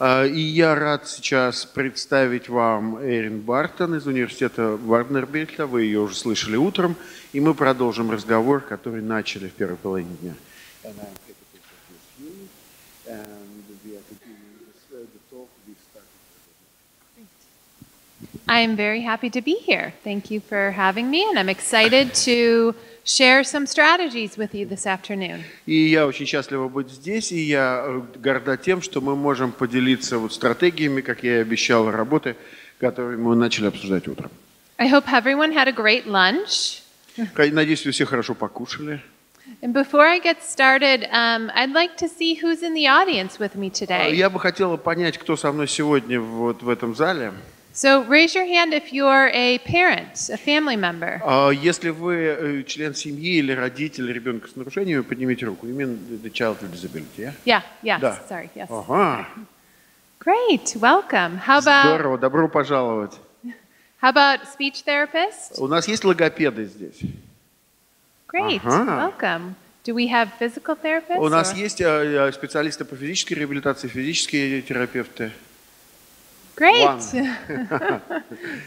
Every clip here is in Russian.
А, И я рад сейчас представить вам Эрин Бартон из университета Варнербельта. Вы ее уже слышали утром. И мы продолжим разговор, который начали в первой половине дня. I very happy to be here. Thank you for having me, and I'm excited to share some strategies with you this afternoon. И я очень счастлива быть здесь, и я э, горда тем, что мы можем поделиться вот стратегиями, как я и обещал, работы, которые мы начали обсуждать утром. I hope everyone had a great lunch. Надеюсь, вы все хорошо покушали. And before I get started, um, I'd like to see who's in the audience with me А, today. Я бы хотела понять, кто со мной сегодня вот в этом зале. So raise your hand if you're a parent, a family member. А Если вы э, член семьи или родитель ребенка с нарушениями, поднимите руку. Именно the child with disability, yeah? Yeah, yes, Да. sorry, yes. Ага, Great, welcome. How about, здорово, добро пожаловать. how about speech therapist? У нас есть логопеды здесь. Great, Ага. welcome. Do we have physical therapists? У нас or- есть э, э, специалисты по физической реабилитации, физические терапевты. Great.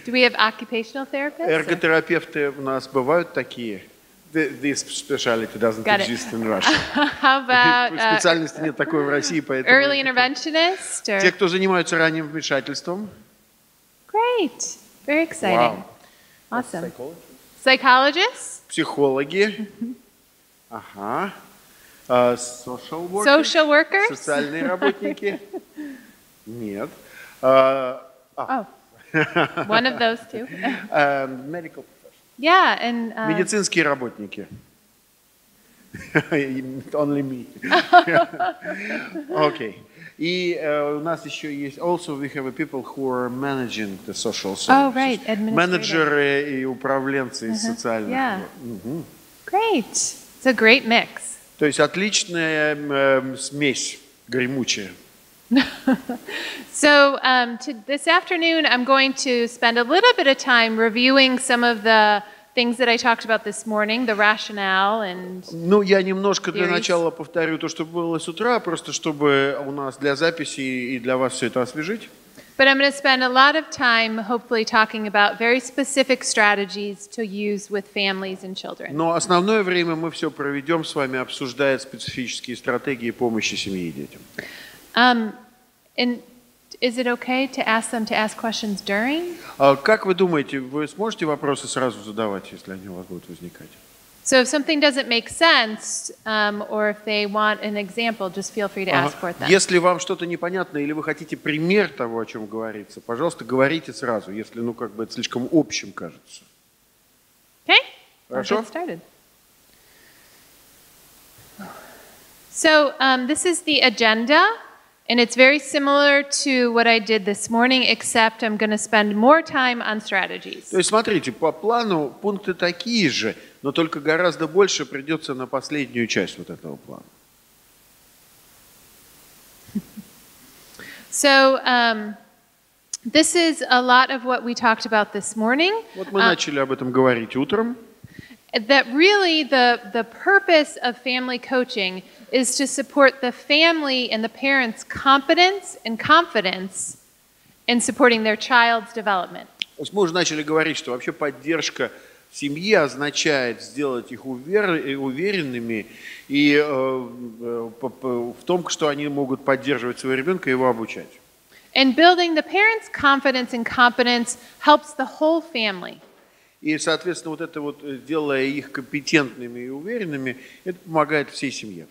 Do we have occupational therapists? Эрготерапевты у нас бывают такие. Th- This specialty doesn't Got it. exist in Russia. How about uh, Специальности нет такой в России, поэтому... early interventionist? Or? Те, кто занимаются ранним вмешательством. Great. Very exciting. Вау. Awesome. Psychologists? Психологи. Ага. А, Social workers. Social workers? Социальные работники. Нет. А, Oh, one of those two. а, Medical professionals. Yeah, and uh, Медицинские работники. Only me. Окей. И э, у нас еще есть also we have people who are managing the social services. Oh, right. Менеджеры и управленцы из социальных. yeah. Мгм. great. It's a great mix. То есть отличная эм, смесь гремучая. So um, to, this afternoon, I'm going to spend a little bit of time reviewing some of the things that I talked about this morning, the rationale and Ну, я немножко для начала повторю то, что было с утра, просто чтобы у нас для записи и для вас все это освежить. But I'm going to spend a lot of time, hopefully, talking about very specific strategies to use with families and children. Но основное время мы все проведем с вами, обсуждая специфические стратегии помощи семье и детям. Um, and is it okay to ask them to ask questions during? А как вы думаете, вы сможете вопросы сразу задавать, если они у вас будут возникать? So if something doesn't make sense, um, or if they want an example, just feel free to ask for then. Если вам что-то непонятно или вы хотите пример того, о чем говорится, пожалуйста, говорите сразу, если ну как бы это слишком общим кажется. Okay? Хорошо. get started. So um, this is the agenda, and it's very similar to what I did this morning, except I'm going to spend more time on strategies. То есть, смотрите, по плану пункты такие же, но только гораздо больше придется на последнюю часть вот этого плана. So um, this is a lot of what we talked about this morning. Вот мы Uh, начали об этом говорить утром. that really the, the purpose of family coaching is to support the family and the parents' competence and confidence in supporting their child's development. То есть мы уже начали говорить, что вообще поддержка семьи означает сделать их увер- э, уверенными и э, э, в том, что они могут поддерживать своего ребенка и его обучать. And building the parents' confidence and competence helps the whole family. И, соответственно, вот это вот, э, делая их компетентными и уверенными, это помогает всей семье.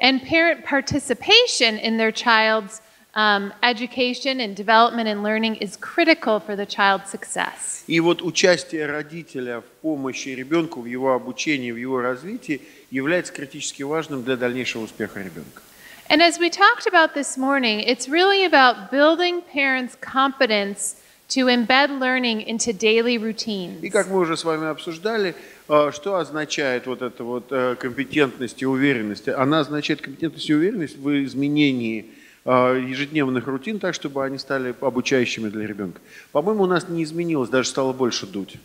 And parent participation in their child's um, education and development and learning is critical for the child's success. И вот участие родителя в помощи ребенку, в его обучении, в его развитии является критически важным для дальнейшего успеха ребенка. And as we talked about this morning, it's really about building parents' competence to embed learning into daily routines. И как мы уже с вами обсуждали, э, что означает вот эта вот э, компетентность и уверенность? Она означает компетентность и уверенность в изменении э, ежедневных рутин так, чтобы они стали обучающими для ребенка. По-моему, у нас не изменилось, даже стало больше дуть.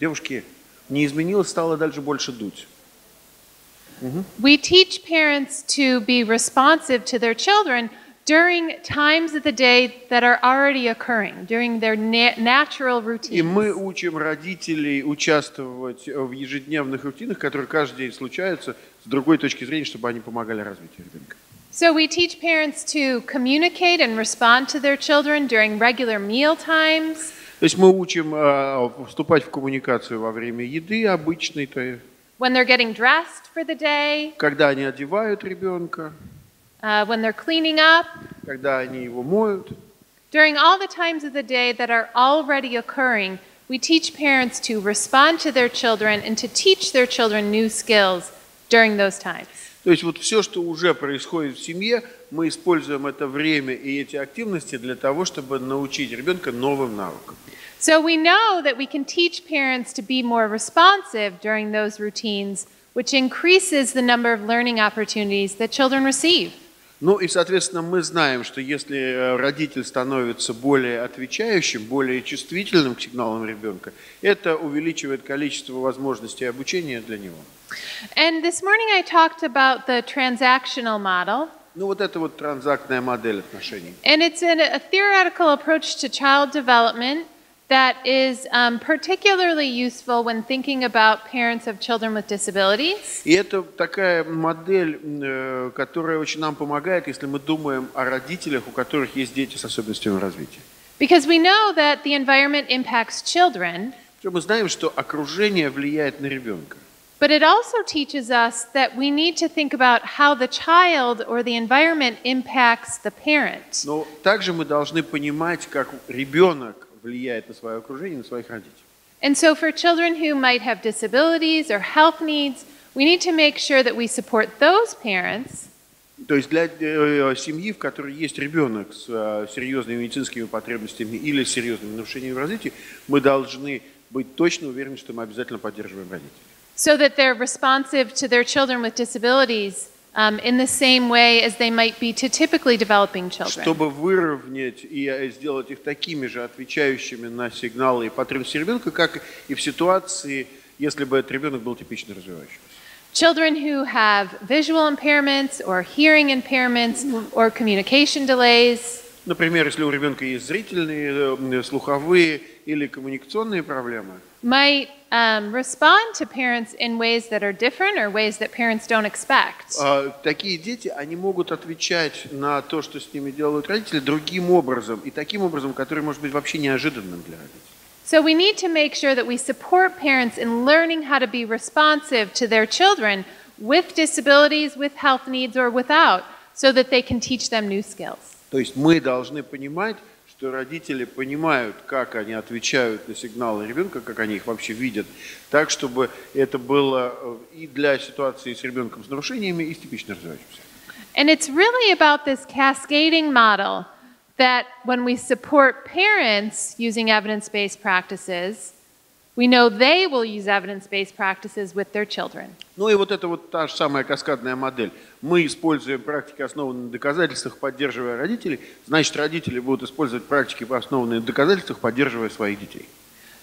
Девушки, не изменилось, стало дальше больше дуть. We teach parents to be responsive to their children during times of the day that are already occurring, during their na- natural И мы routines. учим родителей участвовать в ежедневных рутинах, которые каждый день случаются, с другой точки зрения, чтобы они помогали развитию ребенка. So we teach parents to communicate and respond to their children during regular meal times, То есть мы учим э, вступать в коммуникацию во время еды обычной, то есть, when they're getting dressed for the day, когда они одевают ребенка, uh, when they're cleaning up, когда они его моют. During all the times of the day that are already occurring, we teach parents to respond to their children and to teach their children new skills during those times. То есть вот все, что уже происходит в семье, мы используем это время и эти активности для того, чтобы научить ребенка новым навыкам. So we know that we can teach parents to be more responsive during those routines, which increases the number of learning opportunities that children receive. Ну и, соответственно, мы знаем, что если э, родитель становится более отвечающим, более чувствительным к сигналам ребенка, это увеличивает количество возможностей обучения для него. And this morning I talked about the transactional model. Ну вот это вот транзактная модель отношений. And it's a theoretical approach to child development that is um, particularly useful when thinking about parents of children with disabilities. И это такая модель, э, которая очень нам помогает, если мы думаем о родителях, у которых есть дети с особенностями развития. Because we know that the environment impacts children, Что Мы знаем, что окружение влияет на ребенка. but it also teaches us that we need to think about how the child or the environment impacts the parent. Но также мы должны понимать, как ребенок влияет на свое окружение, на своих родителей. And so, for children who might have disabilities or health needs, we need to make sure that we support those parents То есть для э, семьи, в которой есть ребенок с э, серьезными медицинскими потребностями или с серьезными нарушениями в развитии, мы должны быть точно уверены, что мы обязательно поддерживаем родителей. so that they're responsive to their children with disabilities um, in the same way as they might be to typically developing children. Чтобы выровнять и сделать их такими же отвечающими на сигналы и потребности ребенка, как и в ситуации, если бы этот ребенок был типично развивающимся. Children who have visual impairments or hearing impairments or communication delays. Например, если у ребенка есть зрительные, э, слуховые или коммуникационные проблемы, might um, respond to parents in ways that are different or ways that parents don't expect. а, такие дети, они могут отвечать на то, что с ними делают родители, другим образом, и таким образом, который может быть вообще неожиданным для родителей. So we need to make sure that we support parents in learning how to be responsive to their children with disabilities, with health needs, or without, so that they can teach them new skills. То есть мы должны понимать, что родители понимают, как они отвечают на сигналы ребенка, как они их вообще видят, так, чтобы это было э, и для ситуации с ребенком с нарушениями, и с типично развивающимся. And it's really about this cascading model that when we support parents using evidence based practices, we know they will use evidence based practices with their children. Ну и вот это вот та же самая каскадная модель. Мы используем практики, основанные на доказательствах, поддерживая родителей. Значит, родители будут использовать практики, основанные на доказательствах, поддерживая своих детей.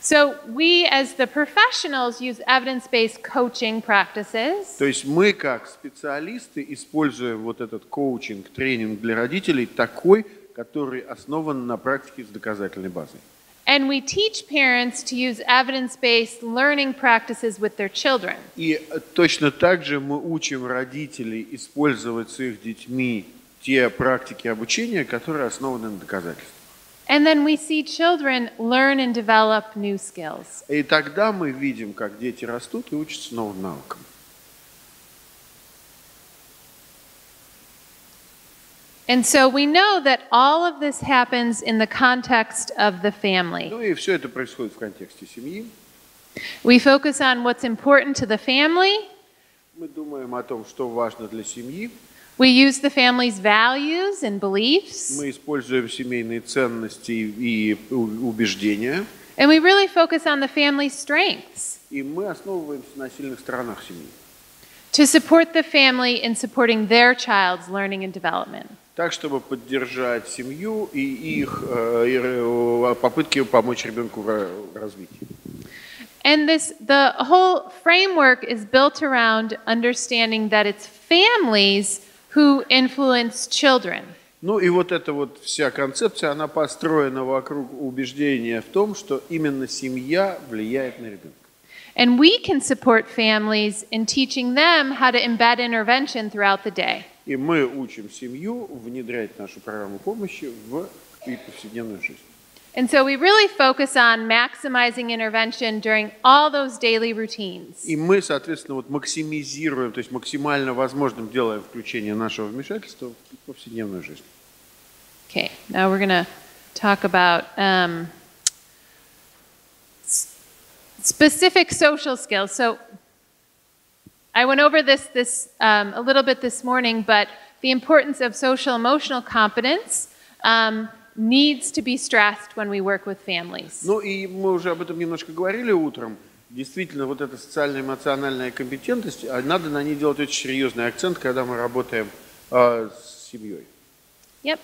So we, as the professionals, use evidence based coaching practices. То есть мы, как специалисты, используем вот этот коучинг, тренинг для родителей такой, который основан на практике с доказательной базой. And we teach parents to use evidence based learning practices with their children. И э, точно так же мы учим родителей использовать с их детьми те практики обучения, которые основаны на доказательствах. And then we see children learn and develop new skills. И тогда мы видим, как дети растут и учатся новым навыкам. And so we know that all of this happens in the context of the family. Ну и все это происходит в контексте семьи. We focus on what's important to the family. Мы думаем о том, что важно для семьи. We use the family's values and beliefs. Мы используем семейные ценности и у- убеждения. And we really focus on the family's strengths И мы основываемся на сильных сторонах семьи. to support the family in supporting their child's learning and development. Так, чтобы поддержать семью и их э, и, э, попытки помочь ребенку в ра- развитии. And this the whole framework is built around understanding that it's families who influence children. Ну и вот эта вот вся концепция, она построена вокруг убеждения в том, что именно семья влияет на ребенка. And we can support families in teaching them how to embed intervention throughout the day. И мы учим семью внедрять нашу программу помощи в и повседневную жизнь. And so we really focus on maximizing intervention during all those daily routines. И мы, соответственно, вот максимизируем, то есть максимально возможным делаем включение нашего вмешательства в повседневную жизнь. Okay, now we're going to talk about um, specific social skills. So I went over this this um, a little bit this morning, but the importance of social emotional competence um, needs to be stressed when we work with families. Ну и мы уже об этом немножко говорили утром. Действительно, вот эта социально-эмоциональная компетентность, а надо на ней делать очень серьезный акцент, когда мы работаем а, с семьей. Yep.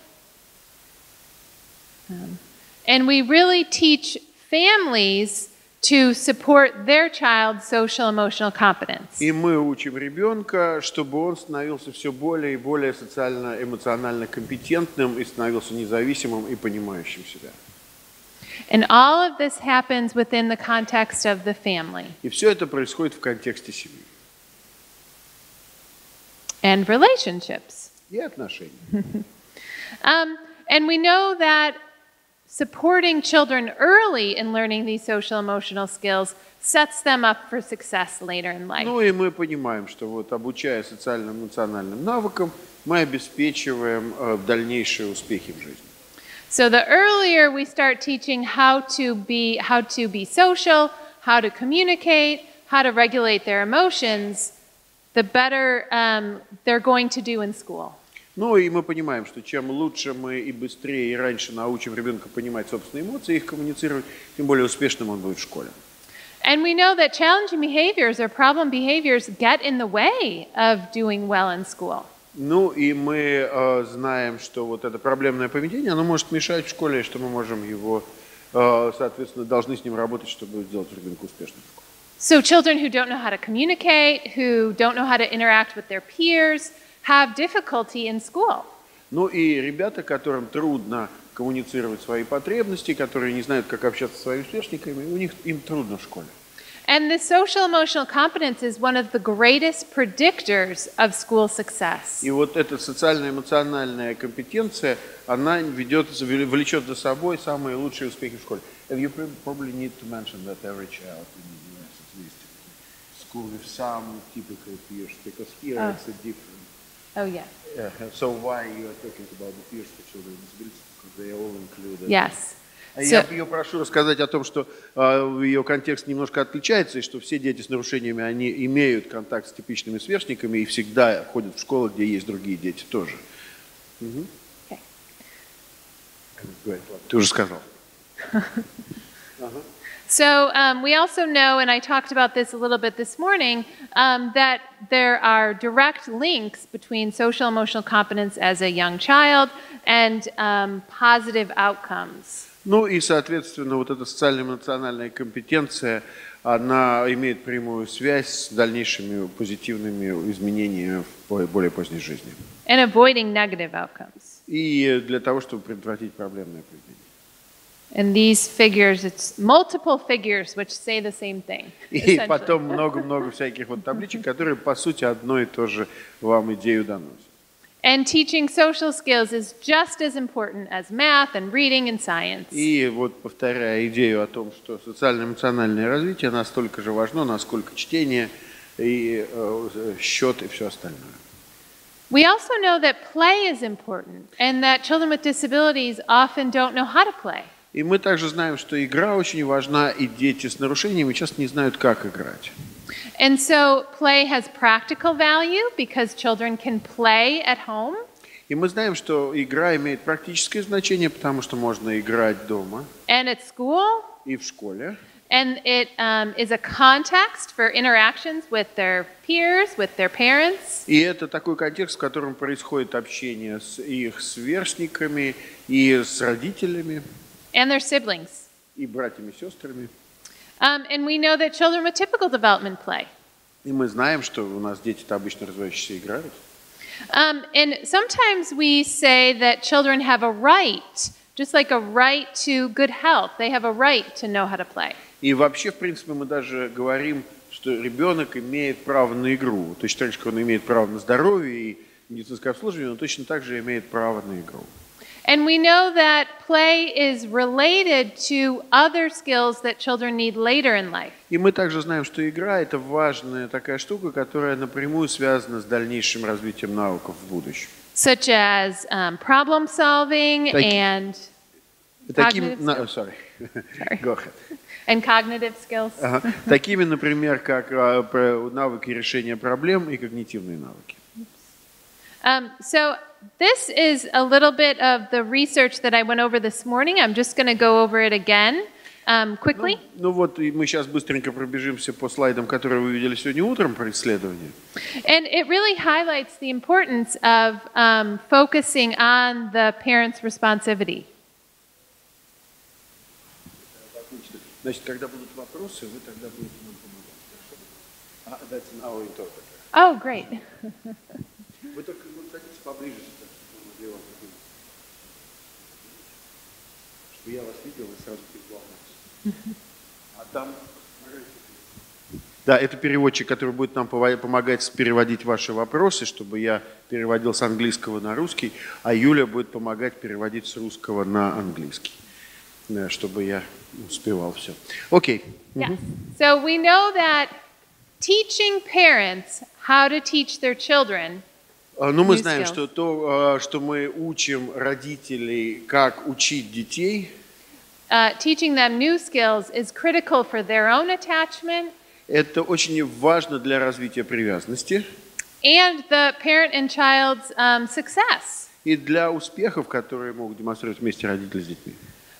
Um, and we really teach families to support their child's social emotional competence. И мы учим ребенка, чтобы он становился все более и более социально-эмоционально компетентным и становился независимым и понимающим себя. And all of this happens within the context of the family И все это происходит в контексте семьи and relationships. и отношений. Um, and we know that supporting children early in learning these social emotional skills sets them up for success later in life. Ну и мы понимаем, что вот обучая социально-эмоциональным навыкам, мы обеспечиваем э, дальнейшие успехи в жизни. So the earlier we start teaching how to be how to be social, how to communicate, how to regulate their emotions, the better um, they're going to do in school. Ну и мы понимаем, что чем лучше мы и быстрее и раньше научим ребенка понимать собственные эмоции, их коммуницировать, тем более успешным он будет в школе. And we know that challenging behaviors or problem behaviors get in the way of doing well in school. Ну и мы э, знаем, что вот это проблемное поведение, оно может мешать в школе, и что мы можем его, э, соответственно, должны с ним работать, чтобы сделать ребенка успешным. So children who don't know how to communicate, who don't know how to interact with their peers, have difficulty in school. Ну и ребята, которым трудно коммуницировать свои потребности, которые не знают, как общаться со своими сверстниками, у них им трудно в школе. And the social emotional competence is one of the greatest predictors of school success. И вот эта социально-эмоциональная компетенция, она ведет, влечет за собой самые лучшие успехи в школе. And you probably need to mention that every child in the US at least school with some typical peers, because here Oh. it's a different. Oh, yeah. Yeah, so why you are talking about the peers for children with disabilities? Because they all include. Yes. А Я So- ее прошу рассказать о том, что э, ее контекст немножко отличается, и что все дети с нарушениями, они имеют контакт с типичными сверстниками и всегда ходят в школы, где есть другие дети тоже. Мгм. Okay. Ты уже сказал. So um, we also know, and I talked about this a little bit this morning, um, that there are direct links between social emotional competence as a young child and um, positive outcomes. Ну и, соответственно, вот эта социально-эмоциональная компетенция, она имеет прямую связь с дальнейшими позитивными изменениями в по- более поздней жизни. And avoiding negative outcomes. И для того, чтобы предотвратить проблемное поведение. And these figures, it's multiple figures which say the same thing. И essentially. потом много-много всяких вот табличек, которые, по сути, одно и то же вам идею доносят. And teaching social skills is just as important as math and reading and science. И вот повторяя идею о том, что социально-эмоциональное развитие настолько же важно, насколько чтение и э, счет и все остальное. We also know that play is important and that children with disabilities often don't know how to play. И мы также знаем, что игра очень важна, и дети с нарушениями часто не знают, как играть. And so play has practical value because children can play at home. И мы знаем, что игра имеет практическое значение, потому что можно играть дома and at school, и в школе. and it um, is a context for interactions with their peers, with their parents. И это такой контекст, в котором происходит общение с их сверстниками и с родителями, and their siblings. и братьями и сестрами. Um, and we know that children with typical development play. И мы знаем, что у нас дети-то обычно развивающиеся играют. Um, and sometimes we say that children have a right, just like a right to good health. They have a right to know how to play. И вообще, в принципе, мы даже говорим, что ребенок имеет право на игру. Точно так же, как он имеет право на здоровье и медицинское обслуживание, он точно так же имеет право на игру. And we know that play is related to other skills that children need later in life. И мы также знаем, что игра – это важная такая штука, которая напрямую связана с дальнейшим развитием навыков в будущем. such as um, problem solving Thank you. and Таким, Cognitive на- skills. sorry. Sorry. Go ahead. and cognitive skills. Ага. Такими, например, как а, про- навыки решения проблем и когнитивные навыки. Um, so this is a little bit of the research that I went over this morning. I'm just going to go over it again um, quickly. Ну вот, и мы сейчас быстренько пробежимся по слайдам, которые вы видели сегодня утром про исследование. And it really highlights the importance of um, focusing on the parent's responsivity. Отлично. Значит, когда будут вопросы, вы тогда будете нам помогать. Хорошо? А, that's an our interpreter. Oh, great. Вы только вот садитесь поближе, Чтобы я вас видел и сразу вопросом. А там... Да, это переводчик, который будет нам помогать переводить ваши вопросы, чтобы я переводил с английского на русский, а Юля будет помогать переводить с русского на английский, Да, чтобы я успевал все. Окей. Yes. So we know that teaching parents how to teach their children Ну, мы знаем, что то, а, что мы учим родителей, как учить детей, uh, teaching them new skills is critical for their own attachment это очень важно для развития привязанности and the parent and child's um, success. и для успехов, которые могут демонстрировать вместе родители с детьми.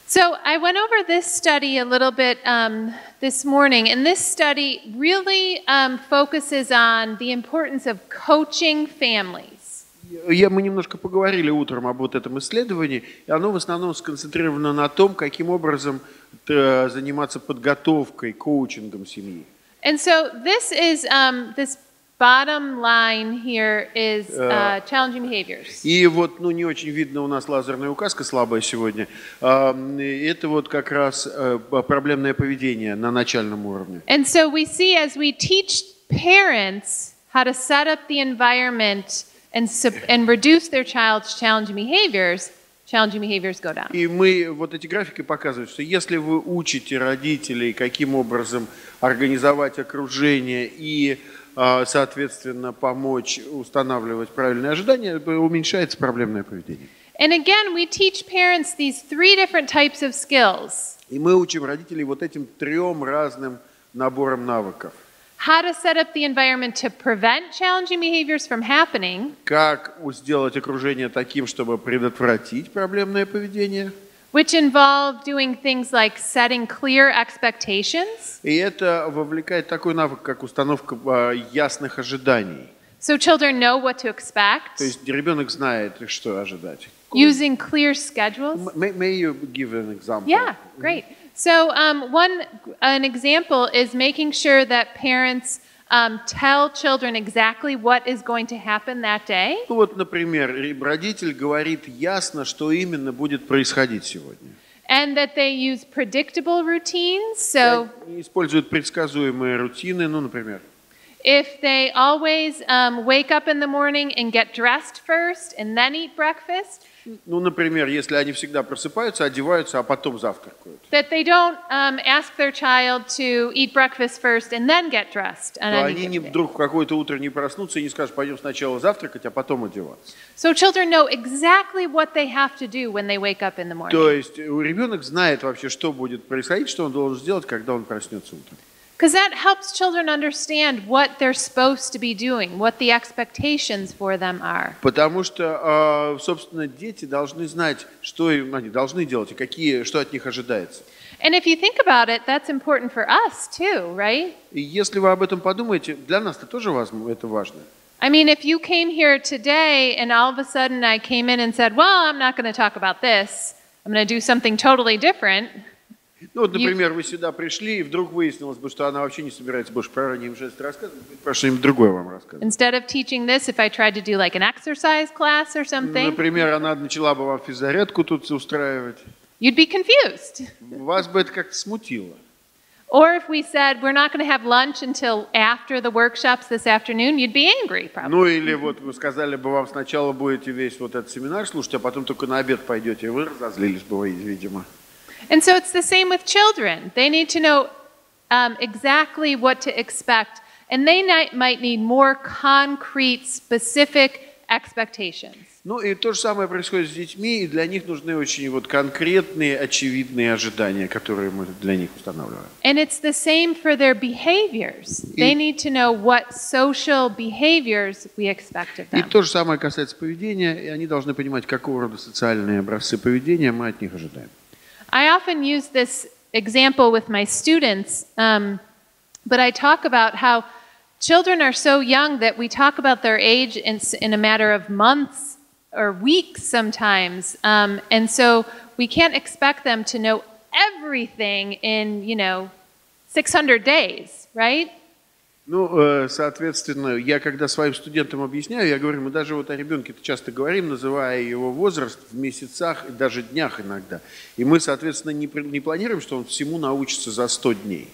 So I went over this study a little bit um, this morning, and this study really um, focuses on the importance of coaching families. Я, мы немножко поговорили утром об вот этом исследовании, и оно в основном сконцентрировано на том, каким образом э, заниматься подготовкой, коучингом семьи. And so this is um, this bottom line here is uh, challenging behaviors. И вот, ну, не очень видно у нас лазерная указка слабая сегодня. А, Это вот как раз э, проблемное поведение на начальном уровне. And so we see as we teach parents how to set up the environment and, and reduce their child's challenging behaviors, challenging behaviors go down. И мы, вот эти графики показывают, что если вы учите родителей, каким образом организовать окружение и, соответственно, помочь устанавливать правильные ожидания, уменьшается проблемное поведение. And again, we teach parents these three different types of skills И мы учим родителей вот этим трем разным набором навыков. how to set up the environment to prevent challenging behaviors from happening, Как сделать окружение таким, чтобы предотвратить проблемное поведение. which involve doing things like setting clear expectations. И это вовлекает такой навык, как установка а, ясных ожиданий. So children know what to expect, То есть ребенок знает, что ожидать. using clear schedules. May, may you give an example? Yeah, great. So um, one an example is making sure that parents um, tell children exactly what is going to happen that day, Ну вот, например, ри- родитель говорит ясно, что именно будет происходить сегодня. and that they use predictable routines. So Они Используют предсказуемые рутины, ну, например, if they always um, wake up in the morning and get dressed first and then eat breakfast, Ну, например, если они всегда просыпаются, одеваются, а потом завтракают. that they don't um, ask their child to eat breakfast first and then get dressed. on any они не вдруг в какое-то утро не проснутся и не скажут, пойдем сначала завтракать, а потом одеваться. So children know exactly what they have to do when they wake up in the morning. То есть э, ребенок знает вообще, что будет происходить, что он должен сделать, когда он проснется утром. Because that helps children understand what they're supposed to be doing, what the expectations for them are. Потому что, э, собственно, дети должны знать, что им они должны делать и какие, что от них ожидается. And if you think about it, that's important for us too, right? И если вы об этом подумаете, для нас это тоже возм- это важно. I mean, if you came here today and all of a sudden I came in and said, Well, I'm not going to talk about this, I'm going to do something totally different, Ну вот, например, вы сюда пришли, и вдруг выяснилось бы, что она вообще не собирается больше про ранние жесты рассказывать, про что-нибудь другое вам рассказывать. Instead of teaching this, if I tried to do like an exercise class or something, Например, она начала бы вам физзарядку тут устраивать. you'd be confused. Вас бы это как-то смутило. Or if we said we're not going to have lunch until after the workshops this afternoon, you'd be angry probably. Ну или вот вы сказали бы, вам сначала будете весь вот этот семинар слушать, а потом только на обед пойдете, вы разозлились бы, видимо. And so it's the same with children. They need to know um, exactly what to expect, and they ni- might need more concrete, specific expectations. Ну и то же самое происходит с детьми, и для них нужны очень вот конкретные, очевидные ожидания, которые мы для них устанавливаем. And it's the same for their behaviors. They need to know what social behaviors we expect of И them. то же самое касается поведения, и они должны понимать, какого рода социальные образцы поведения мы от них ожидаем. I often use this example with my students, um, but I talk about how children are so young that we talk about their age in, in a matter of months or weeks sometimes. Um, and so we can't expect them to know everything in, you know, 600 days, right? Ну, э, соответственно, я когда своим студентам объясняю, я говорю, мы даже вот о ребенке часто говорим, называя его возраст в месяцах и даже днях иногда. И мы, соответственно, не, не планируем, что он всему научится за 100 дней.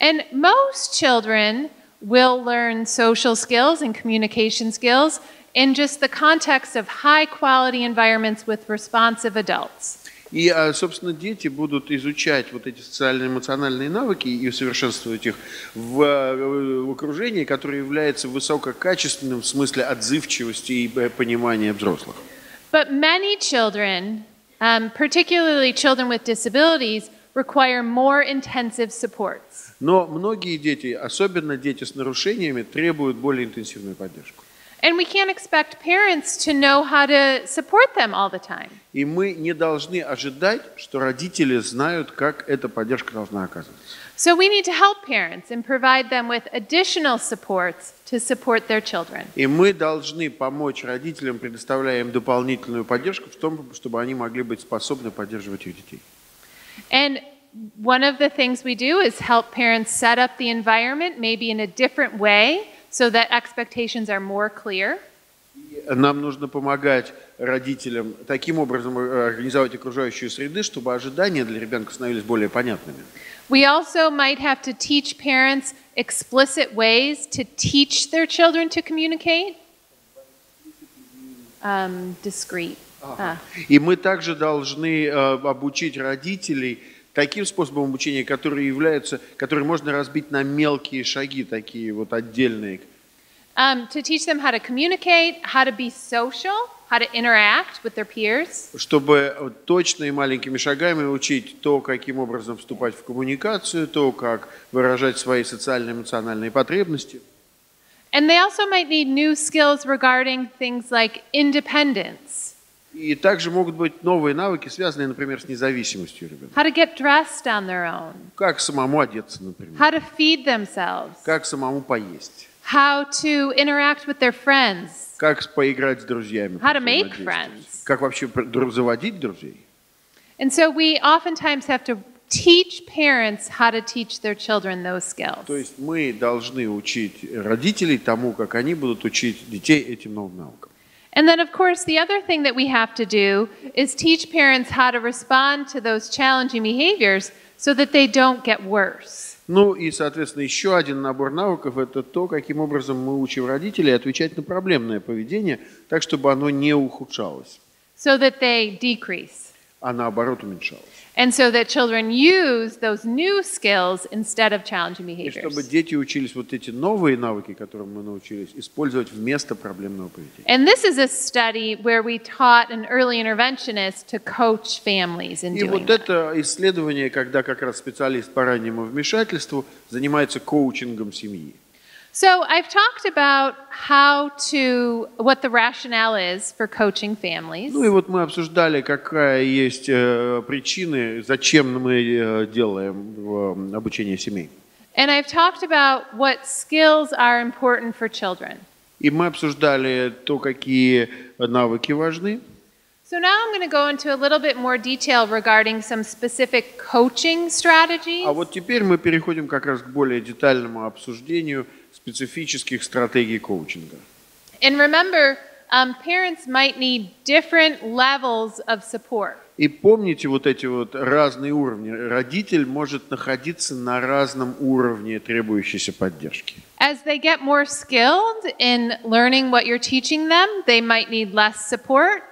And most children will learn social skills and communication skills in just the context of high quality environments with responsive adults. И, а, собственно, дети будут изучать вот эти социально-эмоциональные навыки и усовершенствовать их в, э, окружении, которое является высококачественным в смысле отзывчивости и э, понимания взрослых. But many children, um, particularly children with disabilities, require more intensive supports. Но многие дети, особенно дети с нарушениями, требуют более интенсивную поддержку. And we can't expect parents to know how to support them all the time. И мы не должны ожидать, что родители знают, как эта поддержка должна оказываться. So we need to help parents and provide them with additional supports to support their children. И мы должны помочь родителям, предоставляя им дополнительную поддержку в том, чтобы они могли быть способны поддерживать их детей. And one of the things we do is help parents set up the environment maybe in a different way so that expectations are more clear. Нам нужно помогать родителям таким образом э, организовать окружающую среду, чтобы ожидания для ребенка становились более понятными. We also might have to teach parents explicit ways to teach their children to communicate. Um, discreet. Ah. И мы также должны э, обучить родителей таким способом обучения, которые являются, которые можно разбить на мелкие шаги, такие вот отдельные. Um, to teach them how to communicate, how to be social, how to interact with their peers. чтобы точно и маленькими шагами учить то, каким образом вступать в коммуникацию, то, как выражать свои социально-эмоциональные потребности. And they also might need new skills regarding things like independence, И также могут быть новые навыки, связанные, например, с независимостью ребенка. how to get dressed on their own, Как самому одеться, например. how to feed themselves, Как самому поесть. how to interact with their friends, Как поиграть с друзьями. How to make friends. Как вообще заводить друзей. And so we oftentimes have to teach parents how to teach their children those skills. То есть мы должны учить родителей тому, как они будут учить детей этим новым навыкам. And then, of course, the other thing that we have to do is teach parents how to respond to those challenging behaviors so that they don't get worse. Ну и, соответственно, еще один набор навыков – это то, каким образом мы учим родителей отвечать на проблемное поведение, так, чтобы оно не ухудшалось, So that they decrease. а наоборот уменьшалось. And so that children use those new skills instead of challenging И чтобы behaviors. дети учились вот эти новые навыки, которым мы научились, использовать вместо проблемного поведения. And this is a study where we taught an early interventionist to coach families in И doing вот that. это исследование, когда как раз специалист по раннему вмешательству занимается коучингом семьи. So I've talked about how to, what the rationale is for coaching families. Ну и вот мы обсуждали, какая есть э, причины, зачем мы э, делаем э, обучение семей. And I've talked about what skills are important for children. И мы обсуждали то, какие навыки важны. So now I'm going to go into a little bit more detail regarding some specific coaching strategies. А вот теперь мы переходим как раз к более детальному обсуждению специфических стратегий коучинга. And remember, um, parents might need different levels of support. И помните вот эти вот разные уровни. Родитель может находиться на разном уровне требующейся поддержки. As they get more skilled in learning what you're teaching them, they might need less support.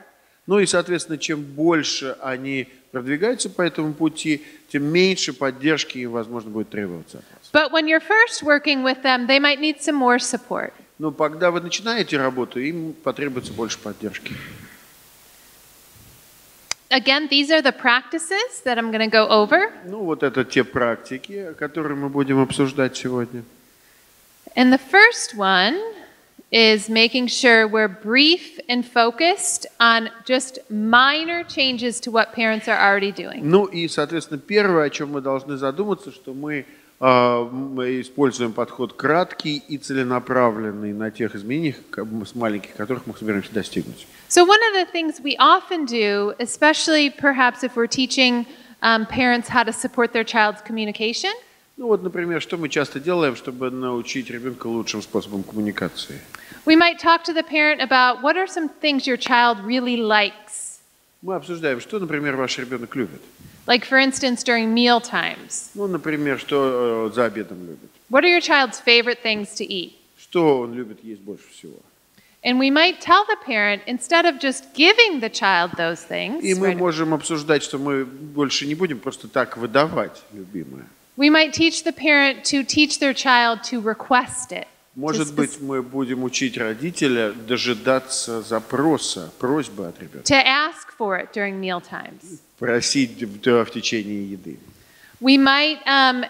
Ну и, соответственно, чем больше они продвигаются по этому пути, тем меньше поддержки им, возможно, будет требоваться. But when you're first working with them, they might need some more support. Но когда вы начинаете работу, им потребуется больше поддержки. Again, these are the practices that I'm going to go over. Ну вот это те практики, которые мы будем обсуждать сегодня. And the first one is making sure we're brief and focused on just minor changes to what parents are already doing. Ну и, соответственно, первое, о чем мы должны задуматься, что мы, а, мы используем подход краткий и целенаправленный на тех изменениях, с маленьких, которых мы собираемся достигнуть. So, one of the things we often do, especially perhaps if we're teaching um, parents how to support their child's communication, Ну вот, например, что мы часто делаем, чтобы научить ребенка лучшим способом коммуникации? we might talk to the parent about what are some things your child really likes. Мы обсуждаем, что, например, ваш ребенок любит. Like, for instance, during meal times. Ну, например, что э, за обедом любит. What are your child's favorite things to eat? Что он любит есть больше всего. And we might tell the parent, instead of just giving the child those things, И мы right, можем обсуждать, что мы больше не будем просто так выдавать любимое. we might teach the parent to teach their child to request it. Может to, быть, мы будem учить родителя дожидаться запроса, просьбы от ребенка, to ask for it during meal times. Просить в, в течение еды. We might um,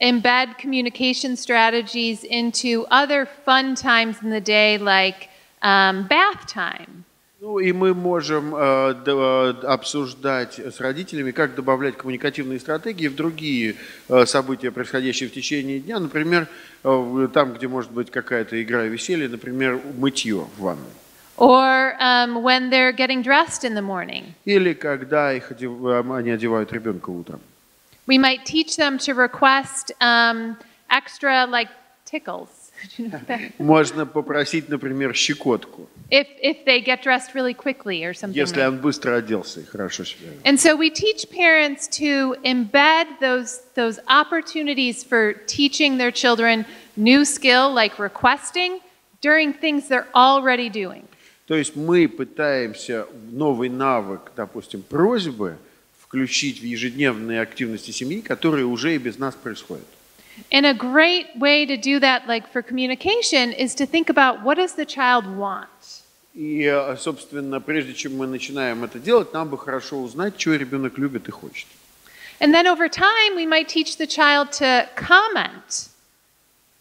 embed communication strategies into other fun times in the day, like um, bath time. Ну и мы можем э, э, обсуждать с родителями, как добавлять коммуникативные стратегии в другие э, события, происходящие в течение дня. Например, э, там, где может быть какая-то игра и веселье, например, мытье в ванной. Or um, when they're getting dressed in the morning. Или когда их одев- э, они одевают ребенка утром. We might teach them to request um, extra, like, tickles. Do you know that? Можно попросить, например, щекотку, if, if they get dressed really quickly or something. если like он быстро оделся и хорошо себя вел. And so we teach parents to embed those, those opportunities for teaching their children new skill like requesting during things they're already doing. То есть мы пытаемся новый навык, допустим, просьбы, включить в ежедневные активности семьи, которые уже и без нас происходят. And a great way to do that, like for communication, is to think about what does the child want? И, э, собственно, прежде чем мы начинаем это делать, нам бы хорошо узнать, чего ребенок любит и хочет. And then over time, we might teach the child to comment.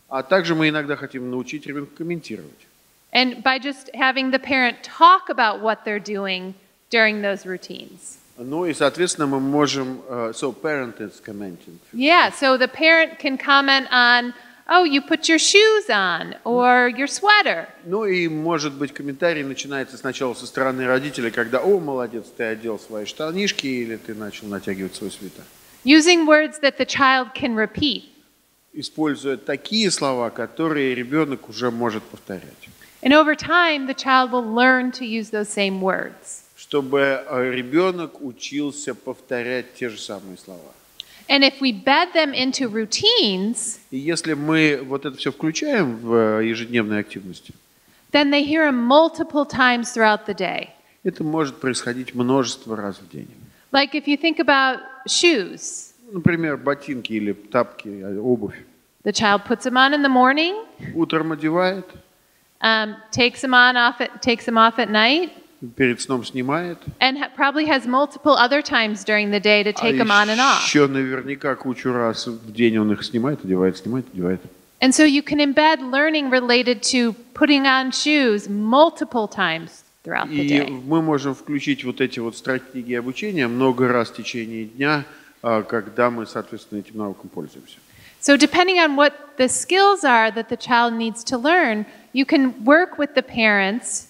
А также мы иногда хотим научить ребенка комментировать. And by just having the parent talk about what they're doing during those routines. Ну и, соответственно, мы можем... э, So, parent is commenting. Yeah, so the parent can comment on, oh, you put your shoes on or your sweater. Ну и, может быть, комментарий начинается сначала со стороны родителя, когда «О, молодец, ты одел свои штанишки» или «Ты начал натягивать свой свитер». Using words that the child can repeat. Используя такие слова, которые ребенок уже может повторять. And over time, the child will learn to use those same words. Чтобы э, ребенок учился повторять те же самые слова. And if we bed them into routines, И если мы вот это все включаем в э, ежедневные активности, then they hear them multiple times throughout the day. это может происходить множество раз в день. Like if you think about shoes, Например, ботинки или тапки, э, обувь. the child puts them on in the morning, Утром одевает, um, takes them on off at, takes them off at night, перед сном снимает. and ha- probably has multiple other times during the day to А take them on and off. еще наверняка кучу раз в день он их снимает, одевает, снимает, одевает. And so you can embed learning related to putting on shoes multiple times throughout the И day. мы можем включить вот эти вот стратегии обучения много раз в течение дня, а, когда мы, соответственно, этим навыком пользуемся. So, depending on what the skills are that the child needs to learn, you can work with the parents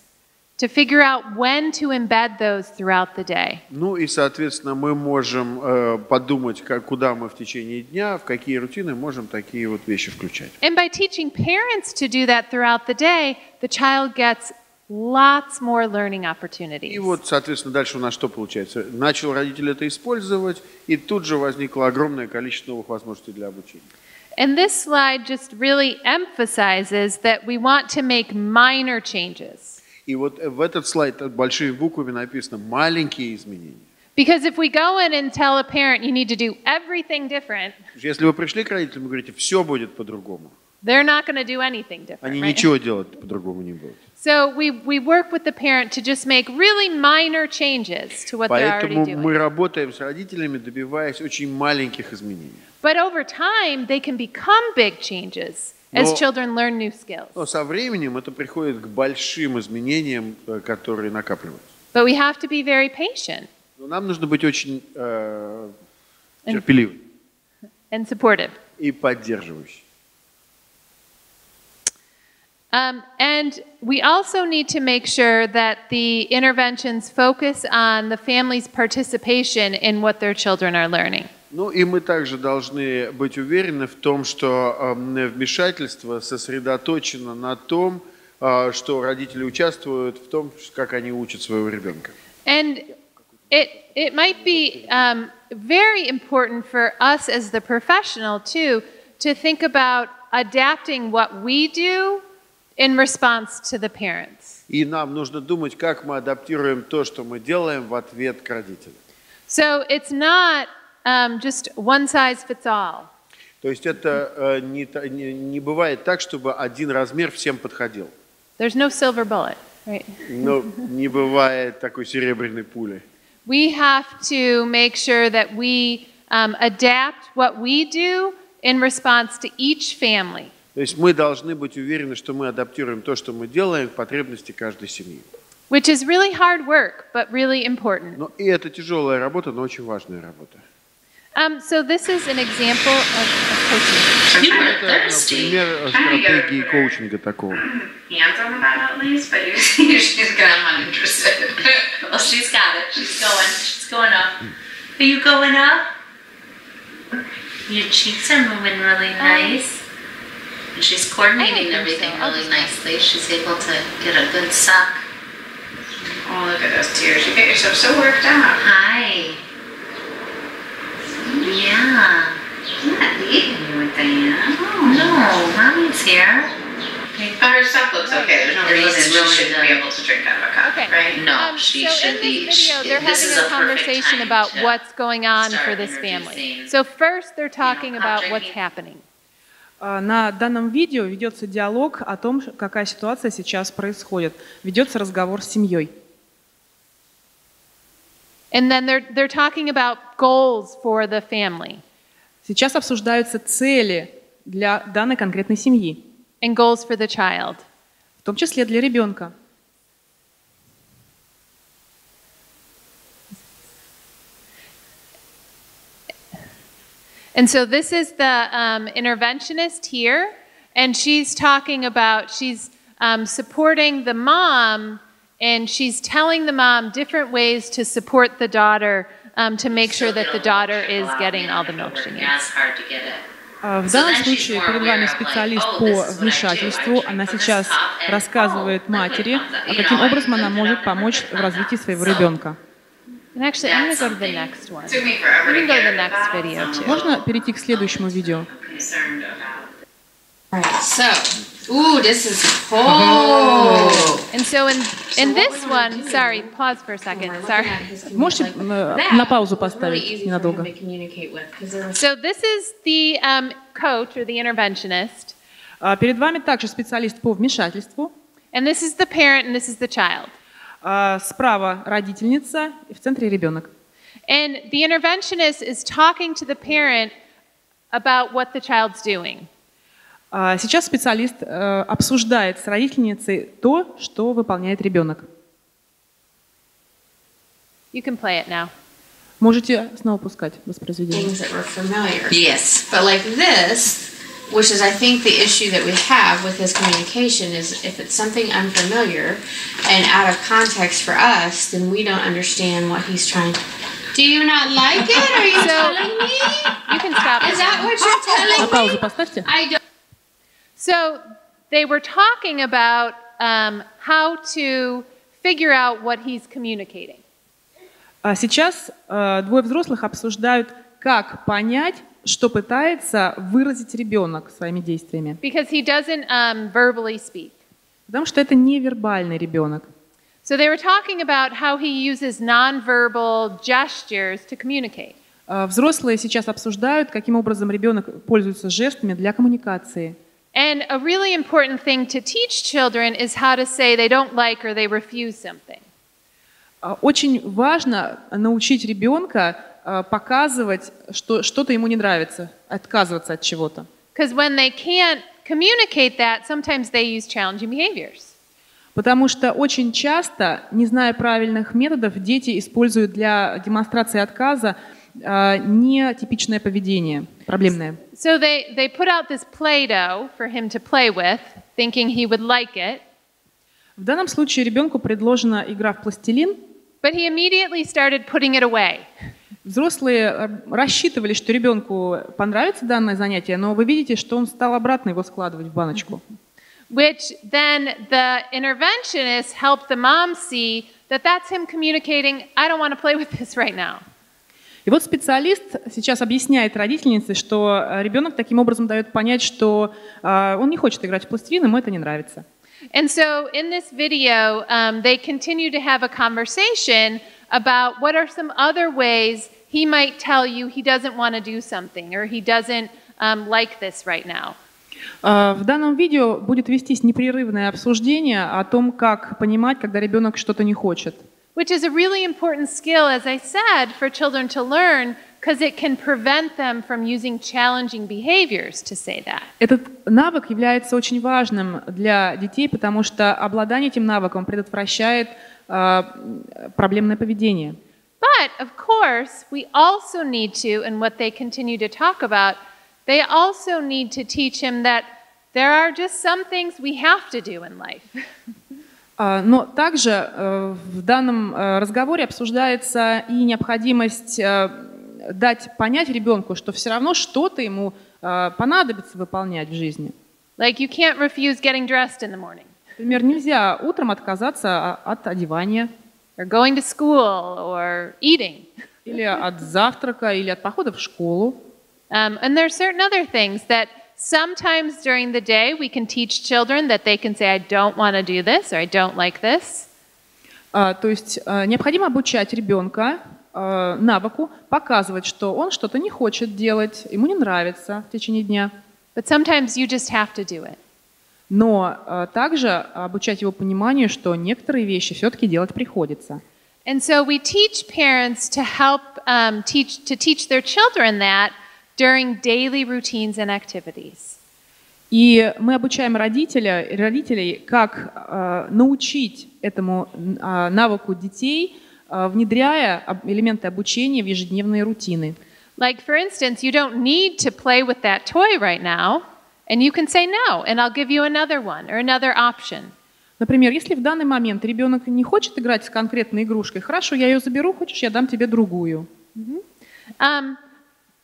to figure out when to embed those throughout the day. Ну и, соответственно, мы можем э, подумать, как, куда мы в течение дня, в какие рутины можем такие вот вещи включать. And by teaching parents to do that throughout the day, the child gets lots more learning opportunities. И вот, соответственно, дальше у нас что получается? Начал родитель это использовать, и тут же возникло огромное количество новых возможностей для обучения. And this slide just really emphasizes that we want to make minor changes. И вот в этот слайд большими буквами написано «маленькие изменения». Because if we go in and tell a parent you need to do everything different, Потому что Если вы пришли к родителям и говорите, все будет по-другому, they're not going to do anything different. они right? ничего делать по-другому не будут. So we, we work with the parent to just make really minor changes to what they're already Поэтому doing. мы работаем с родителями, добиваясь очень маленьких изменений. But over time, they can become big changes as Но- children learn new skills. Но со временем это приходит к большим изменениям, э, которые накапливаются. But we have to be very patient Но нам нужно быть очень э, And- терпеливым and supportive. и поддерживающим. Um, and we also need to make sure that the interventions focus on the family's participation in what their children are learning. Ну и мы также должны быть уверены в том, что э, вмешательство сосредоточено на том, э, что родители участвуют в том, как они учат своего ребенка. And it, it might be um, very important for us as the professional, too, to think about adapting what we do in response to the parents. И нам нужно думать, как мы адаптируем то, что мы делаем в ответ к родителям. So it's not um, just one size fits all. То есть это э, не, не, не бывает так, чтобы один размер всем подходил. There's no silver bullet, right? Но не бывает такой серебряной пули. We have to make sure that we um, adapt what we do in response to each family. То есть мы должны быть уверены, что мы адаптируем то, что мы делаем, к потребности каждой семьи. Which is really hard work, but really important. Но и это тяжелая работа, но очень важная работа. Um, so this is an example of, of coaching. You Это например стратегии коучинга такого. hands on the Bible at least, but you see she's gonna I'm uninterested. Well, she's got it. She's going. She's going up. Are you going up? Your cheeks are moving really nice. And she's coordinating think everything so. Really just- nicely. She's able to get a good suck. oh, look at those tears. You get yourself so worked out. Hi. Yeah. I'm not leaving you with Diana. No, mommy's here. But her stuff looks okay. There's no It looks reason she shouldn't be able to drink out of a cup, Okay. right? No, Um, she so should in be. this video, she- they're this having is a a conversation about what's going on for this family. So first, they're talking hot about what's drinking. happening. А, На данном видео ведется диалог о том, какая ситуация сейчас происходит. Ведется разговор с семьей. And then they're, they're talking about goals for the family Сейчас обсуждаются цели для данной конкретной семьи, and goals for the child. в том числе для ребенка. And so this is the um, interventionist here, and she's talking about, she's um, supporting the mom, and she's telling the mom different ways to support the daughter um, to make sure that the daughter is getting all the milk she It's needs. hard to get it. А, В So данном then she's случае more перед aware вами of, like, специалист oh, по this is what I do. вмешательству. I Она drink from сейчас this cup and, рассказывает oh, матери, liquid comes out. а You каким know, образом I она put it может on помочь there, в развитии своего so- ребенка. And actually, I'm going That's to go to the something. next one. Took me forever We to can go to get the next about video too. Можно перейти к следующему видео? concerned about. Alright, so, ooh, this is cold. And so in, in this one, sorry, pause for a second. Sorry. Можете э, на паузу поставить ненадолго? So this is the um, coach or the interventionist, А, Перед вами также специалист по вмешательству. and this is the parent, and this is the child. А, Справа родительница, и в центре ребенок. And the interventionist is talking to the parent about what the child's doing. А Сейчас специалист э, обсуждает с родительницей то, что выполняет ребенок. You can play it now. Можете снова пускать воспроизведение. Things that were familiar. Yes. But like this, which is, I think, the issue that we have with his communication is if it's something unfamiliar and out of context for us, then we don't understand what he's trying. Do you not like it? Are you So- telling me? You can stop. Is that what you're На telling me? паузу поставьте. I don't. So they were talking about um, how to figure out what he's communicating. А сейчас э, двое взрослых обсуждают, как понять, что пытается выразить ребенок своими действиями. because he doesn't um, verbally speak. Потому что это невербальный ребенок. So they were talking about how he uses nonverbal gestures to communicate. А Взрослые сейчас обсуждают, каким образом ребенок пользуется жестами для коммуникации. And a really important thing to teach children is how to say they don't like or they refuse something. А Очень важно научить ребенка показывать, что что-то ему не нравится, отказываться от чего-то. Потому что очень часто, не зная правильных методов, дети используют для демонстрации отказа а, нетипичное поведение, проблемное. So they, they put out this for him to play with, thinking he would like it, В данном случае ребенку предложена игра в пластилин. but he immediately started putting it away. Взрослые э, рассчитывали, что ребенку понравится данное занятие, но вы видите, что он стал обратно его складывать в баночку. Which then the interventionist helped the mom see that that's him communicating, I don't want to play with this right now. И вот специалист сейчас объясняет родительнице, что э, ребенок таким образом дает понять, что э, он не хочет играть в пластилин, ему это не нравится. And so in this video, um, they continue to have a conversation about what are some other ways he might tell you he doesn't want to do something or he doesn't um, like this right now. Э, В данном видео будет вестись непрерывное обсуждение о том, как понимать, когда ребенок что-то не хочет. Which is a really important skill, as I said, for children to learn because it can prevent them from using challenging behaviors to say that. Этот навык является очень важным для детей, потому что обладание этим навыком предотвращает э, проблемное поведение. But of course, we also need to, and what they continue to talk about, they also need to teach him that there are just some things we have to do in life. А, Но также э, в данном э, разговоре обсуждается и необходимость э, дать понять ребенку, что все равно что-то ему э, понадобится выполнять в жизни. Like you can't refuse getting dressed in the morning, Например, нельзя утром отказаться а- от одевания, or going to school, or eating. или от завтрака, или от похода в школу. Um, and there are certain other things that sometimes during the day we can teach children that they can say, I don't want to do this, or I don't like this. А, То есть э, необходимо обучать ребенка э, навыку показывать, что он что-то не хочет делать, ему не нравится в течение дня. But sometimes you just have to do it. Но э, также обучать его пониманию, что некоторые вещи все-таки делать приходится. And so we teach parents to help um, teach to teach their children that during daily routines and activities. И мы обучаем родителя, родителей, как э, научить этому э, навыку детей, э, внедряя элементы обучения в ежедневные рутины. Like for instance, you don't need to play with that toy right now, and you can say no, and I'll give you another one or another option. Например, если в данный момент ребенок не хочет играть с конкретной игрушкой, хорошо, я ее заберу, хочешь, я дам тебе другую. Um,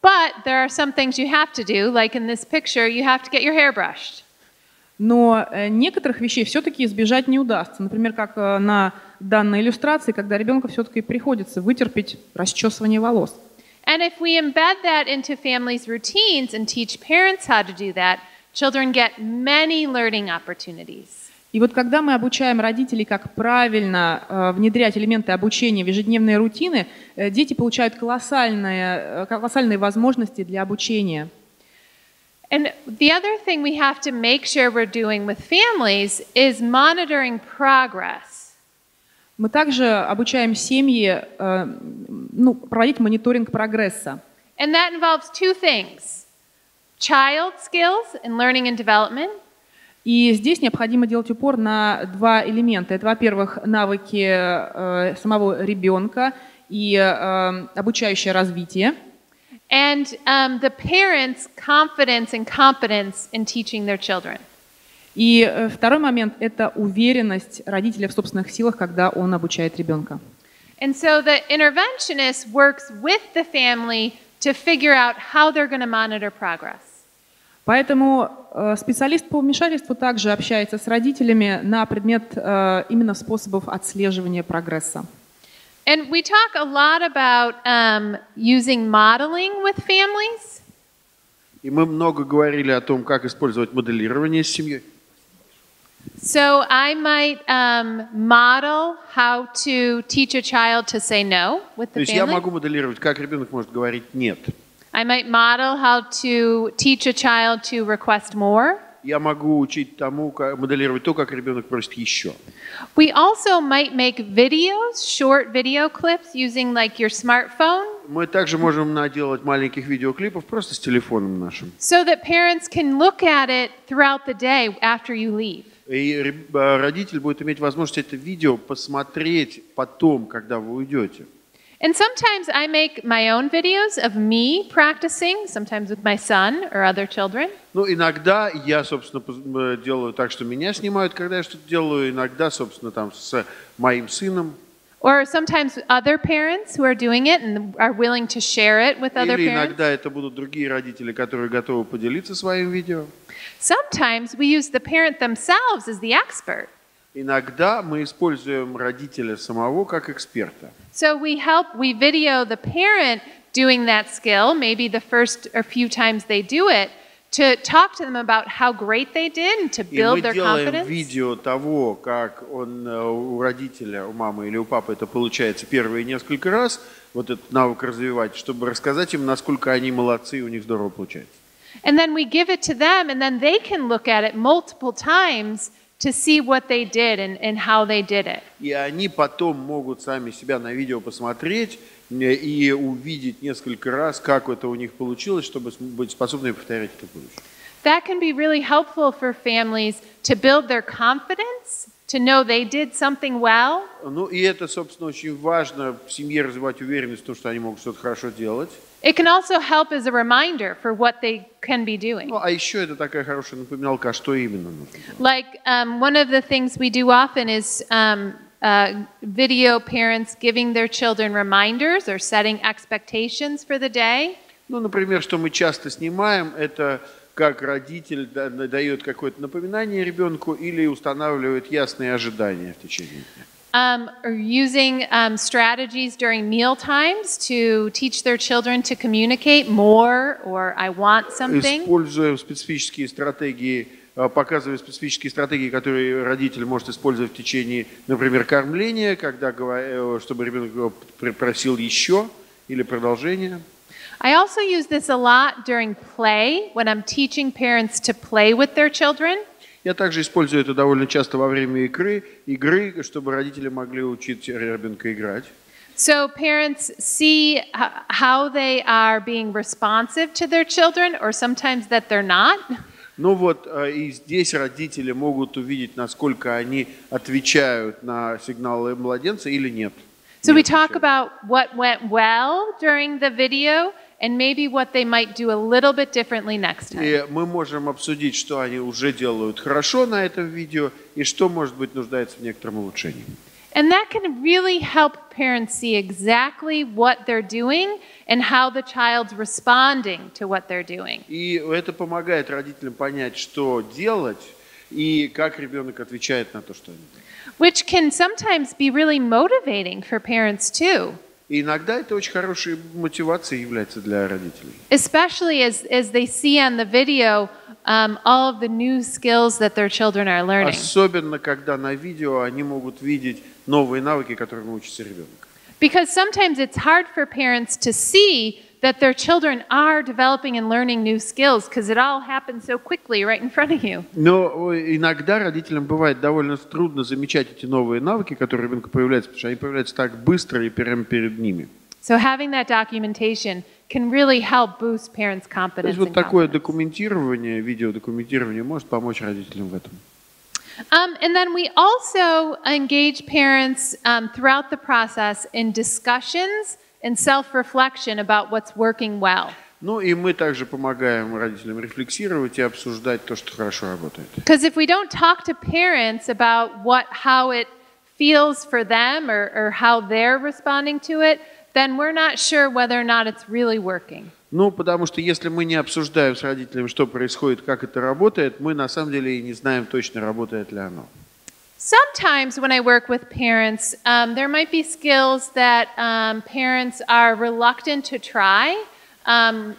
but there are some things you have to do, like in this picture, you have to get your hair brushed. Но э, некоторых вещей все-таки избежать не удастся. Например, как э, на данной иллюстрации, когда ребенку все-таки приходится вытерпеть расчесывание волос. And if we embed that into families' routines and teach parents how to do that, children get many learning opportunities. И вот когда мы обучаем родителей, как правильно э, внедрять элементы обучения в ежедневные рутины, э, дети получают колоссальные, э, колоссальные возможности для обучения. And the other thing we have to make sure we're doing with families is monitoring progress. Мы также обучаем семьи э, ну, проводить мониторинг прогресса. And that involves two things child skills and learning and development, И здесь необходимо делать упор на два элемента. Это, во-первых, навыки э, самого ребенка и э, обучающее развитие. and um, the parents' confidence and competence in teaching their children. И э, второй момент – это уверенность родителя в собственных силах, когда он обучает ребенка. And so the interventionist works with the family to figure out how they're going to monitor progress. Поэтому э, специалист по вмешательству также общается с родителями на предмет э, именно способов отслеживания прогресса. And we talk a lot about um, using modeling with families. И мы много говорили о том, как использовать моделирование с семьей. So I might um, model how to teach a child to say no with То the есть я могу моделировать, как ребенок может говорить «нет». I might model how to teach a child to request more. Я могу учить тому, как, моделировать то, как ребенок просит еще. We also might make videos, short video clips using like your smartphone Мы также можем наделать маленьких видеоклипов просто с телефоном нашим. so that parents can look at it throughout the day after you leave. И реб- э, родитель будет иметь возможность это видео посмотреть потом, когда вы уйдете. And sometimes I make my own videos of me practicing, sometimes with my son or other children. Ну, иногда я, собственно, поз- э, делаю так, что меня снимают, когда я что-то делаю. Иногда, собственно, там с моим сыном. Or sometimes other parents who are doing it and are willing to share it with other Или parents. иногда это будут другие родители, которые готовы поделиться своим видео. Sometimes we use the parent themselves as the expert. Иногда мы используем родителя самого как эксперта. So we help, we video the parent doing that skill, maybe the first or few times they do it, to talk to them about how great they did and to И мы build their делаем confidence. видео того, как он э, у родителя, у мамы или у папы это получается первые несколько раз, вот этот навык развивать, чтобы рассказать им, насколько они молодцы и у них здорово получается. And then we give it to them, and then they can look at it multiple times to see what they did and, and how they did it. И они потом могут сами себя на видео посмотреть э, и увидеть несколько раз, как это у них получилось, чтобы быть способными повторять это в будущем. That can be really helpful for families to build their confidence, to know they did something well, Ну и это, собственно, очень важно в семье развивать уверенность в том, что они могут что-то хорошо делать. It can also help as a reminder for what they can be doing. Ну а еще это такая хорошая напоминалка, а что именно нужно делать. Like um, one of the things we do often is um, uh, video parents giving their children reminders or setting expectations for the day. Ну, например, что мы часто снимаем, это как родитель да- дает какое-то напоминание ребенку или устанавливает ясные ожидания в течение дня. Um, or using um, strategies during meal times to teach their children to communicate more or I want something. Используя специфические стратегии, э, показывая специфические стратегии, которые родитель может использовать в течение, например, кормления, когда, говоря- э, чтобы ребенок его пр- просил еще или продолжение. I also use this a lot during play when I'm teaching parents to play with their children. Я также использую это довольно часто во время игры, игры, чтобы родители могли учить ребенка играть. So parents see how they are being responsive to their children or sometimes that they're not. Ну вот, э, и здесь родители могут увидеть, насколько они отвечают на сигналы младенца или нет. So we talk about what went well during the video and maybe what they might do a little bit differently next time. И мы можем обсудить, что они уже делают хорошо на этом видео и что, может быть, нуждается в некотором улучшении. And that can really help parents see exactly what they're doing and how the child's responding to what they're doing. И это помогает родителям понять, что делать и как ребенок отвечает на то, что они делают. Which can sometimes be really motivating for parents too, И иногда это очень хорошей мотивацией является для родителей. especially as, as they see on the video um, all of the new skills that their children are learning. Особенно, когда на видео они могут видеть новые навыки, которым учится ребенок. Because sometimes it's hard for parents to see that their children are developing and learning new skills because it all happens so quickly right in front of you. Но э, иногда родителям бывает довольно трудно замечать эти новые навыки, которые у ребенка появляются, потому что они появляются так быстро и прямо перед ними. So having that documentation can really help boost parents' То confidence. есть вот and такое confidence. документирование, видеодокументирование может помочь родителям в этом. Um, and then we also engage parents um, throughout the process in discussions and self reflection about what's working well. Ну и мы также помогаем родителям рефлексировать и обсуждать то, что хорошо работает. Because if we don't talk to parents about what, how it feels for them or, or how they're responding to it, then we're not sure whether or not it's really working. Ну, потому что если мы не обсуждаем с родителями, что происходит, как это работает, мы на самом деле и не знаем точно, работает ли оно. Sometimes when I work with parents, um, there might be skills that um, parents are reluctant to try. Um,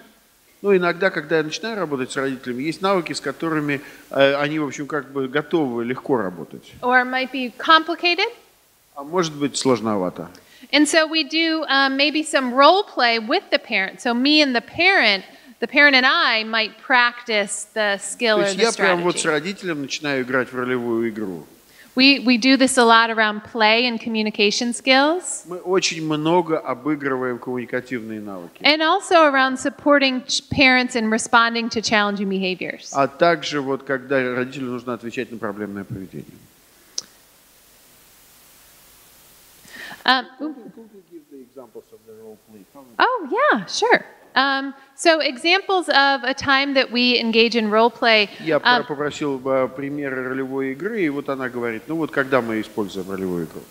Ну, иногда, когда я начинаю работать с родителями, есть навыки, с которыми э, они, в общем, как бы готовы легко работать. or might be complicated. А может быть сложновато. And so we do um, maybe some role play with the parent. So me and the parent, the parent and I might practice the skill То or есть the я прям вот с strategy. родителем начинаю играть в ролевую игру. We, we do this a lot around play and communication skills, Мы очень много обыгрываем коммуникативные навыки. and also around supporting ch- parents in responding to challenging behaviors. А также вот когда родителю нужно отвечать на проблемное поведение. Um, oh, yeah, sure. Um, so, examples of a time that we engage in role play. Я Um, попросил э, примеры ролевой игры, и вот она говорит, ну вот когда мы используем ролевую игру.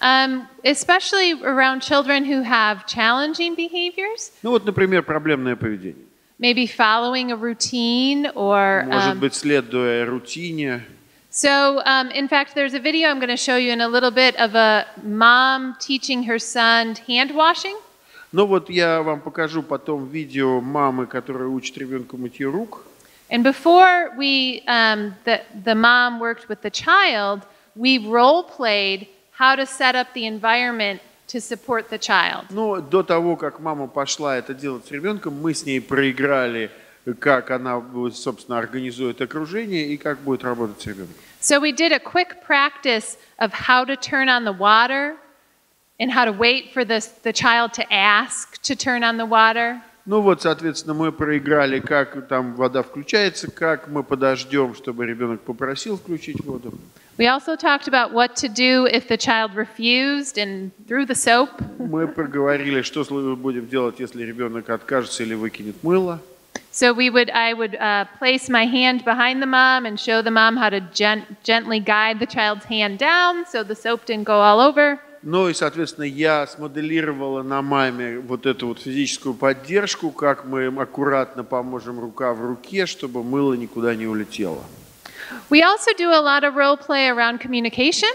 Um, especially around children who have challenging behaviors, Ну вот, например, проблемное поведение. maybe following a routine or. Может um, быть, следуя рутине. so, um, in fact, there's a video I'm going to show you in a little bit of a mom teaching her son hand washing. Но вот я вам покажу потом видео мамы, которая учит ребенка мытью рук. And before we, um, the, the mom worked with the child, we role played how to set up the environment to support the child. Но до того, как мама пошла это делать с ребенком, мы с ней проиграли, как она, собственно, организует окружение и как будет работать с ребенком. So we did a quick practice of how to turn on the water and how to wait for the, the child to ask to turn on the water. Ну вот, соответственно, мы проиграли, как там вода включается, как мы подождем, чтобы ребенок попросил включить воду. We also talked about what to do if the child refused and threw the soap. Мы проговорили, что сл- будем делать, если ребенок откажется или выкинет мыло. So we would, I would uh, place my hand behind the mom and show the mom how to gen- gently guide the child's hand down so the soap didn't go all over. Ну и, соответственно, я смоделировала на маме вот эту вот физическую поддержку, как мы им аккуратно поможем рука в руке, чтобы мыло никуда не улетело. We also do a lot of role play around communication.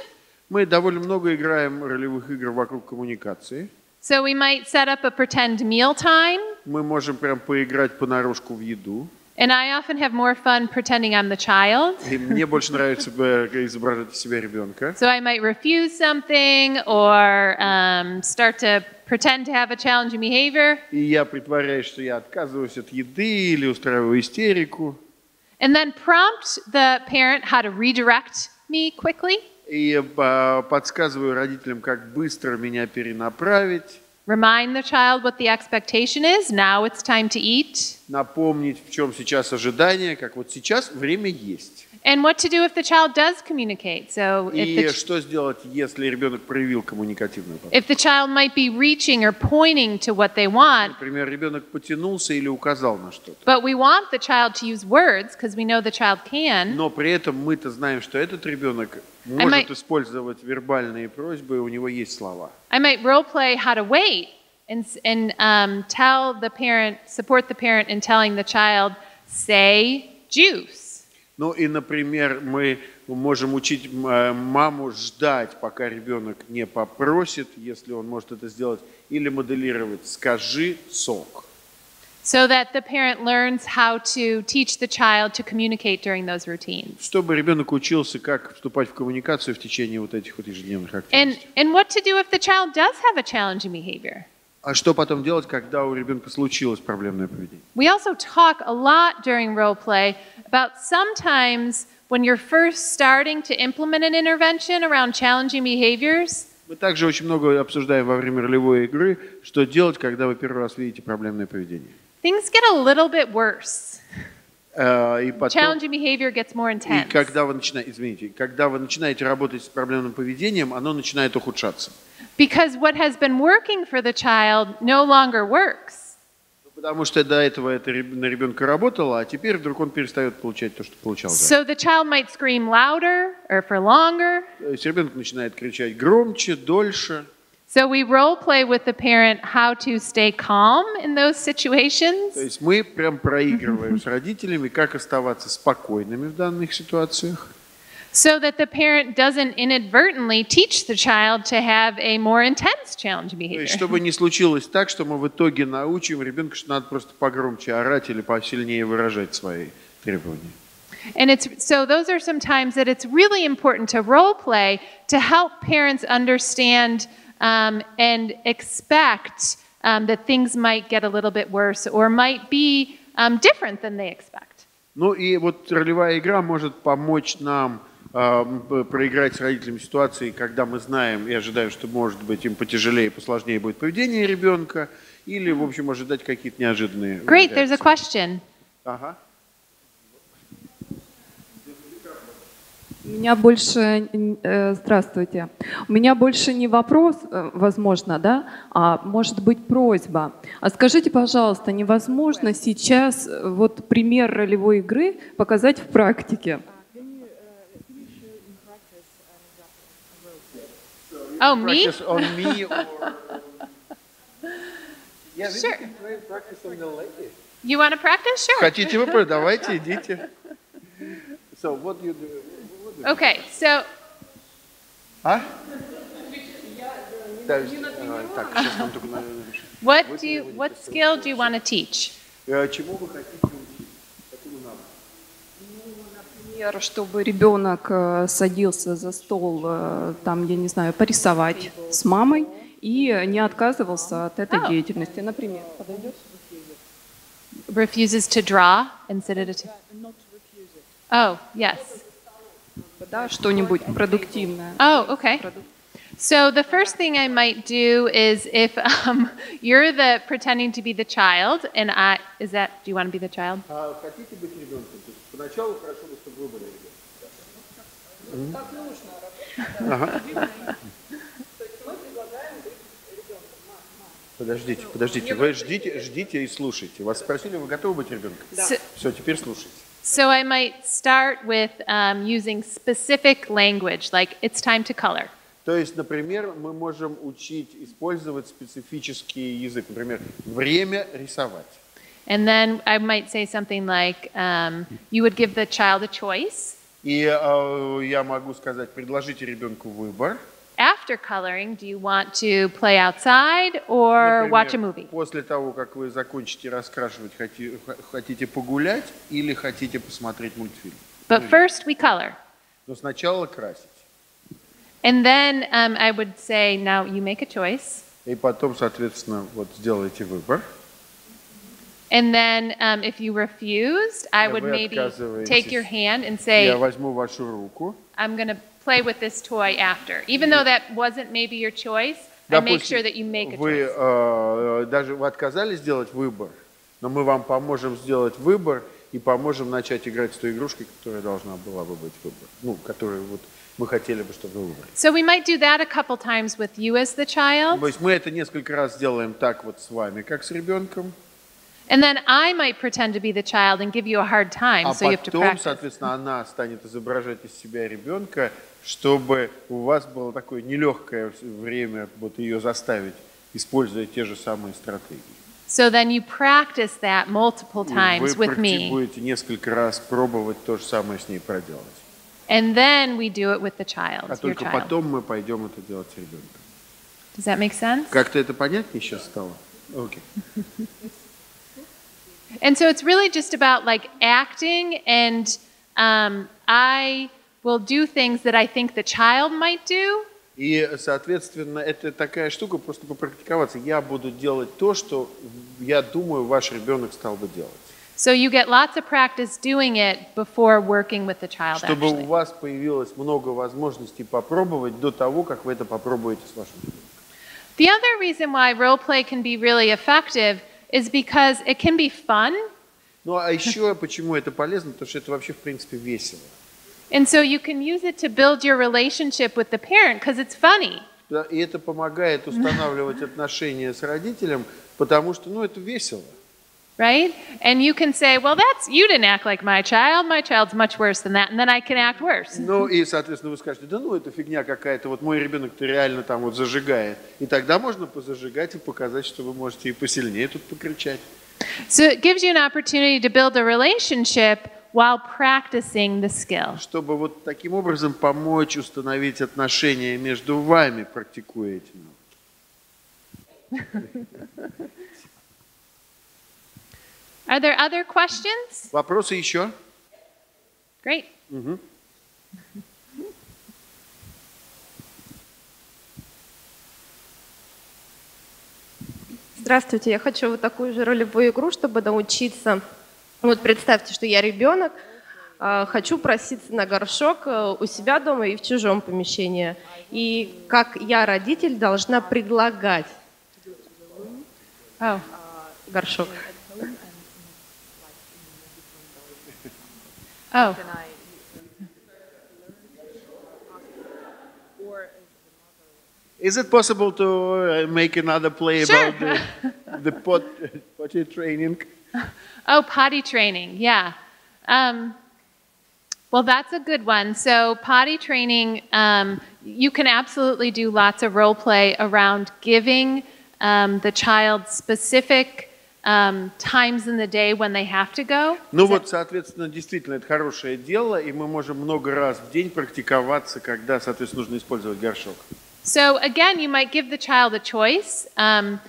Мы довольно много играем ролевых игр вокруг коммуникации. So we might set up a pretend meal time, Мы можем прям поиграть понарошку в еду. and I often have more fun pretending I'm the child. И мне больше нравится э, изображать из себя ребенка. So I might refuse something or um, start to pretend to have a challenging behavior. И я притворяюсь, что я отказываюсь от еды или устраиваю истерику. And then prompt the parent how to redirect me quickly. И э, подсказываю родителям, как быстро меня перенаправить. Remind the child what the expectation is. Now it's time to eat. Напомнить, в чем сейчас ожидание, как вот сейчас время есть. And what to do if the child does communicate. So if И the, ch- что сделать, если ребенок проявил коммуникативную поддержку? if the child might be reaching or pointing to what they want, Например, ребенок потянулся или указал на что-то. but we want the child to use words because we know the child can. Но при этом мы-то знаем, что этот ребенок might- может использовать вербальные просьбы, и у него есть слова. I might role play how to wait and, s- and um, tell the parent, support the parent in telling the child, say juice. Ну и, например, мы можем учить э, маму ждать, пока ребенок не попросит, если он может это сделать, или моделировать «скажи сок». So that the parent learns how to teach the child to communicate during those routines. Чтобы ребенок учился, как вступать в коммуникацию в течение вот этих вот ежедневных And, активностей. and what to do if the child does have a challenging behavior. А что потом делать, когда у ребенка случилось проблемное поведение? We also talk a lot during role play about sometimes when you're first starting to implement an intervention around challenging behaviors, Мы также очень много обсуждаем во время ролевой игры, что делать, когда вы первый раз видите проблемное поведение. things get a little bit worse. Э, И потом, challenging behavior gets more и когда вы начинаете, извините, когда вы начинаете работать с проблемным поведением, оно начинает ухудшаться. Because what has been working for the child no longer works. Потому что до этого это на ребенка работало, а теперь вдруг он перестает получать то, что получал. So the child might scream louder or for longer. То есть ребенок начинает кричать громче, дольше. So we role play with the parent how to stay calm in those situations. То есть мы прям проигрываем с родителями, как оставаться спокойными в данных ситуациях, so that the parent doesn't inadvertently teach the child to have a more intense challenge То behavior. есть, чтобы не случилось так, что мы в итоге научим ребенка, что надо просто погромче орать или посильнее выражать свои требования. And it's so those are some times that it's really important to role play to help parents understand um, and expect um, that things might get a little bit worse or might be um, different than they expect. Ну и вот ролевая игра может помочь нам а, м, проиграть с родителями ситуации, когда мы знаем и ожидаем, что может быть им потяжелее, посложнее будет поведение ребенка, или, в общем, ожидать какие-то неожиданные Great, there's a question. Ага. У меня больше, э, здравствуйте, у меня больше не вопрос, э, возможно, да, а может быть просьба. А скажите, пожалуйста, невозможно сейчас э, вот пример ролевой игры показать в практике? Oh, me? On me or... Yeah, Sure. on the lady. You want to practice? Sure. Хотите вы? Давайте, идите. So, what do you do? Okay, so А? Так, сейчас только решить. what do you, what skill do you want to teach? Э, Чему вы хотите учить? Какому навыку? Например, чтобы ребенок э, садился за стол, э, там, я не знаю, порисовать с мамой и не отказывался от этой Oh. деятельности. Например, подойдет? Refuses to draw and sit at a table. Oh, yes. Да, что-нибудь продуктивное. Oh, okay. So the first thing I might do is if um, you're the pretending to be the child, and I is that do you want to be the child? А хотите быть ребенком? То есть поначалу хорошо бы, чтобы вы были ребенком. Ага. Подождите, подождите. Вы ждите, ждите и слушайте. Вас спросили, вы готовы быть ребенком? So, Все, теперь слушайте. so I might start with um, using specific language, like it's time to color. То есть, например, мы можем учить использовать специфический язык. Например, время рисовать. And then I might say something like, um, you would give the child a choice. И э, я могу сказать, предложите ребенку выбор. After coloring, do you want to play outside or Например, watch a movie? После того, как вы закончите раскрашивать, хоти- х- хотите погулять или хотите посмотреть мультфильм. But first, we color. Но сначала красить. And then um, I would say, now you make a choice. И потом, соответственно, вот сделайте выбор. And then um, if you refused, I Yeah, would вы maybe отказываетесь. take your hand and Я say, возьму вашу руку. I'm going to play with this toy after. Even though that wasn't maybe your choice, I make sure that you make a вы choice. э, даже вы отказались сделать выбор, но мы вам поможем сделать выбор и поможем начать играть с той игрушкой, которая должна была бы быть выбор. Ну, которую вот мы хотели бы, чтобы вы выбрали. So we might do that a couple times with you as the child. То есть мы это несколько раз делаем так вот с вами, как с ребенком. And then I might pretend to be the child and give you a hard time, А so you have to потом, practice. соответственно, она станет изображать из себя ребенка, чтобы у вас было такое нелегкое время вот ее заставить, используя те же самые стратегии. So then you practice that multiple times Вы with me. будете несколько раз пробовать то же самое с ней проделать. And then we do it with the child, А только child. потом мы пойдем это делать с ребенком. Does that make sense? Как-то это понятнее сейчас стало? Окей. And so it's really just about like acting, and um, I will do things that I think the child might do, И, соответственно, это такая штука, просто попрактиковаться. Я буду делать то, что я думаю, ваш ребенок стал бы делать. So you get lots of practice doing it before working with the child, Чтобы у actually. вас появилось много возможностей попробовать до того, как вы это попробуете с вашим ребенком. The other reason why role play can be really effective is because it can be fun. Ну а еще почему это полезно? Потому что это вообще в принципе весело. And so you can use it to build your relationship with the parent because it's funny. Да, И это помогает устанавливать отношения с родителем, потому что ну это весело. right? And you can say, well, that's, you didn't act like my child. My child's much worse than that. And then I can act worse. Ну и, соответственно, вы скажете, да ну это фигня какая-то, вот мой ребенок-то реально там вот зажигает. И тогда можно позажигать и показать, что вы можете и посильнее тут покричать. So it gives you an opportunity to build a relationship while practicing the skill. Чтобы вот таким образом помочь установить отношения между вами, практикуя этим. Are there other questions? Вопросы еще? Great. Здравствуйте, я хочу вот такую же ролевую игру, чтобы научиться. Вот представьте, что я ребенок, а, хочу проситься на горшок э, у себя дома и в чужом помещении. И как я, родитель, должна предлагать Oh, горшок. oh. Is it possible to uh, make another play Sure. about the, the pot, potty training? Oh, potty training. Yeah. Um, well, that's a good one. So, potty training, um, you can absolutely do lots of role play around giving um, the child specific um, times in the day when they have to go. Ну вот, соответственно, действительно, это хорошее дело, и мы можем много раз в день практиковаться, когда, соответственно, нужно использовать горшок. So, again, you might give the child a choice. Um,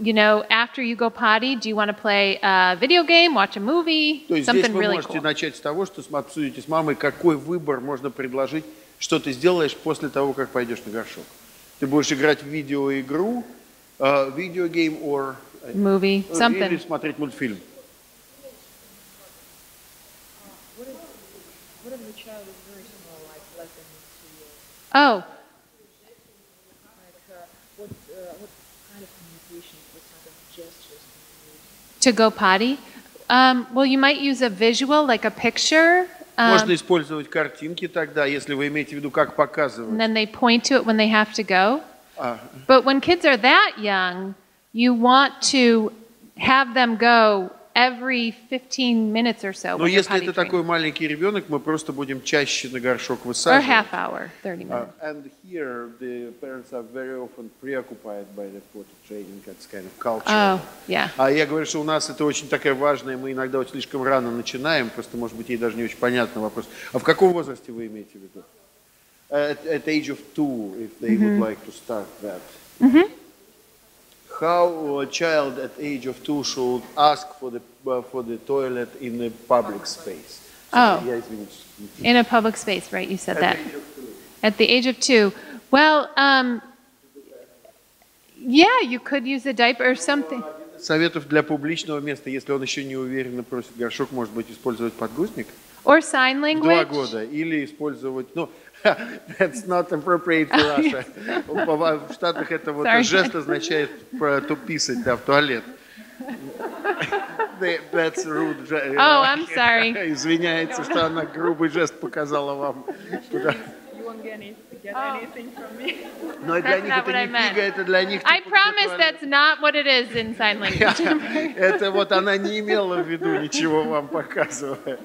you know, after you go potty, do you want to play a video game, watch a movie, То есть здесь something вы really можете cool? начать с того, что обсудите с мамой, какой выбор можно предложить, что ты сделаешь после того, как пойдешь на горшок. Ты будешь играть в видеоигру, э, видеогейм or э, Movie, или something. смотреть мультфильм. Oh. To go potty? Um, well, you might use a visual, like a picture, um, Можно использовать картинки тогда, если вы имеете в виду, как показывать. and then they point to it when they have to go. А, But when kids are that young, you want to have them go every 15 minutes or so. Но если это такой маленький ребенок, мы просто будем чаще на горшок Or высаживать. half hour, 30 Uh, minutes. and here, the parents are very often preoccupied by the potty training. It's kind of culture. Oh, yeah. А я говорю, что у нас это очень такая важная, мы иногда вот слишком рано начинаем, просто, может быть, ей даже не очень понятный вопрос. А в каком возрасте вы имеете в виду? At, at age of two, if they would like to start that. How a child at age of two should ask for the, uh, for the toilet in a public space? Oh. Я извините. In a public space, right? You said that. At the age of two. Well, um, yeah, you could use a diaper or something. Советов для публичного места, если он еще не уверенно просит горшок, может быть, использовать подгузник Or sign в language. два года, или использовать, ну, that's not appropriate for Russia. В Штатах это вот Sorry. жест означает про- то писать, да, в туалет. That's rude. же- Oh, I'm sorry. Извиняется, что она грубый жест показала вам. Куда- Но для них это не книга, это для них... I типа, promise that's not what it is in sign language. Это вот она не имела в виду ничего вам показывая.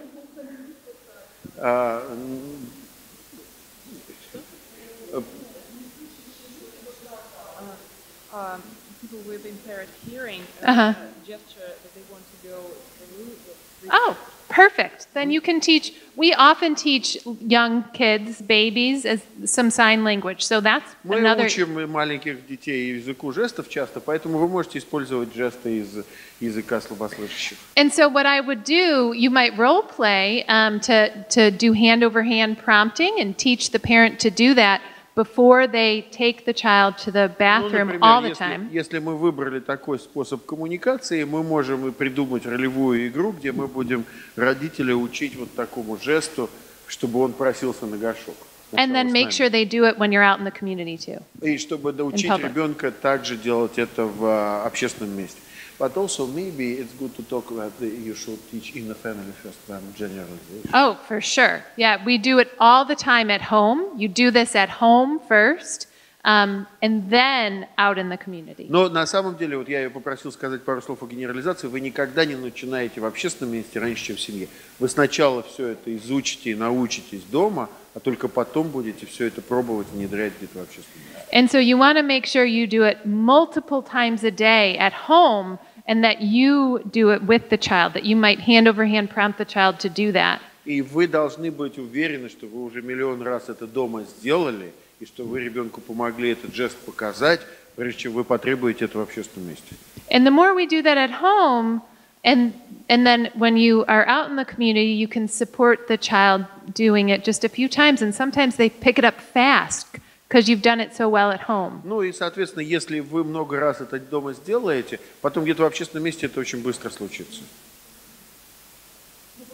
Um, people with impaired hearing Uh-huh. gesture that they want to go through. Oh, perfect. Then you can teach. We often teach young kids, babies, as some sign language. So that's Мы another. учим маленьких детей языку жестов часто, поэтому вы можете использовать жесты из языка слабослышащих. And so what I would do, you might role play um, to to do hand over hand prompting and teach the parent to do that Before they take the child to the Ну, bathroom например, all the если, time. если мы выбрали такой способ коммуникации, мы можем и придумать ролевую игру, где мы будем родителя учить вот такому жесту, чтобы он просился на горшок. And then make sure they do it when you're out in the community too. И чтобы научить ребенка также делать это в а, общественном месте. But also maybe it's good to talk about the, you should teach in the family first than generalization. Oh, for sure. Yeah, we do it all the time at home. You do this at home first, um, and then out in the community. Но на самом деле, вот я ее попросил сказать пару слов о генерализации, вы никогда не начинаете в общественном месте раньше, чем в семье. Вы сначала все это изучите и научитесь дома, а только потом будете все это пробовать внедрять где-то в общественном месте. And so you want to make sure you do it multiple times a day at home and that you do it with the child, that you might hand over hand prompt the child to do that. И вы должны быть уверены, что вы уже миллион раз это дома сделали, и что вы ребенку помогли этот жест показать, прежде чем вы потребуете это в общественном месте. And the more we do that at home, and and then when you are out in the community, you can support the child doing it just a few times, and sometimes they pick it up fast because you've done it so well at home. Ну и, соответственно, если вы много раз это дома сделаете, потом где-то в общественном месте это очень быстро случится.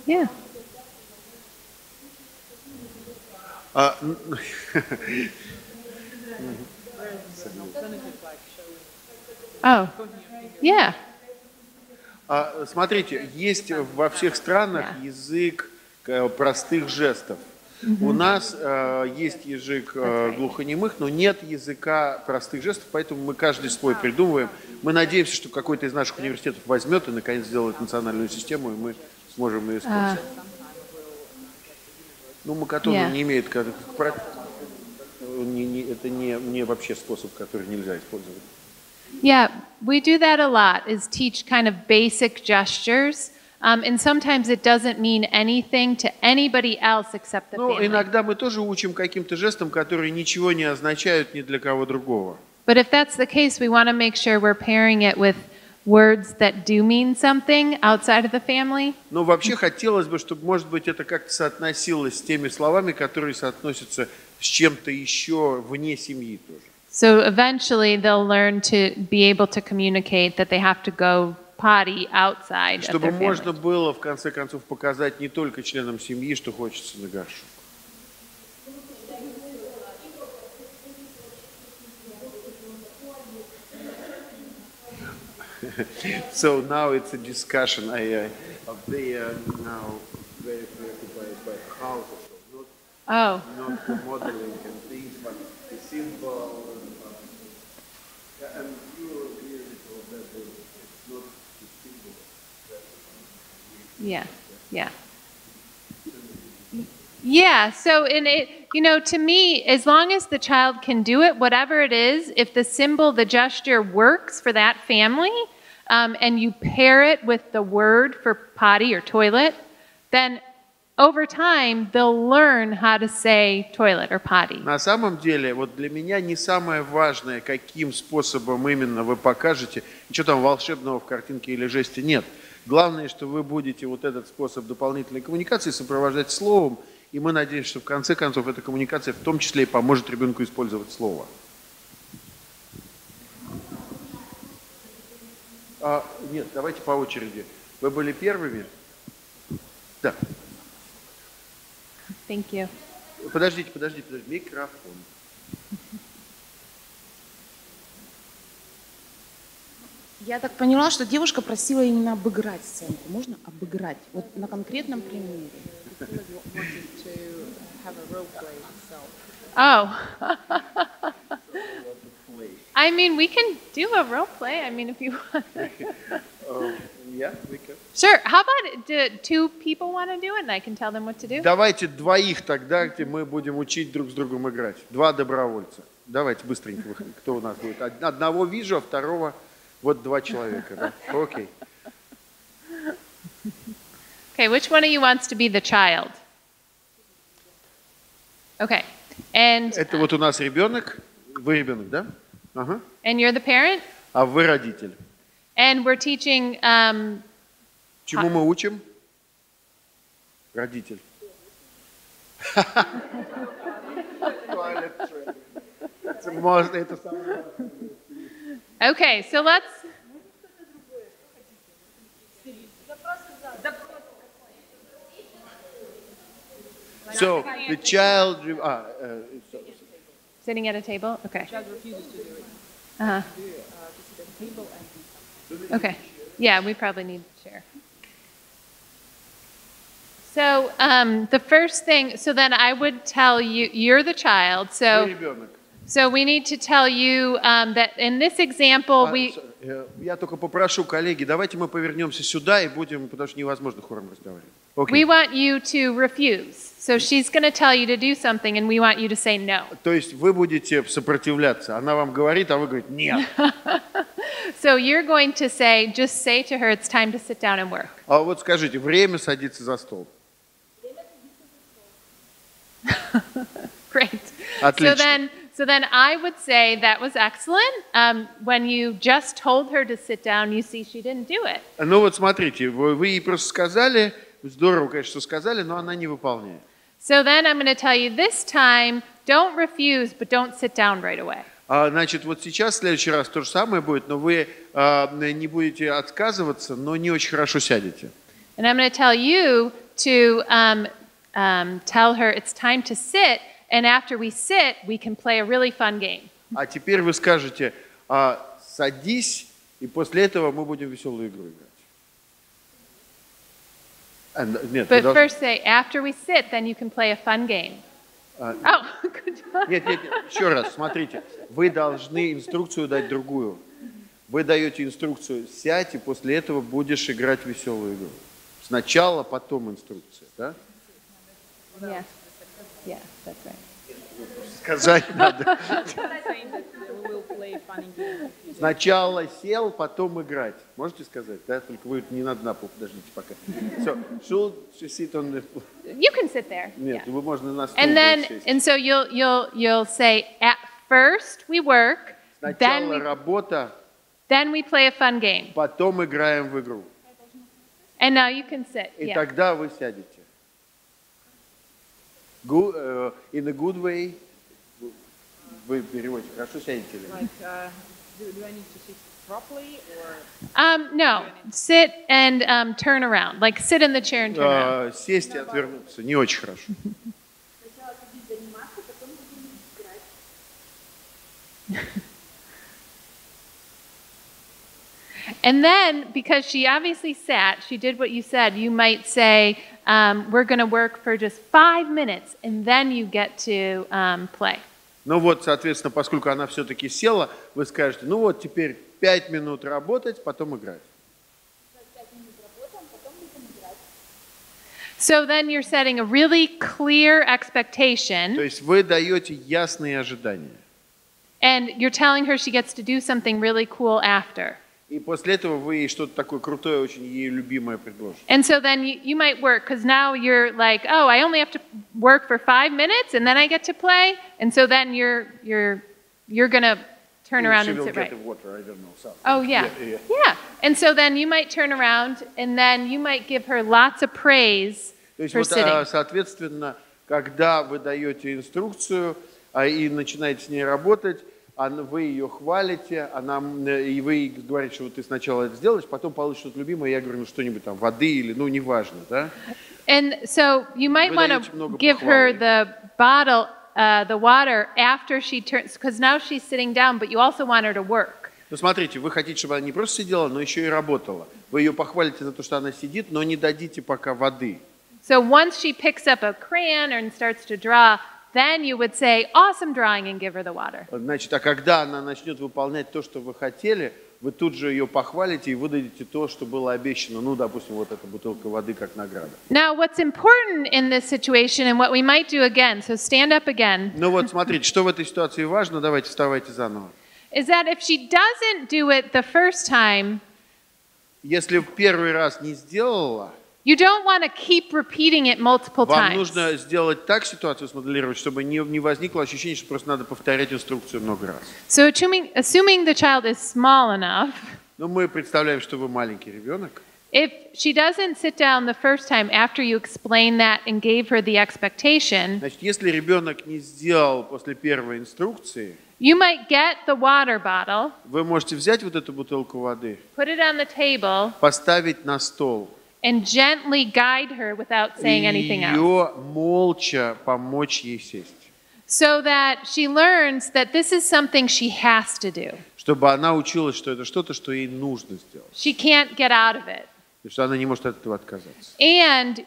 Yeah. А, Oh. Yeah. а, смотрите, есть во всех странах Да. язык э, простых жестов. У нас э, есть язык э, глухонемых, но нет языка простых жестов, поэтому мы каждый свой придумываем. Мы надеемся, что какой-то из наших университетов возьмет и наконец сделает национальную систему, и мы сможем ее использовать. Ну, Макатон Yeah. не имеет, как- не- не- это не, не вообще способ, который нельзя использовать. Yeah, we do that a lot, is teach kind of basic gestures. Um, and sometimes it doesn't mean anything to anybody else except the Ну, family. иногда мы тоже учим каким-то жестам, которые ничего не означают ни для кого другого. But if that's the case, we want to make sure we're pairing it with words that do mean something outside of the family. Но вообще хотелось бы, чтобы, может быть, это как-то соотносилось с теми словами, которые соотносятся с чем-то еще вне семьи тоже. So eventually they'll learn to be able to communicate that they have to go potty outside of Чтобы their можно family. было, в конце концов, показать не только членам семьи, что хочется на горшок. So now it's a discussion. I, uh, they are now very preoccupied by how to show, Oh, not, not the modeling and things, but the symbol. And, uh, and yeah, yeah. Yeah, so in it, you know, to me, as long as the child can do it, whatever it is, if the symbol, the gesture works for that family, um, and you pair it with the word for potty or toilet, then over time they'll learn how to say toilet or potty. На самом деле, вот для меня не самое важное, каким способом именно вы покажете, что там волшебного в картинке или жесте нет. Главное, что вы будете вот этот способ дополнительной коммуникации сопровождать словом, и мы надеемся, что в конце концов эта коммуникация в том числе и поможет ребенку использовать слово. А, нет, давайте по очереди. Вы были первыми? Да. Thank you. Подождите, подождите, подождите. Микрофон. Я так поняла, что девушка просила именно обыграть сценку. Можно обыграть? Вот на конкретном примере. Oh. I mean, we can do a role play. I mean, if you want. Yeah, we can. Sure. How about do two people want to do it and I can tell them what to do? Давайте двоих тогда, где мы будем учить друг с другом играть. Два добровольца. Давайте быстренько. Кто у нас будет? Од- Одного вижу, а второго вот два человека. Да? Окей. Okay, which one of you wants to be the child? Okay. And Это вот у нас ребенок. Вы ребенок, да? Ага. and you're the parent А вы родитель. and we're teaching um, Чему мы учим? Родитель. Можно, это самое Okay, so let's. So the child uh, uh, sitting at a table. Okay. Uh huh. Okay. Yeah, we probably need a chair. So um, the first thing, so then I would tell you, you're the child. So. so we need to tell you um, that in this example, А, we, с- э, Я только попрошу, коллеги, давайте мы повернемся сюда и будем, потому что невозможно хором разговаривать. we Окей. want you to refuse. So she's going to tell you to do something, and we want you to say no. То есть вы будете сопротивляться. Она вам говорит, а вы говорите, нет. So you're going to say, just say to her, it's time to sit down and work. А вот скажите, время садиться за стол. Great. So Отлично. then, so then I would say that was excellent. Um, when you just told her to sit down, you see she didn't do it. Ну вот смотрите, вы, вы ей просто сказали, здорово, конечно, что сказали, но она не выполняет. So then I'm going to tell you this time, don't refuse, but don't sit down right away. А, значит, вот сейчас, в следующий раз то же самое будет, но вы а, не будете отказываться, но не очень хорошо сядете. And I'm going to tell you to um, um, tell her it's time to sit, and after we sit, we can play a really fun game. А теперь вы скажете, а, садись, и после этого мы будем веселую игру играть. Н- нет, But должны- first say, after we sit, then you can play a fun game. а, Oh, good job. Нет, нет, нет, еще раз, смотрите. Вы должны инструкцию дать другую. Вы даете инструкцию, сядь, и после этого будешь играть веселую игру. Сначала, потом инструкция, да? Yeah. Yeah, that's right. Сказать надо. Сначала сел, потом играть. Можете сказать, да? Только вы не надо на пол, подождите пока. So, should she sit on the... You can sit there. Нет, Yeah. вы можно на стул And then, сесть. and so you'll you'll you'll say, at first we work, then Сначала we работа, then we play a fun game, потом играем в игру. and now you can sit. И Yeah. тогда вы сядете. Good, э, in a good way. Вы переводите, хорошо сядете или нет? Um, no, sit and um, turn around, like sit in the chair and turn around. А, сесть и отвернуться. Не очень хорошо. And then, because she obviously sat, she did what you said. You might say, um, "We're going to work for just five minutes, and then you get to um, play." Ну вот, соответственно, поскольку она все-таки села, вы скажете, ну вот теперь пять минут работать, потом играть. So then you're setting a really clear То expectation, есть вы даете ясные ожидания. and you're telling her she gets to do something really cool after. И после этого вы ей что-то такое крутое, очень ей любимое предложите. And so then you, you might work because now you're like, oh, I only have to work for five minutes and then I get to play. And so then you're you're you're gonna turn around and will sit get right. water, I don't know, something. Oh yeah. Yeah, yeah. And so then you might turn around and then you might give her lots of praise То есть for вот, sitting. а, соответственно, когда вы даете инструкцию а, и начинаете с ней работать, вы ее хвалите, она, э, и вы говорите, что вот ты сначала это сделаешь, потом получишь что-то любимое, я говорю, ну что-нибудь там, воды или, ну, неважно, да? And so you might want to give her the bottle, uh, the water after she turns, because now she's sitting down, but you also want her to work. Ну, смотрите, вы хотите, чтобы она не просто сидела, но еще и работала. Вы ее похвалите за то, что она сидит, но не дадите пока воды. So once she picks up a crayon and starts to draw, then you would say, awesome drawing, and give her the water. Значит, а когда она начнет выполнять то, что вы хотели, вы тут же ее похвалите и выдадите то, что было обещано. Ну, допустим, вот эта бутылка воды как награда. Now, what's important in this situation and what we might do again, so stand up again, Ну вот, смотрите, что в этой ситуации важно, давайте вставайте заново. is that if she doesn't do it the first time, Если в первый раз не сделала, you don't want to keep repeating it multiple вам times. нужно сделать так ситуацию смоделировать, чтобы не, не возникло ощущение, что просто надо повторять инструкцию много раз. So, assuming, assuming the child is small enough, Но мы представляем, что вы маленький ребенок. if she doesn't sit down the first time after you explain that and gave her the expectation, Значит, если ребенок не сделал после первой инструкции, you might get the water bottle, вы можете взять вот эту бутылку воды, put it on the table, поставить на стол, and gently guide her without saying anything else. ее молча помочь ей сесть. So that she learns that this is something she has to do. Чтобы она училась, что это что-то, что ей нужно сделать. She can't get out of it. И что она не может от этого отказаться. And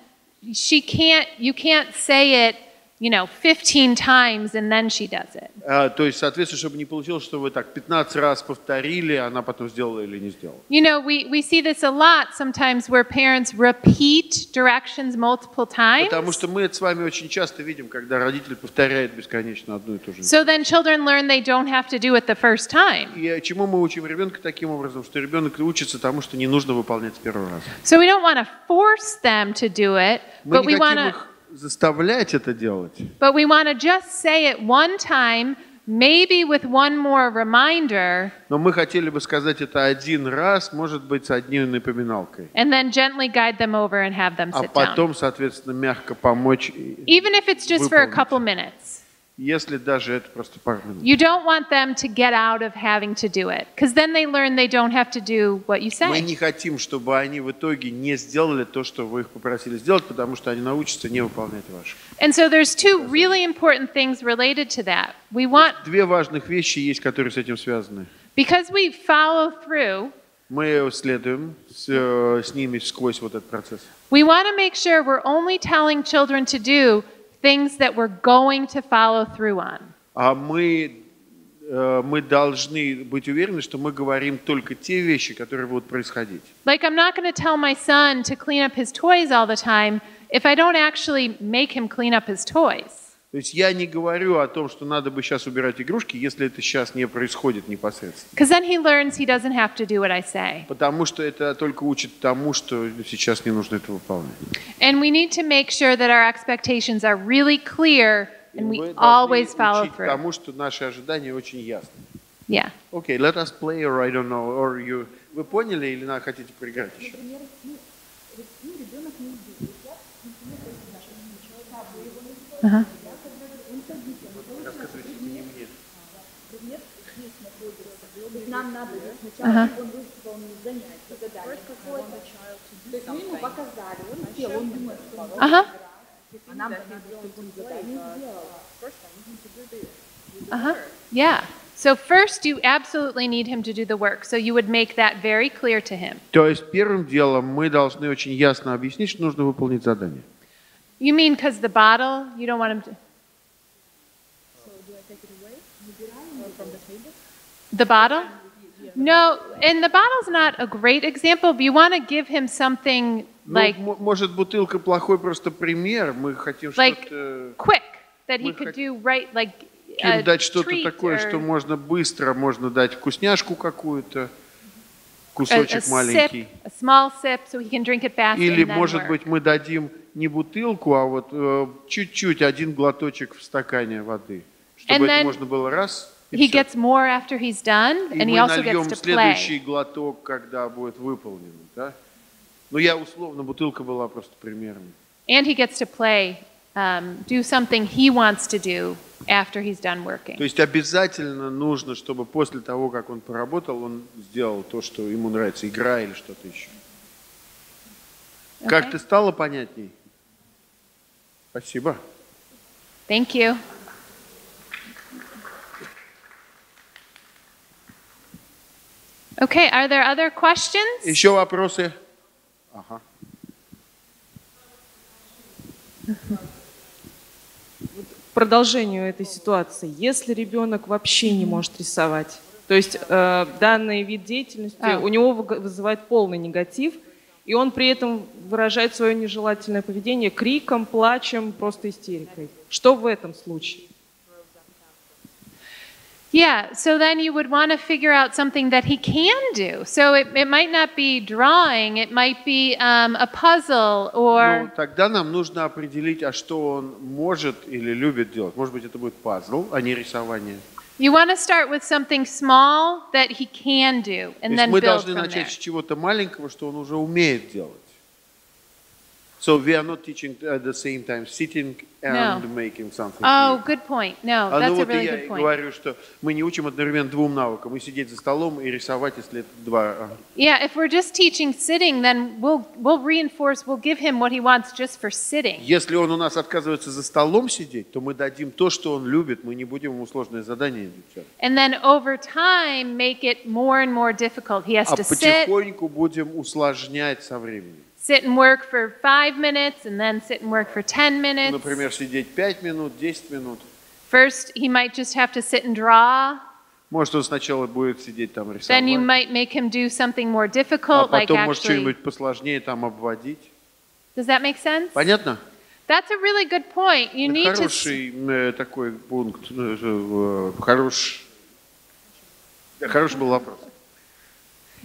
she can't, you can't say it, you know, 15 times and then she does it. А, то есть, соответственно, чтобы не получилось, что вы так 15 раз повторили, она потом сделала или не сделала. You know, we, we see this a lot sometimes where parents repeat directions multiple times. Потому что мы это с вами очень часто видим, когда родители повторяют бесконечно одну и ту же. So then children learn they don't have to do it the first time. И чему мы учим ребенка таким образом, что ребенок учится тому, что не нужно выполнять с первого раза. So we don't want to force them to do it, but we want to заставлять это делать. but we want to just say it one time, maybe with one more reminder, Но мы хотели бы сказать это один раз, может быть, с одной напоминалкой. and then gently guide them over and have them А sit down. потом, соответственно, мягко помочь, и- Even if it's just for a выполнить. couple minutes. если даже это просто пару минут. You don't want them to get out of having to do it, because then they learn they don't have to do what you Мы say. не хотим, чтобы они в итоге не сделали то, что вы их попросили сделать, потому что они научатся не выполнять ваше. And so there's two really important things related to that. We want, Две важных вещи есть, которые с этим связаны. because we follow through, Мы следуем с, э, с ними сквозь вот этот процесс. we want to make sure we're only telling children to do things that we're going to follow through on. А мы, э, мы должны быть уверены, что мы говорим только те вещи, которые будут происходить. Like, I'm not going to tell my son to clean up his toys all the time if I don't actually make him clean up his toys. То есть я не говорю о том, что надо бы сейчас убирать игрушки, если это сейчас не происходит непосредственно. Then he learns he doesn't have to do what I say. Потому что это только учит тому, что сейчас не нужно это выполнять. And we need to make sure that our expectations are really clear И and we always follow учить through. тому, что наши ожидания очень ясны. Yeah. Окей, let us play, or I don't know, or you... Вы поняли или на, хотите проиграть еще? Uh-huh. задание сделал. Uh-huh. Yeah. So first you absolutely need him to do the work. So you would make that very clear to him. То есть первым делом мы должны очень ясно объяснить, что нужно выполнить задание. You mean because the bottle, you don't want him to The bottle? No, and the bottle's not a great example, but you want to give him something Ну, like м- может, бутылка плохой просто пример. Мы хотим Like что-то... quick that he could do right like a дать что-то такое, or что можно быстро, можно дать вкусняшку какую-то, a, a кусочек sip, маленький. a small sip so he can drink it fast Или, может work. быть, мы дадим не бутылку, а вот э, чуть-чуть, один глоточек в стакане воды, чтобы And это then можно было раз, He всё. gets more after he's done, И and he мы also нальем gets to следующий play. глоток, когда будет выполнено. Да? Ну, я условно, бутылка была просто примером. And he gets to play, um, do something he wants to do after he's done working. То есть обязательно нужно, чтобы после того, как он поработал, он сделал то, что ему нравится, игра или что-то еще. Как Okay. ты стало понятней? Спасибо. Thank you. Okay, are there other questions? Еще вопросы? Ага. продолжению этой ситуации, если ребенок вообще не может рисовать, то есть э, данный вид деятельности А. у него вызывает полный негатив, и он при этом выражает свое нежелательное поведение криком, плачем, просто истерикой. Что в этом случае? Yeah, so then you would want to figure out something that he can do. So it, it might not be drawing, it might be um, a puzzle or. Ну, тогда нам нужно определить, а что он может или любит делать. Может быть, это будет пазл, а не рисование. You want to start with something small that he can do То and есть then мы build должны from начать there. с чего-то маленького, что он уже умеет делать. So we are not teaching at the same time sitting and No. making something. Oh, good point. No, А ну that's a really good point. говорю, что мы не учим одновременно двум навыкам. И сидеть за столом, и рисовать, если это два. а. Yeah, if we're just teaching sitting, then we'll we'll reinforce, we'll give him what he wants just for sitting. Если он у нас отказывается за столом сидеть, то мы дадим то, что он любит. Мы не будем ему сложное задание изучать. And then over time make it more and more difficult. He has А to sit, потихоньку будем усложнять со временем. sit and work for five minutes, and then sit and work for 10 minutes. Например, сидеть 5 минут, 10 минут. First, he might just have to sit and draw. Может, он сначала будет сидеть там Then you рисовать, might make him do something more а difficult, like потом, может, actually. что-нибудь посложнее там обводить. Does that make sense? Понятно? That's a really good point. You need to. Хороший э, такой пункт. э, э, Хорош... Да, Хороший был вопрос.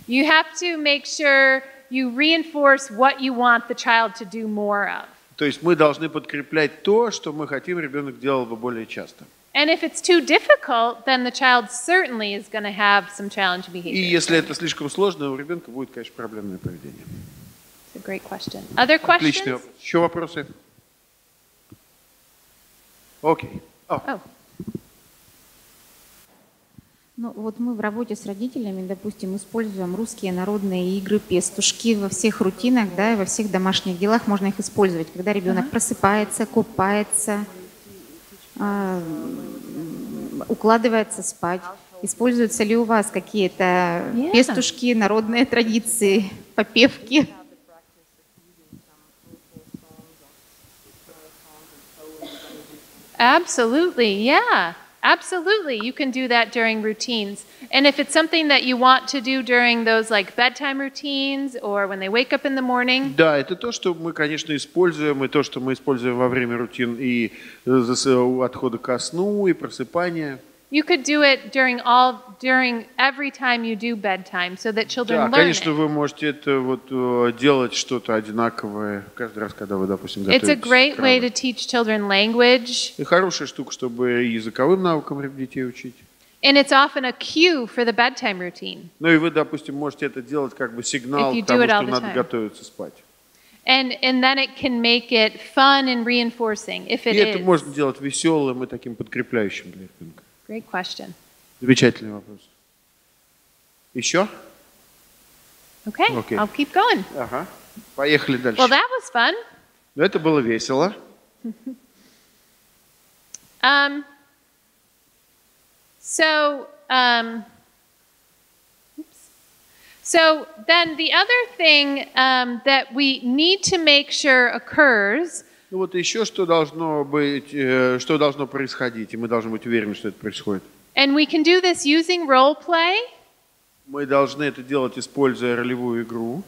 You have to make sure you reinforce what you want the child to do more of. То есть мы должны подкреплять то, что мы хотим, ребенок делал бы более часто. And if it's too difficult, then the child certainly is going to have some challenging И behavior. если это слишком сложно, у ребенка будет, конечно, проблемное поведение. It's a great question. Other Отличный questions? вопрос. Еще вопросы? Окей. Oh. Ну, вот мы в работе с родителями, допустим, используем русские народные игры, пестушки во всех рутинах, да, и во всех домашних делах можно их использовать. Когда ребенок просыпается, купается, м, укладывается спать. Используются ли у вас какие-то Yeah. пестушки, народные традиции, попевки? Absolutely, yeah. Absolutely. You can do that during routines. And if it's something that you want to do during those like bedtime routines or when they wake up in the morning, Да, это то, что мы, конечно, используем, и то, что мы используем во время рутин и э, зас- у отхода ко сну, и просыпания. you could do it during all during every time you do bedtime so that children Да, learn конечно, it. вы можете это вот э, делать что-то одинаковое каждый раз, когда вы, допустим, It's a готовитесь. great к way работе. to teach children language, И хорошая штука, чтобы и языковым навыкам детей учить. and it's often a cue for the bedtime routine. Ну и вы, допустим, можете это делать как бы сигнал If you к тому, do it all что the надо time. готовиться спать. And and then it can make it fun and reinforcing if it И это is. можно делать веселым и таким подкрепляющим для ребенка. Great question. Замечательный вопрос. Еще? Okay, Okay. I'll keep going. Ага. Поехали дальше. Well, that was fun. Ну, это было весело. Um, so, um, oops. so then the other thing um, that we need to make sure occurs Ну вот еще что должно быть, э, что должно происходить, и мы должны быть уверены, что это происходит. And we can do this using role play, Мы должны это делать, используя ролевую игру,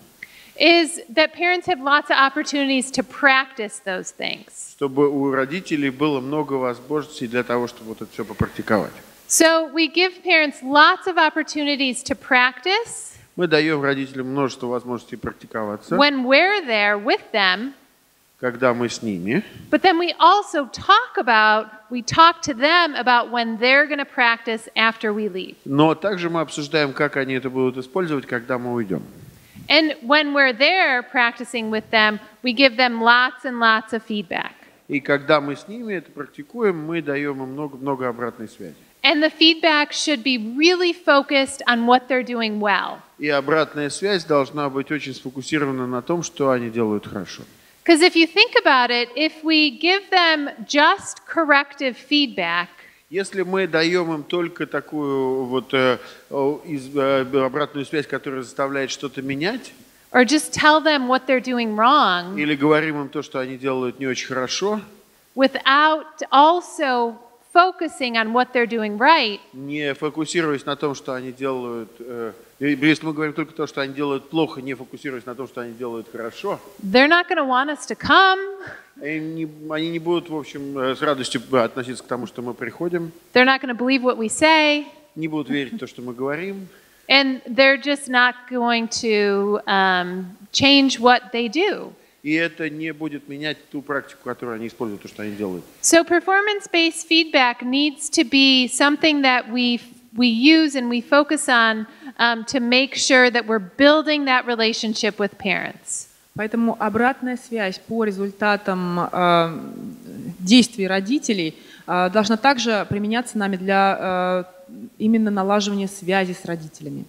is that parents have lots of opportunities to practice those things. чтобы у родителей было много возможностей для того, чтобы вот это все попрактиковать. So we give parents lots of opportunities to practice Мы даем родителям множество возможностей практиковаться, when we're there with them, когда мы с ними. but then we also talk about, we talk to them about when they're going to practice after we leave. Но также мы обсуждаем, как они это будут использовать, когда мы уйдем. And when we're there practicing with them, we give them lots and lots of feedback. И когда мы с ними это практикуем, мы даем им много-много обратной связи. And the feedback should be really focused on what they're doing well. И обратная связь должна быть очень сфокусирована на том, что они делают хорошо. Because if you think about it, if we give them just corrective feedback, Если мы даем им только такую вот э, о, из- э, обратную связь, которая заставляет что-то менять, or just tell them what they're doing wrong, или говорим им то, что они делают не очень хорошо, without also focusing on what they're doing right, не фокусируясь на том, что они делают, э, и если мы говорим только то, что они делают плохо, не фокусируясь на том, что они делают хорошо, they're not going to want us to come. не, они не будут, в общем, э, с радостью относиться к тому, что мы приходим, They're not going to believe what we say. не будут верить в то, что мы говорим, And they're just not going to um, change what they do. и это не будет менять ту практику, которую они используют, то, что они делают. So performance-based feedback needs to be something that we we use and we focus on um, to make sure that we're building that relationship with parents. Поэтому обратная связь по результатам э, действий родителей э, должна также применяться нами для э, именно налаживания связи с родителями.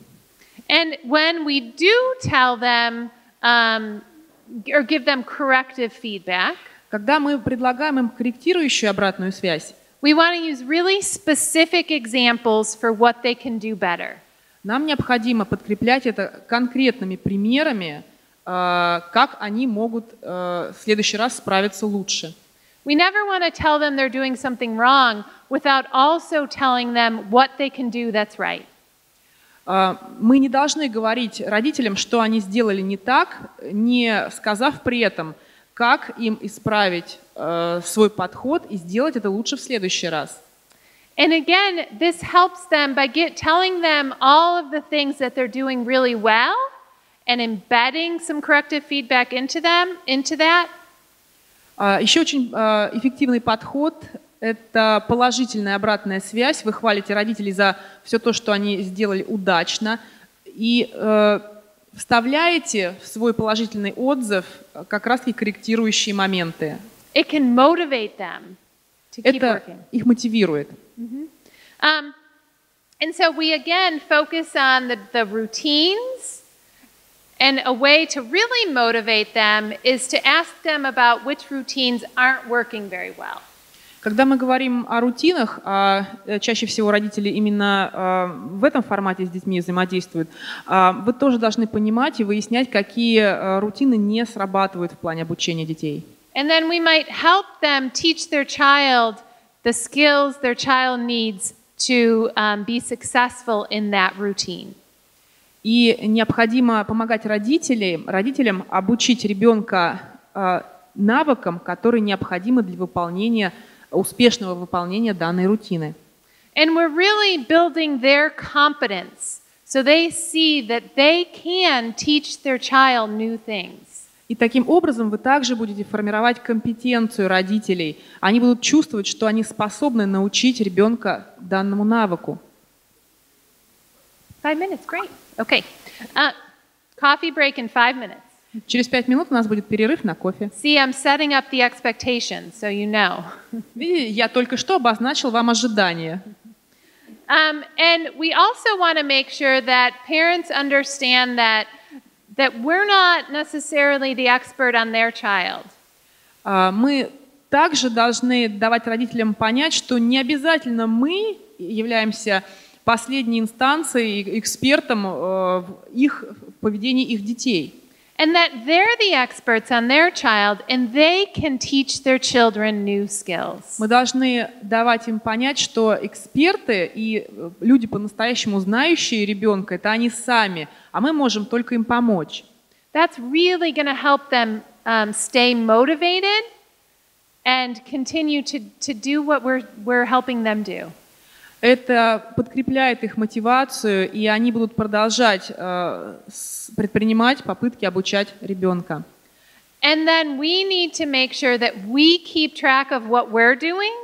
And when we do tell them um, or give them corrective feedback, Когда мы предлагаем им корректирующую обратную связь, we want to use really specific examples for what they can do better. нам необходимо подкреплять это конкретными примерами, э, как они могут э, в следующий раз справиться лучше. We never want to tell them they're doing something wrong without also telling them what they can do that's right. А, Мы не должны говорить родителям, что они сделали не так, не сказав при этом, как им исправить э, свой подход и сделать это лучше в следующий раз. And again, this helps them by get, telling them all of the things that they're doing really well and embedding some corrective feedback into them, into that. А, Еще очень э, эффективный подход – это положительная обратная связь. Вы хвалите родителей за все то, что они сделали удачно, и э, вставляете в свой положительный отзыв э, как раз-таки корректирующие моменты. It can motivate them to keep Это working. их мотивирует. Um, and so we again focus on the, the routines. And a way to really motivate them is to ask them about which routines aren't working very well. Когда мы говорим о рутинах, а э, чаще всего родители именно а, в этом формате с детьми взаимодействуют, а, вы тоже должны понимать и выяснять, какие а, рутины не срабатывают в плане обучения детей. And then we might help them teach their child the skills their child needs to um, be successful in that routine. И необходимо помогать родителям, родителям обучить ребенка а, навыкам, которые необходимы для выполнения, успешного выполнения данной рутины. And we're really building their competence so they see that they can teach their child new things. И таким образом вы также будете формировать компетенцию родителей. Они будут чувствовать, что они способны научить ребенка данному навыку. Five minutes, great. Okay. Uh, coffee break in five minutes. Через пять минут у нас будет перерыв на кофе. See, I'm setting up the expectations, so you know. Видите, я только что обозначил вам ожидания. Um, and we also want to make sure that parents understand that that we're not necessarily the expert on their child. А, Мы также должны давать родителям понять, что не обязательно мы являемся последней инстанцией, экспертом э, в их поведении их детей. And that they're the experts on their child and they can teach their children new skills. Мы должны давать им понять, что эксперты и э, люди по-настоящему знающие ребенка, это они сами, а мы можем только им помочь. That's really going to help them um, stay motivated and continue to, to do what we're, we're helping them do. Это подкрепляет их мотивацию, и они будут продолжать э, предпринимать попытки обучать ребенка. And then we need to make sure that we keep track of what we're doing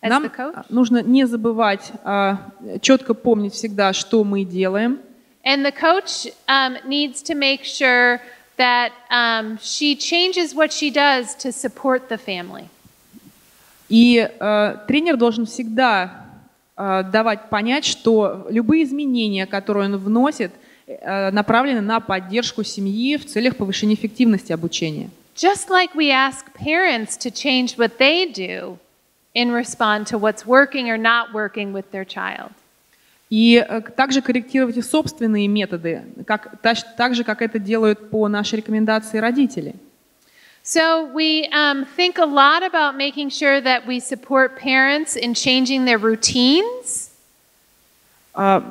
as Нам the coach. нужно не забывать, а, четко помнить всегда, что мы делаем. And the coach um, needs to make sure that um, she changes what she does to support the family. И э, тренер должен всегда э, давать понять, что любые изменения, которые он вносит, э, направлены на поддержку семьи в целях повышения эффективности обучения. Just like we ask parents to change what they do in response to what's working or not working with their child. И э, также корректировать и собственные методы, как, так же, как это делают по нашей рекомендации родители. So we um, think a lot about making sure that we support parents in changing their routines. А,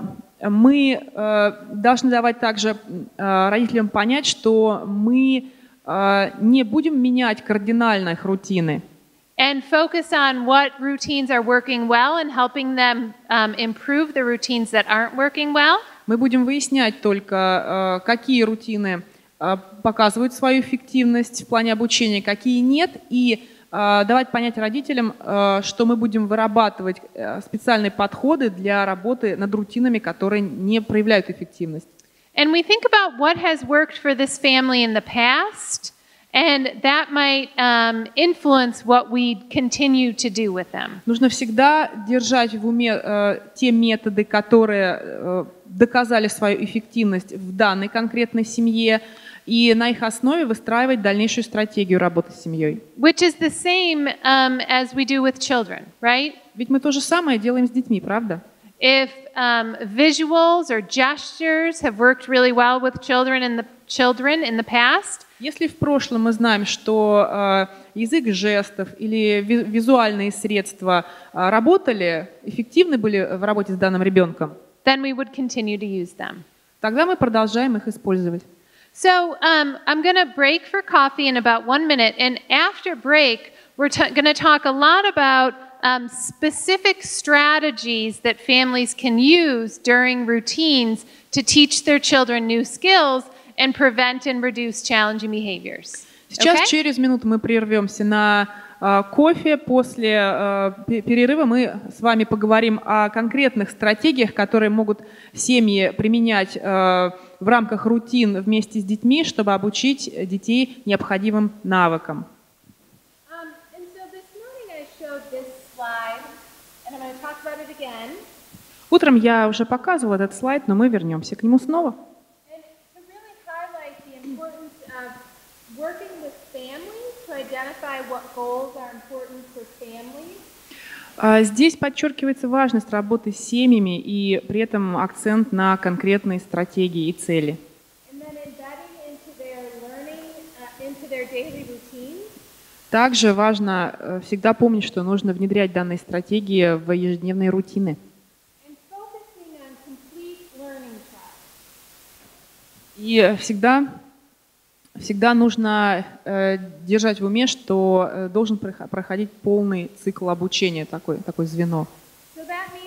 Мы э, должны давать также э, родителям понять, что мы э, не будем менять кардинально их рутины. and focus on what routines are working well and helping them um, improve the routines that aren't working well. Мы будем выяснять только, э, какие рутины э, показывают свою эффективность в плане обучения, какие нет, и э, давать понять родителям, э, что мы будем вырабатывать э, специальные подходы для работы над рутинами, которые не проявляют эффективность. And we think about what has worked for this family in the past, and that might um, influence what we continue to do with them. Нужно всегда держать в уме э, те методы, которые э, доказали свою эффективность в данной конкретной семье, и на их основе выстраивать дальнейшую стратегию работы с семьей. Which is the same um, as we do with children, right? Ведь мы то же самое делаем с детьми, правда? If um, visuals or gestures have worked really well with children in the children in the past, Если в прошлом мы знаем, что э, язык жестов или ви- визуальные средства э, работали, эффективны были в работе с данным ребенком, then we would continue to use them. тогда мы продолжаем их использовать. So um, I'm going to break for coffee in about one minute, and after break, we're t- going to talk a lot about um, specific strategies that families can use during routines to teach their children new skills and prevent and reduce challenging behaviors. Сейчас Okay? через минуту мы прервемся на э, кофе. После э, пе- перерыва мы с вами поговорим о конкретных стратегиях, которые могут семьи применять э, в рамках рутин вместе с детьми, чтобы обучить детей необходимым навыкам. Um. Утром я уже показывала этот слайд, но мы вернемся к нему снова. Working with families to identify what goals are important for families. А Здесь подчеркивается важность работы с семьями и при этом акцент на конкретные стратегии и цели. Uh. Также важно э, всегда помнить, что нужно внедрять данные стратегии в ежедневные рутины. И всегда, всегда нужно э, держать в уме, что э, должен прох- проходить полный цикл обучения, такой, такое звено. So exactly.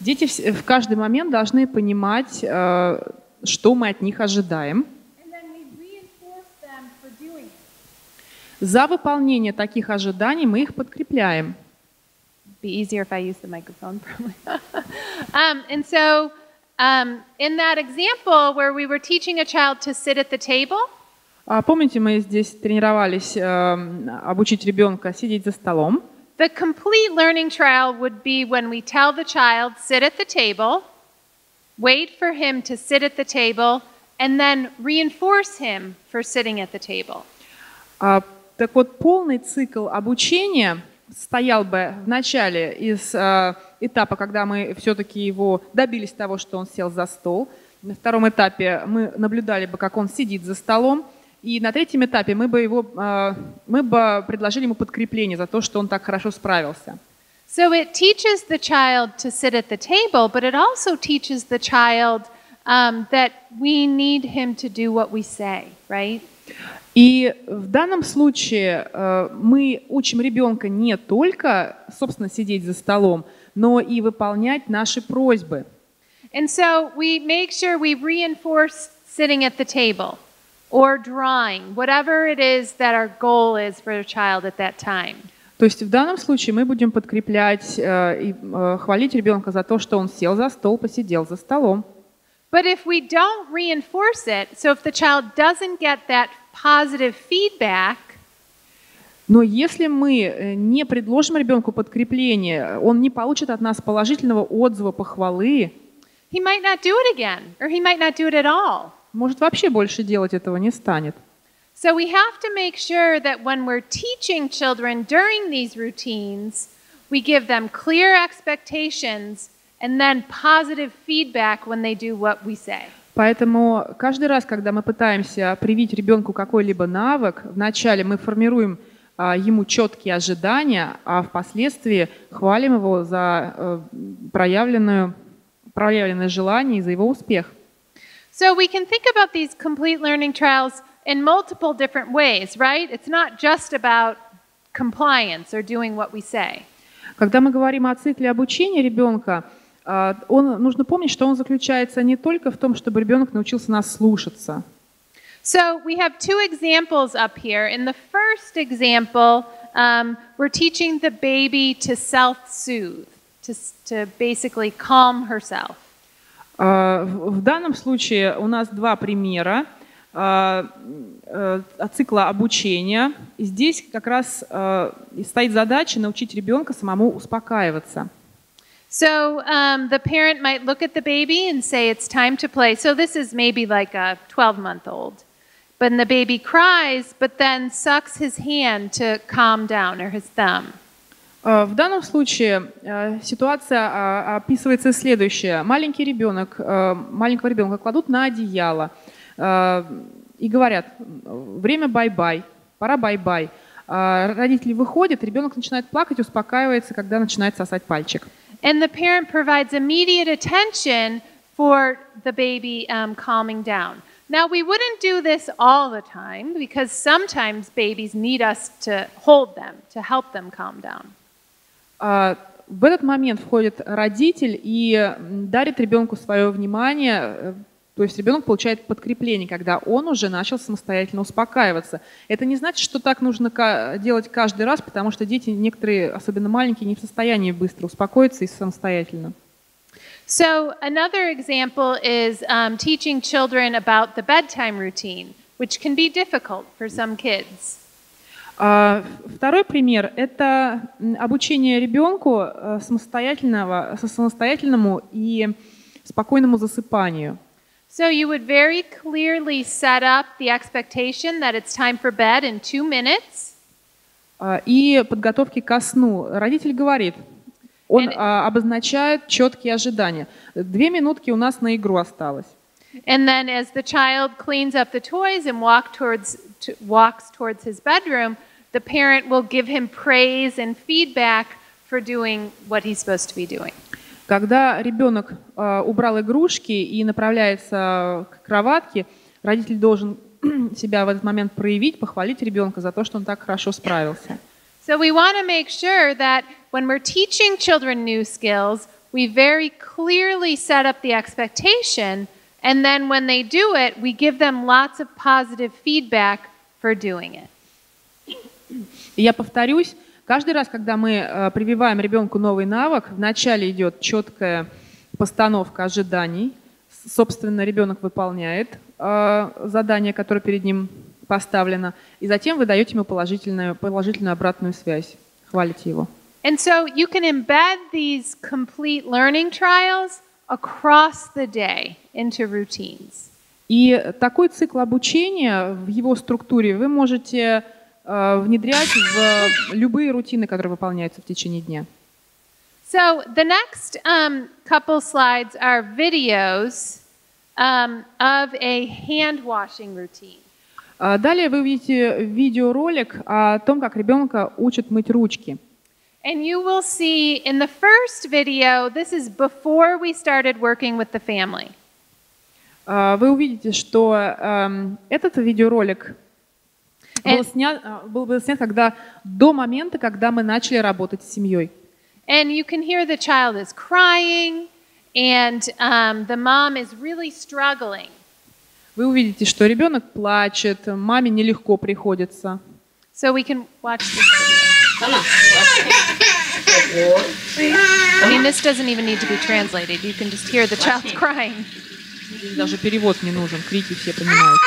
Дети в каждый момент должны понимать, э, что мы от них ожидаем. За выполнение таких ожиданий мы их подкрепляем. be easier if I use the microphone, probably. um, and so, um, in that example where we were teaching a child to sit at the table, А помните, мы здесь тренировались э, обучить ребенка сидеть за столом. the complete learning trial would be when we tell the child, sit at the table, wait for him to sit at the table, and then reinforce him for sitting at the table. А, так вот, полный цикл обучения стоял бы в начале из э, этапа, когда мы все-таки его добились того, что он сел за стол. На втором этапе мы наблюдали бы, как он сидит за столом. И на третьем этапе мы бы, его, э, мы бы предложили ему подкрепление за то, что он так хорошо справился. So it teaches the child to sit at the table, but it also teaches the child um, that we need him to do what we say, right? И в данном случае э, мы учим ребенка не только, собственно, сидеть за столом, но и выполнять наши просьбы. And so we make sure we reinforce sitting at the table or drawing, whatever it is that our goal is for a child at that time. То есть в данном случае мы будем подкреплять э, и э, хвалить ребенка за то, что он сел за стол, посидел за столом. But if we don't reinforce it, so if the child doesn't get that positive feedback, Но если мы э, не предложим ребенку подкрепление, он не получит от нас положительного отзыва, похвалы, he might not do it again, or he might not do it at all. может вообще больше делать этого не станет. So we have to make sure that when we're teaching children during these routines, we give them clear expectations and then positive feedback when they do what we say. Поэтому каждый раз, когда мы пытаемся привить ребенку какой-либо навык, вначале мы формируем а, ему четкие ожидания, а впоследствии хвалим его за э, проявленную, проявленное желание и за его успех. So we can think about these complete learning trials in multiple different ways, right? It's not just about compliance or doing what we say. Когда мы говорим о цикле обучения ребенка, он, нужно помнить, что он заключается не только в том, чтобы ребенок научился нас слушаться. So we have two examples up here. In the first example, um, we're teaching the baby to self-soothe. to, to basically calm herself. А, В данном случае у нас два примера а, э, цикла обучения. Здесь как раз э, стоит задача научить ребенка самому успокаиваться. So um, the parent might look at the baby and say, It's time to play. So this is maybe like a 12 month old. But the baby cries, but then sucks his hand to calm down or his thumb. Э, В данном случае э, ситуация а, описывается следующая. Маленький ребенок, э, маленького ребенка кладут на одеяло э, и говорят, время бай-бай, пора бай-бай. А Родители выходят, ребенок начинает плакать, успокаивается, когда начинает сосать пальчик. And the parent provides immediate attention for the baby um, calming down. Now, we wouldn't do this all the time because sometimes babies need us to hold them, to help them calm down. А, В этот момент входит родитель и м, дарит ребенку свое внимание, э, то есть ребенок получает подкрепление, когда он уже начал самостоятельно успокаиваться. Это не значит, что так нужно делать каждый раз, потому что дети, некоторые, особенно маленькие, не в состоянии быстро успокоиться и самостоятельно. So, another example is um, teaching children about the bedtime routine, which can be difficult for some kids. А, Второй пример – это обучение ребенку э, самостоятельного, самостоятельному и спокойному засыпанию. So, you would very clearly set up the expectation that it's time for bed in two minutes. А, И подготовки ко сну. Родитель говорит, он а, обозначает четкие ожидания. Две минутки у нас на игру осталось. And then, as the child cleans up the toys and walk towards, to, walks towards his bedroom, the parent will give him praise and feedback for doing what he's supposed to be doing. Когда ребенок а, убрал игрушки и направляется к кроватке, родитель должен себя в этот момент проявить, похвалить ребенка за то, что он так хорошо справился. So, we want to make sure that when we're teaching children new skills, we very clearly set up the expectation, and then when they do it, we give them lots of positive feedback for doing it. Я повторюсь, каждый раз, когда мы э, прививаем ребенку новый навык, вначале идет четкая постановка ожиданий. Собственно, ребенок выполняет э, задание, которое перед ним поставлено, и затем вы даете ему положительную, положительную обратную связь, хвалите его. And so you can embed these complete learning trials across the day into routines. И такой цикл обучения в его структуре вы можете внедрять в любые рутины, которые выполняются в течение дня. So the next um, couple slides are videos um, of a hand washing routine. А Далее вы увидите видеоролик о том, как ребенка учат мыть ручки. And you will see in the first video, this is before we started working with the family. А, Вы увидите, что эм, этот видеоролик был снят, а, был был снят когда, до момента, когда мы начали работать с семьей. And you can hear the child is crying, and um, the mom is really struggling. Вы увидите, что ребенок плачет, маме нелегко приходится. So we can watch this video. I mean, this doesn't even need to be translated. You can just hear the child crying. Даже перевод не нужен, крики все понимают.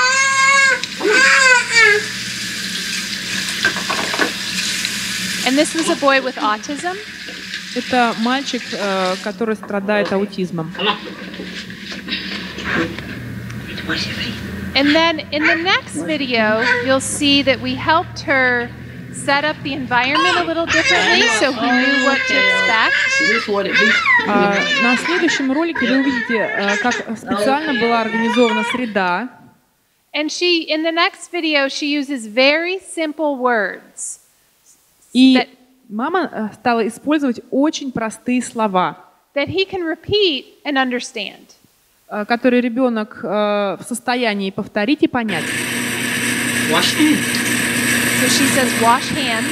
And this was a boy with autism. Это мальчик, э, который страдает аутизмом. And then in the next video, you'll see that we helped her set up the environment a little differently so he knew what to expect. А, На следующем ролике вы увидите, э, как специально была организована среда. And she, in the next video, she uses very simple words. И мама э, стала использовать очень простые слова, that he can repeat and understand. э, которые ребенок э, в состоянии повторить и понять. So she says, wash hands.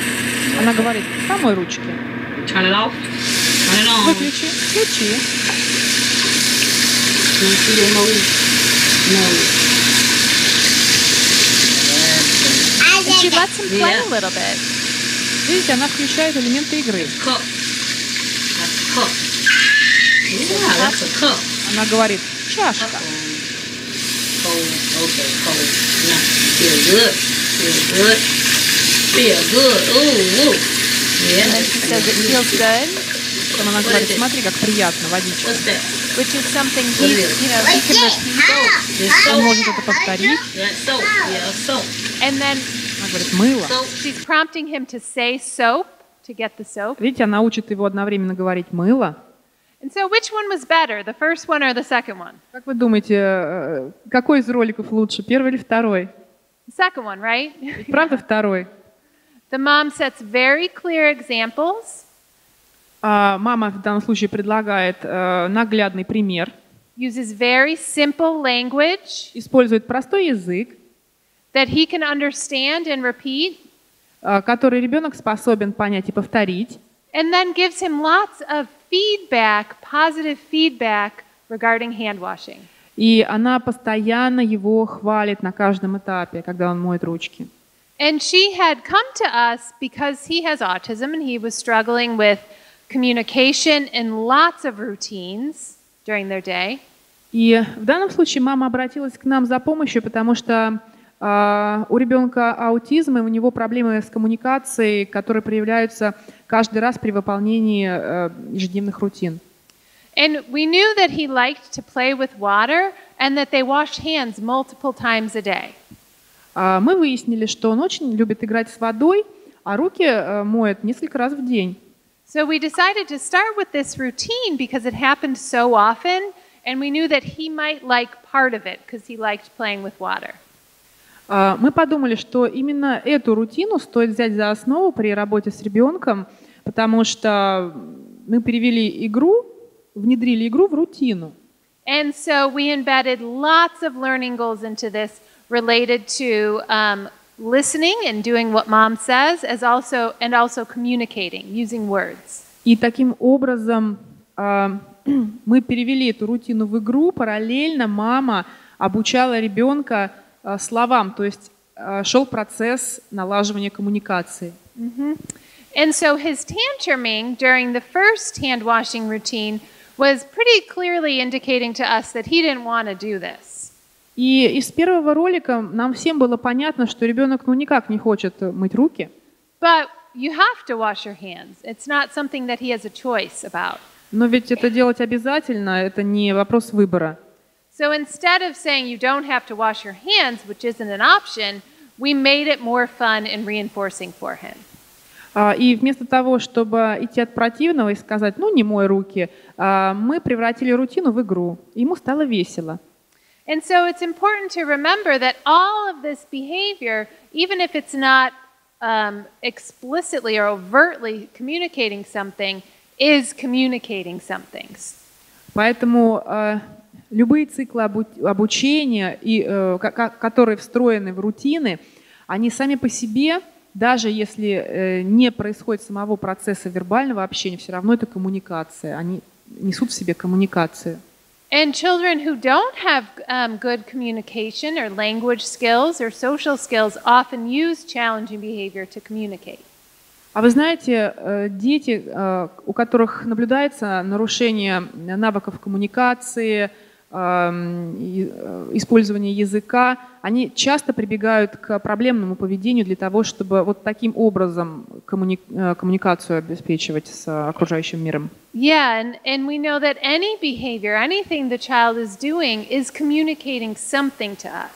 Она говорит, помой ручки. Turn it off. Turn it on. Выключи, включи. No. And she lets him play a little bit. Видите, она включает элементы игры. Она говорит, чашка. Потом она говорит, смотри, как приятно, водичка. What's that? which is something he, you know, he can repeat. This Он может это повторить. And then говорит, мыло. she's prompting him to say soap to get the soap. Видите, она учит его одновременно говорить мыло. And so which one was better, the first one or the second one? Как вы думаете, э, какой из роликов лучше, первый или второй? The second one, right? Правда второй? The mom sets very clear examples, А мама в данном случае предлагает э, наглядный пример, uses very simple language использует простой язык, that he can understand and repeat, э, который ребенок способен понять и повторить, and then gives him lots of feedback, positive feedback regarding hand washing. и она постоянно его хвалит на каждом этапе, когда он моет ручки. And she had come to us because he has autism and he was struggling with communication and lots of routines during their day. И в данном случае мама обратилась к нам за помощью, потому что а, у ребенка аутизм, и у него проблемы с коммуникацией, которые проявляются каждый раз при выполнении э, ежедневных рутин. And we knew that he liked to play with water and that they washed hands multiple times a day. А, Мы выяснили, что он очень любит играть с водой, а руки э, моет несколько раз в день. So we decided to start with this routine because it happened so often, and we knew that he might like part of it because he liked playing with water. А, Мы подумали, что именно эту рутину стоит взять за основу при работе с ребенком, потому что мы перевели игру, внедрили игру в рутину. And so we embedded lots of learning goals into this related to um, listening and doing what mom says, as also and also communicating using words. И таким образом а, мы перевели эту рутину в игру. Параллельно мама обучала ребенка словам, то есть а, шел процесс налаживания коммуникации. Mhm. And so his tantruming during the first hand washing routine was pretty clearly indicating to us that he didn't want to do this. И из первого ролика нам всем было понятно, что ребенок ну никак не хочет мыть руки. But you have to wash your hands. It's not something that he has a choice about. Но ведь это делать обязательно, это не вопрос выбора. So instead of saying you don't have to wash your hands, which isn't an option, we made it more fun and reinforcing for him. А, И вместо того, чтобы идти от противного и сказать, ну не мой руки, а, мы превратили рутину в игру. Ему стало весело. And so it's important to remember that all of this behavior, even if it's not um, explicitly or overtly communicating something, is communicating something. Поэтому э, любые циклы обу- обучения, и, э, ко- ко- которые встроены в рутины, они сами по себе, даже если э, не происходит самого процесса вербального общения, все равно это коммуникация. Они несут в себе коммуникацию. And children who don't have um, good communication or language skills or social skills often use challenging behavior to communicate. А вы знаете, э, дети, у которых наблюдается нарушение навыков коммуникации, использования языка, они часто прибегают к проблемному поведению для того, чтобы вот таким образом коммуни- э, коммуникацию обеспечивать с э, окружающим миром. Yeah, and, and we know that any behavior, anything the child is doing, is communicating something to us.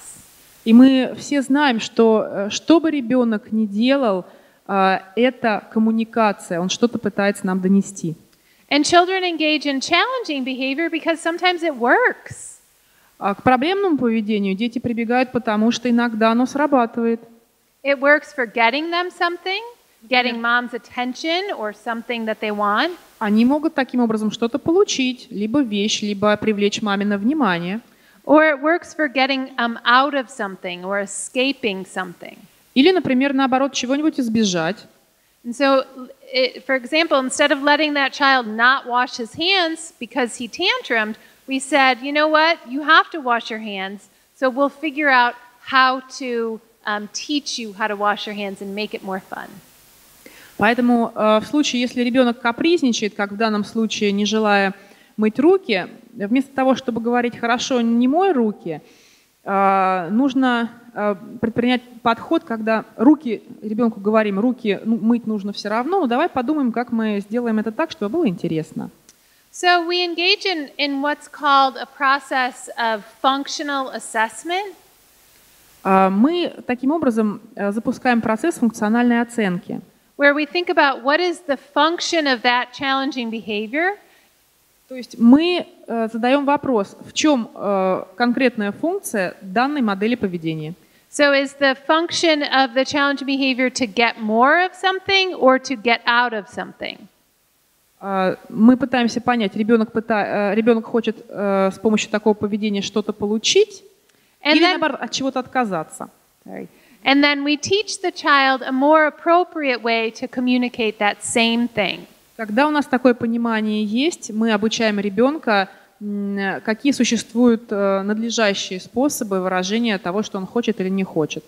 И мы все знаем, что э, что бы ребенок ни делал, э, это коммуникация, он что-то пытается нам донести. And children engage in challenging behavior because sometimes it works. А к проблемному поведению дети прибегают, потому что иногда оно срабатывает. It works for getting them something, getting mom's attention or something that they want. Они могут таким образом что-то получить, либо вещь, либо привлечь мамино внимание. Or it works for getting um, out of something or escaping something. Или, например, наоборот, чего-нибудь избежать. And so, it, for example, instead of letting that child not wash his hands because he tantrumed, we said, you know what, you have to wash your hands, so we'll figure out how to um, teach you how to wash your hands and make it more fun. Поэтому э, в случае, если ребенок капризничает, как в данном случае, не желая мыть руки, вместо того, чтобы говорить «хорошо, не мой руки», э, нужно э, предпринять подход, когда руки, ребенку говорим, руки ну, мыть нужно все равно, но давай подумаем, как мы сделаем это так, чтобы было интересно. So we engage in, in what's called a process of functional assessment. А, Мы таким образом запускаем процесс функциональной оценки. where we think about what is the function of that challenging behavior. То есть мы задаем вопрос, в чем э, конкретная функция данной модели поведения. So is the function of the challenging behavior to get more of something or to get out of something? А, Мы пытаемся понять, ребенок, пыта- э, ребенок хочет э, с помощью такого поведения что-то получить And или then- наоборот от чего-то отказаться. Sorry. And then we teach the child a more appropriate way to communicate that same thing. Когда у нас такое понимание есть, мы обучаем ребенка, какие существуют э, надлежащие способы выражения того, что он хочет или не хочет.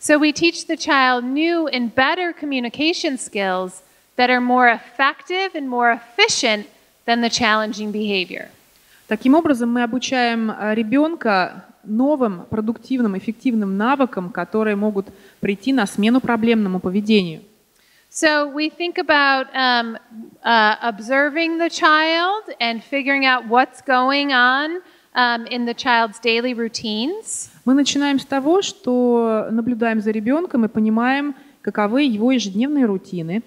So we teach the child new and better communication skills that are more effective and more efficient than the challenging behavior. Таким образом, мы обучаем э, ребенка новым, продуктивным, эффективным навыкам, которые могут прийти на смену проблемному поведению. So we think about um, uh, observing the child and figuring out what's going on um, in the child's daily routines. Мы начинаем с того, что наблюдаем за ребенком и понимаем, каковы его ежедневные рутины.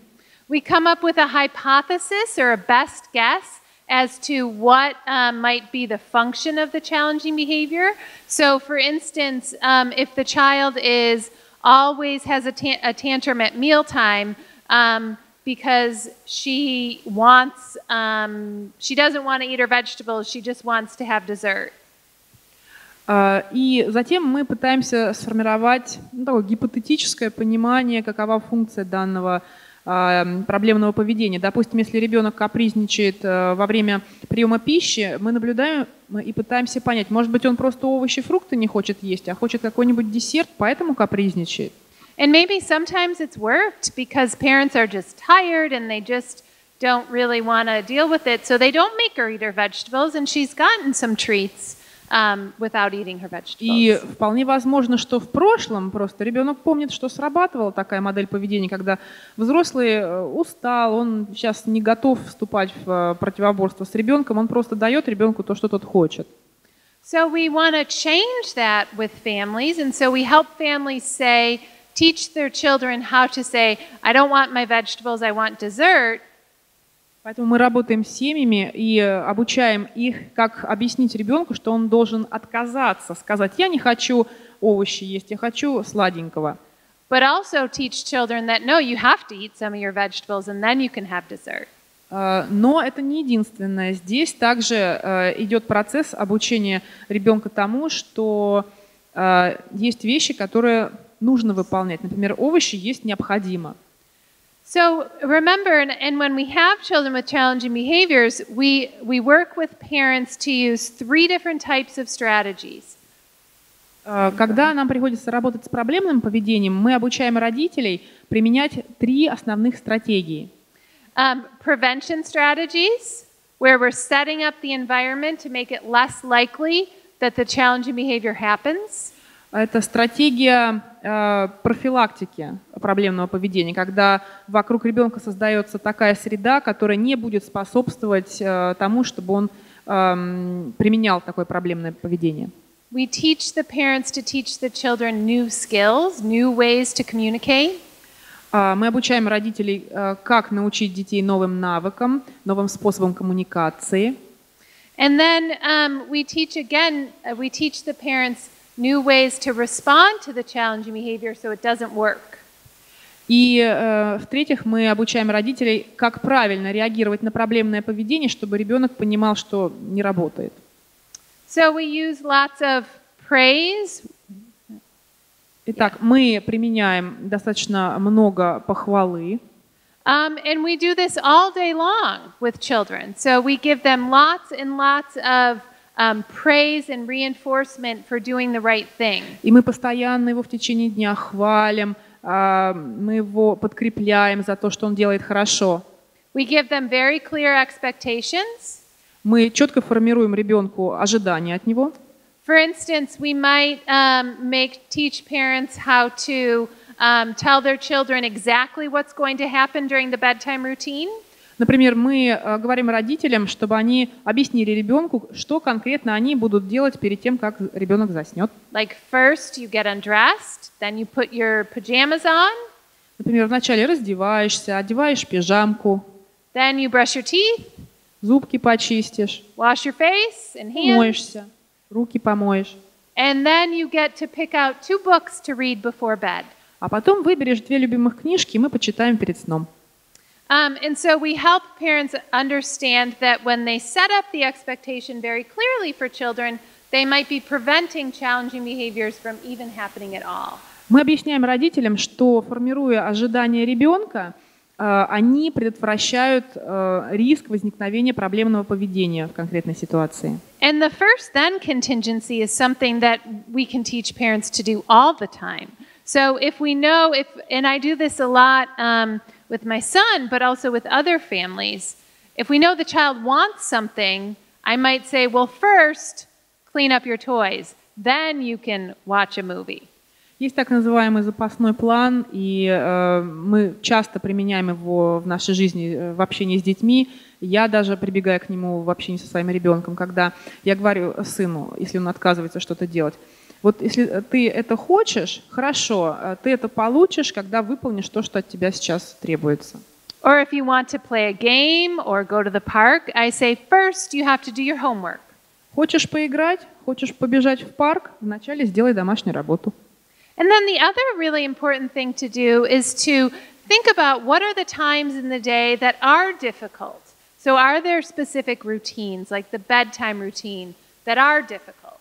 We come up with a hypothesis or a best guess as to what um, might be the function of the challenging behavior. So, for instance, um, if the child is always has a, tan- a tantrum at mealtime um, because she wants, um, she doesn't want to eat her vegetables, she just wants to have dessert. А, И затем мы пытаемся сформировать ну, такое гипотетическое понимание, какова функция данного м, проблемного поведения. Допустим, если ребенок капризничает э, во время приема пищи, мы наблюдаем и пытаемся понять, может быть, он просто овощи, фрукты не хочет есть, а хочет какой-нибудь десерт, поэтому капризничает. And maybe sometimes it's worked because parents are just tired and they just don't really want to deal with it. So they don't make her eat her vegetables, and she's gotten some treats um, without eating her vegetables. И вполне возможно, что в прошлом просто ребенок помнит, что срабатывала такая модель поведения, когда взрослый э, устал, он сейчас не готов вступать в э, противоборство с ребенком, он просто дает ребенку то, что тот хочет. So we want to change that with families, and so we help families say, teach their children how to say, I don't want my vegetables, I want dessert. Поэтому мы работаем с семьями и э, обучаем их, как объяснить ребенку, что он должен отказаться, сказать, я не хочу овощи есть, я хочу сладенького. But also teach children that no, you have to eat some of your vegetables and then you can have dessert. Э, Но это не единственное. Здесь также э, идет процесс обучения ребенка тому, что есть вещи, которые нужно выполнять. Например, овощи есть необходимо. So remember, and, when we have children with challenging behaviors, we, we work with parents to use three different types of strategies. Э, Когда нам приходится работать с проблемным поведением, мы обучаем родителей применять три основных стратегии. Um, prevention strategies, where we're setting up the environment to make it less likely that the challenging behavior happens. Это стратегия э, профилактики проблемного поведения, когда вокруг ребенка создается такая среда, которая не будет способствовать э, тому, чтобы он эм, применял такое проблемное поведение. We teach the parents to teach the children new skills, new ways to communicate. А, Мы обучаем родителей, э, как научить детей новым навыкам, новым способам коммуникации. And then um, we teach again, uh, we teach the parents new ways to respond to the challenging behavior so it doesn't work. И, э, в-третьих, мы обучаем родителей, как правильно реагировать на проблемное поведение, чтобы ребенок понимал, что не работает. So we use lots of praise. Итак, мы применяем достаточно много похвалы. Um, and we do this all day long with children. So we give them lots and lots of um, praise and reinforcement for doing the right thing. И мы постоянно его в течение дня хвалим, а, мы его подкрепляем за то, что он делает хорошо. We give them very clear expectations. Мы четко формируем ребенку ожидания от него. For instance, we might um, make teach parents how to um, tell their children exactly what's going to happen during the bedtime routine. Например, мы э, говорим родителям, чтобы они объяснили ребенку, что конкретно они будут делать перед тем, как ребенок заснет. Like first you get undressed, then you put your pajamas on, Например, вначале раздеваешься, одеваешь пижамку, then you brush your teeth, зубки почистишь, wash your face and hands, умоешься, руки помоешь. and then you get to pick out two books to read before bed. А потом выберешь две любимых книжки, и мы почитаем перед сном. Um, and so we help parents understand that when they set up the expectation very clearly for children, they might be preventing challenging behaviors from even happening at all. Мы объясняем родителям, что формируя ожидания ребенка, э, они предотвращают э, риск возникновения проблемного поведения в конкретной ситуации. And the first then contingency is something that we can teach parents to do all the time. So if we know, if, and I do this a lot um, with my son, but also with other families, if we know the child wants something, I might say, well, first, clean up your toys, then you can watch a movie. Есть так называемый запасной план, и э, мы часто применяем его в нашей жизни э, в общении с детьми. Я даже прибегаю к нему в общении со своим ребенком, когда я говорю сыну, если он отказывается что-то делать, вот если ты это хочешь, хорошо, э, ты это получишь, когда выполнишь то, что от тебя сейчас требуется. Or if you want to play a game or go to the park, I say, first, you have to do your homework. Хочешь поиграть, хочешь побежать в парк, вначале сделай домашнюю работу. And then the other really important thing to do is to think about what are the times in the day that are difficult. So, are there specific routines, like the bedtime routine, that are difficult?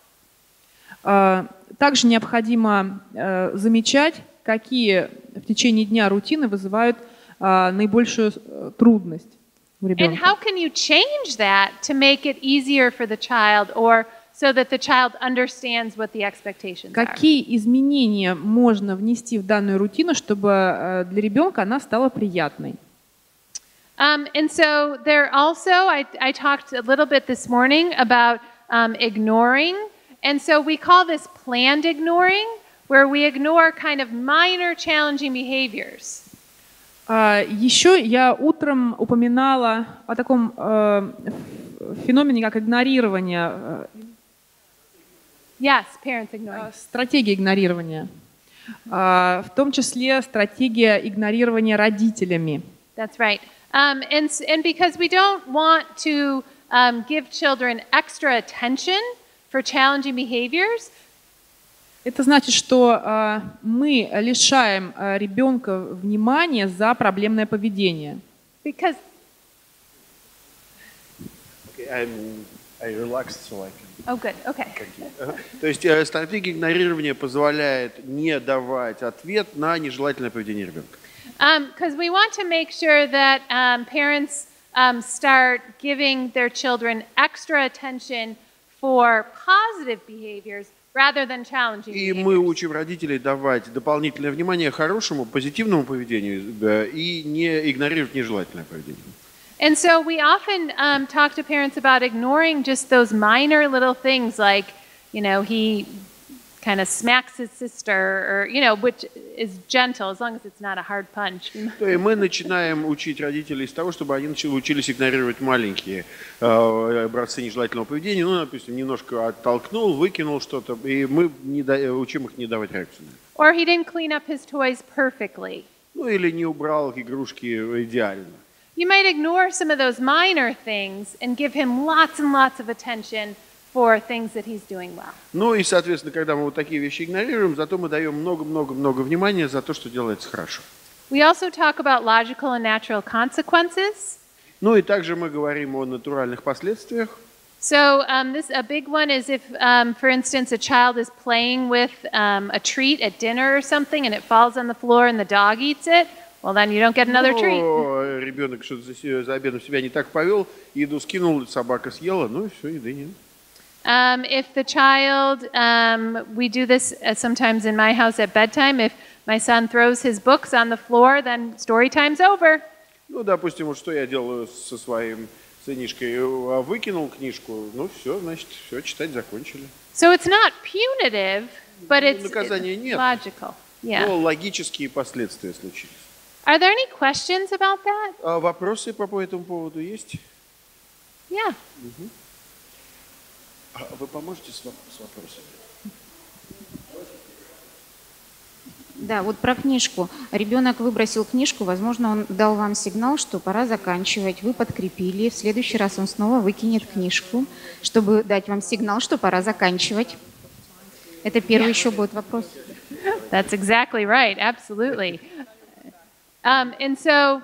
А, Также необходимо э, замечать, какие в течение дня рутины вызывают а, наибольшую э, трудность у And ребенка. how can you change that to make it easier for the child or so that the child understands what the expectations are? Какие изменения можно внести в данную рутину, чтобы э, для ребенка она стала приятной? Um, and so there also, I, I talked a little bit this morning about um, ignoring. And so we call this planned ignoring, where we ignore kind of minor challenging behaviors. А, Еще я утром упоминала о таком э, феномене, как игнорирование, э, Yes, parents ignoring. стратегия игнорирования, А, в том числе стратегия игнорирования родителями. That's right. Um, and, s- and because we don't want to um, give children extra attention for challenging behaviors, Это значит, что э, мы лишаем э, ребенка внимания за проблемное поведение. because Okay, I'm, I relaxed, so I can... oh, good, okay. То есть э, стратегия игнорирования позволяет не давать ответ на нежелательное поведение ребенка. Because we want to make sure that um, parents um, start giving their children extra attention for positive behaviors rather than challenging И behaviors. мы учим родителей давать дополнительное внимание хорошему, позитивному поведению да, и не игнорировать нежелательное поведение. And so we often um, talk to parents about ignoring just those minor little things like, you know, he kind of smacks his sister or, you know, which is gentle as long as it's not a hard punch. То есть мы начинаем учить родителей с того, чтобы они начали- учились игнорировать маленькие э, образцы нежелательного поведения. Ну, допустим, немножко оттолкнул, выкинул что-то, и мы не да- э, учим их не давать реакцию. на это. Or he didn't clean up his toys perfectly. Ну, или не убрал игрушки идеально. You might ignore some of those minor things and give him lots and lots of attention for things that he's doing well. Ну и, соответственно, когда мы вот такие вещи игнорируем, зато мы даем много-много-много внимания за то, что делается хорошо. We also talk about logical and natural consequences. Ну и также мы говорим о натуральных последствиях. So um, this a big one is if, um, for instance, a child is playing with um, a treat at dinner or something, and it falls on the floor, and the dog eats it. Well, then you don't get another treat. Ну, ребенок что-то за, за обедом себя не так повел, еду скинул, собака съела, ну и все, еды нет. Um, if the child, um, we do this uh, sometimes in my house at bedtime, if my son throws his books on the floor, then story time's over. Ну, допустим, вот что я делаю со своим сынишкой. А, Выкинул книжку, ну все, значит, все, читать закончили. So it's not punitive, but it's, наказания it's нет. logical. Yeah. Но логические последствия случились. Are there any questions about that? А вопросы по, по этому поводу есть? Yeah. Мгм. А вы поможете с, с вопросами? Да, вот про книжку. Ребенок выбросил книжку, возможно, он дал вам сигнал, что пора заканчивать. Вы подкрепили. В следующий раз он снова выкинет книжку, чтобы дать вам сигнал, что пора заканчивать. Это первый еще будет вопрос. That's exactly right. Absolutely. Um, and so,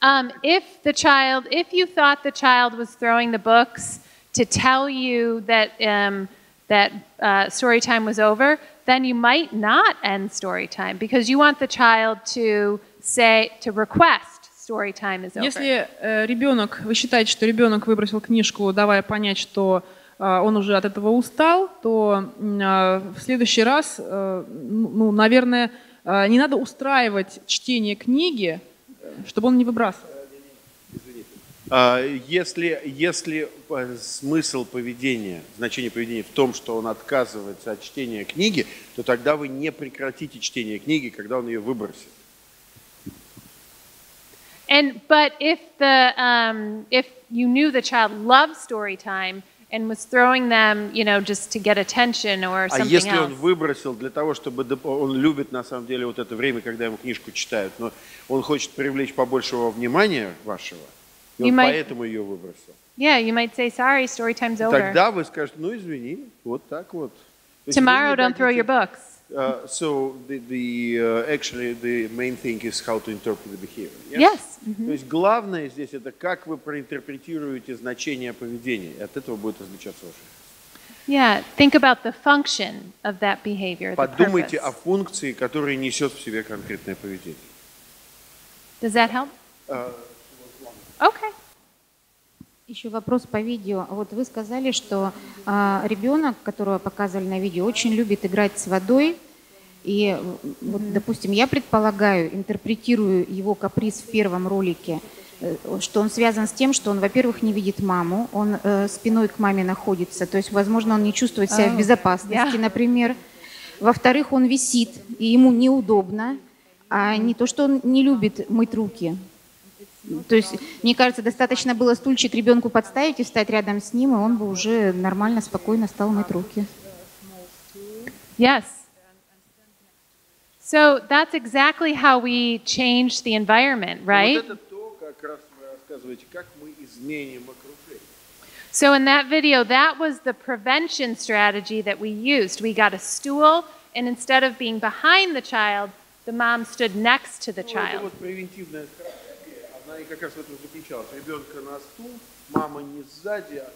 um, if the child, if you thought the child was throwing the books to tell you that um, that uh, story time was over, then you might not end story time because you want the child to say to request story time is over. Если э, ребенок, вы считаете, что ребенок выбросил книжку, давая понять, что э, он уже от этого устал, то э, в следующий раз, э, ну, ну, наверное, э, не надо устраивать чтение книги, э, чтобы он не выбрасывал. А, Если, если э, смысл поведения, значение поведения в том, что он отказывается от чтения книги, то тогда вы не прекратите чтение книги, когда он ее выбросит. And but if the um, if you knew the child loved story time and was throwing them, you know, just to get attention or А something если else, он выбросил для того, чтобы он любит на самом деле вот это время, когда ему книжку читают, но он хочет привлечь побольшего внимания вашего, и You он might- поэтому ее выбросил. yeah, you might say, "Sorry, story time's over. Тогда вы скажете, ну извини, вот так вот. Tomorrow, don't throw your books." Uh, so the, the uh, actually the main thing is how to interpret the behavior. Yes. То есть главное здесь это как вы проинтерпретируете значение поведения, и от этого будет различаться ваше. Yeah, think about the function of that behavior. Подумайте о функции, которая несет в себе конкретное поведение. Does that help? Uh, Okay. Еще вопрос по видео. Вот вы сказали, что а, ребенок, которого показывали на видео, очень любит играть с водой. И вот, допустим, я предполагаю, интерпретирую его каприз в первом ролике, э, что он связан с тем, что он, во-первых, не видит маму, он э, спиной к маме находится, то есть, возможно, он не чувствует себя в Oh, безопасности, yeah. например. Во-вторых, он висит, и ему неудобно, а не то, что он не любит мыть руки. То есть, мне кажется, достаточно было стульчик ребенку подставить и встать рядом с ним, и он бы уже нормально, спокойно стал мыть руки. Yes. So that's exactly how we change the environment, right? So in that video, that was the prevention strategy that we used. We got a stool, and instead of being behind the child, the mom stood next to the Ну, child. вот превентивная стратегия, она и как раз в этом заключалась. Ребенка на стул, мама не сзади, а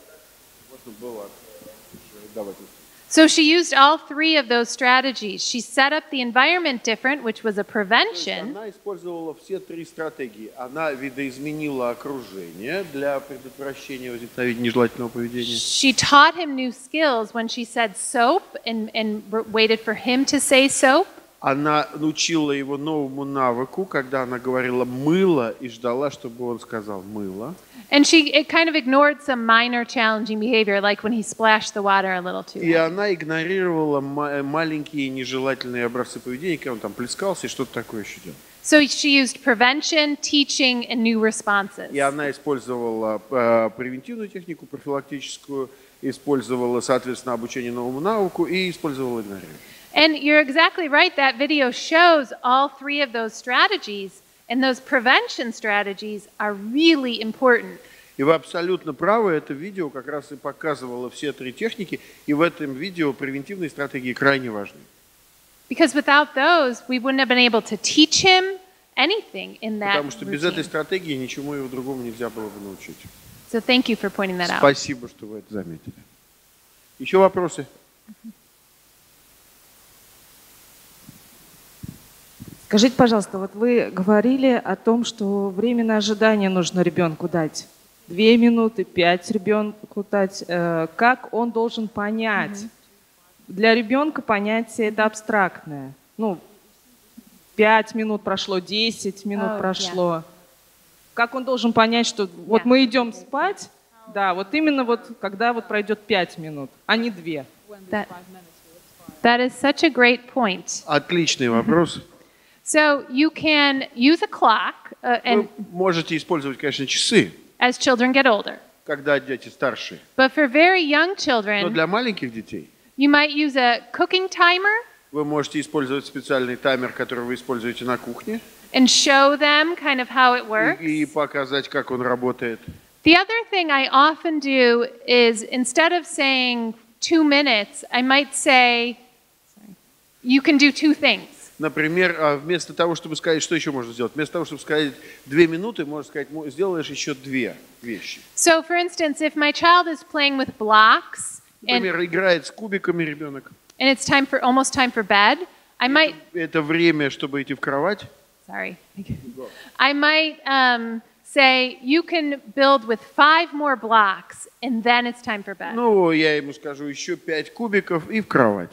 можно было э, давать инструкции. So she used all three of those strategies. She set up the environment different, which was a prevention. Она использовала все три стратегии. Она видоизменила окружение для предотвращения возникновения нежелательного поведения. She taught him new skills when she said soap and, and r- waited for him to say soap. Она научила его новому навыку, когда она говорила «мыло» и ждала, чтобы он сказал «мыло». And she it kind of ignored some minor challenging behavior, like when he splashed the water a little too И она игнорировала ма- маленькие нежелательные образцы поведения, когда он там плескался и что-то такое еще делал. So she used prevention, teaching, and new responses. И она использовала э, превентивную технику, профилактическую, использовала, соответственно, обучение новому навыку и использовала игнорирование. And you're exactly right. That video shows all three of those strategies, and those prevention strategies are really important. И вы абсолютно правы, это видео как раз и показывало все три техники, и в этом видео превентивные стратегии крайне важны. Because without those, we wouldn't have been able to teach him anything in that Потому что без routine. этой стратегии ничему его другому нельзя было бы научить. So thank you for pointing that out. Спасибо, что вы это заметили. Еще вопросы? Скажите, пожалуйста, вот вы говорили о том, что время на ожидание нужно ребенку дать. Две минуты, пять ребенку дать. Э, Как он должен понять? Для ребенка понятие это абстрактное. Ну, 5 минут прошло, 10 минут Oh, прошло. Как он должен понять, что вот Yeah. мы идем спать, да, вот именно вот когда вот пройдет 5 минут, а не 2. That, that is such a great point. Отличный вопрос. So you can use a clock, uh, and Вы можете использовать, конечно, часы, as children get older, когда дети старшие. but for very young Но children, для маленьких детей you might use a cooking timer вы можете использовать специальный таймер, который вы используете на кухне, and show them kind of how it works. и, и показать, как он работает. The other thing I often do is instead of saying two minutes, I might say, sorry, you can do two things. Например, а, вместо того, чтобы сказать, что еще можно сделать, вместо того, чтобы сказать две минуты, можно сказать, «Мо- сделаешь еще две вещи. So, for instance, if my child is playing with blocks and, Например, играет с кубиками ребенок. and it's time for almost time for bed, I might Это время, чтобы идти в кровать. sorry, I might um, say you can build with five more blocks and then it's time for bed. Ну, я ему скажу, еще пять кубиков и в кровать.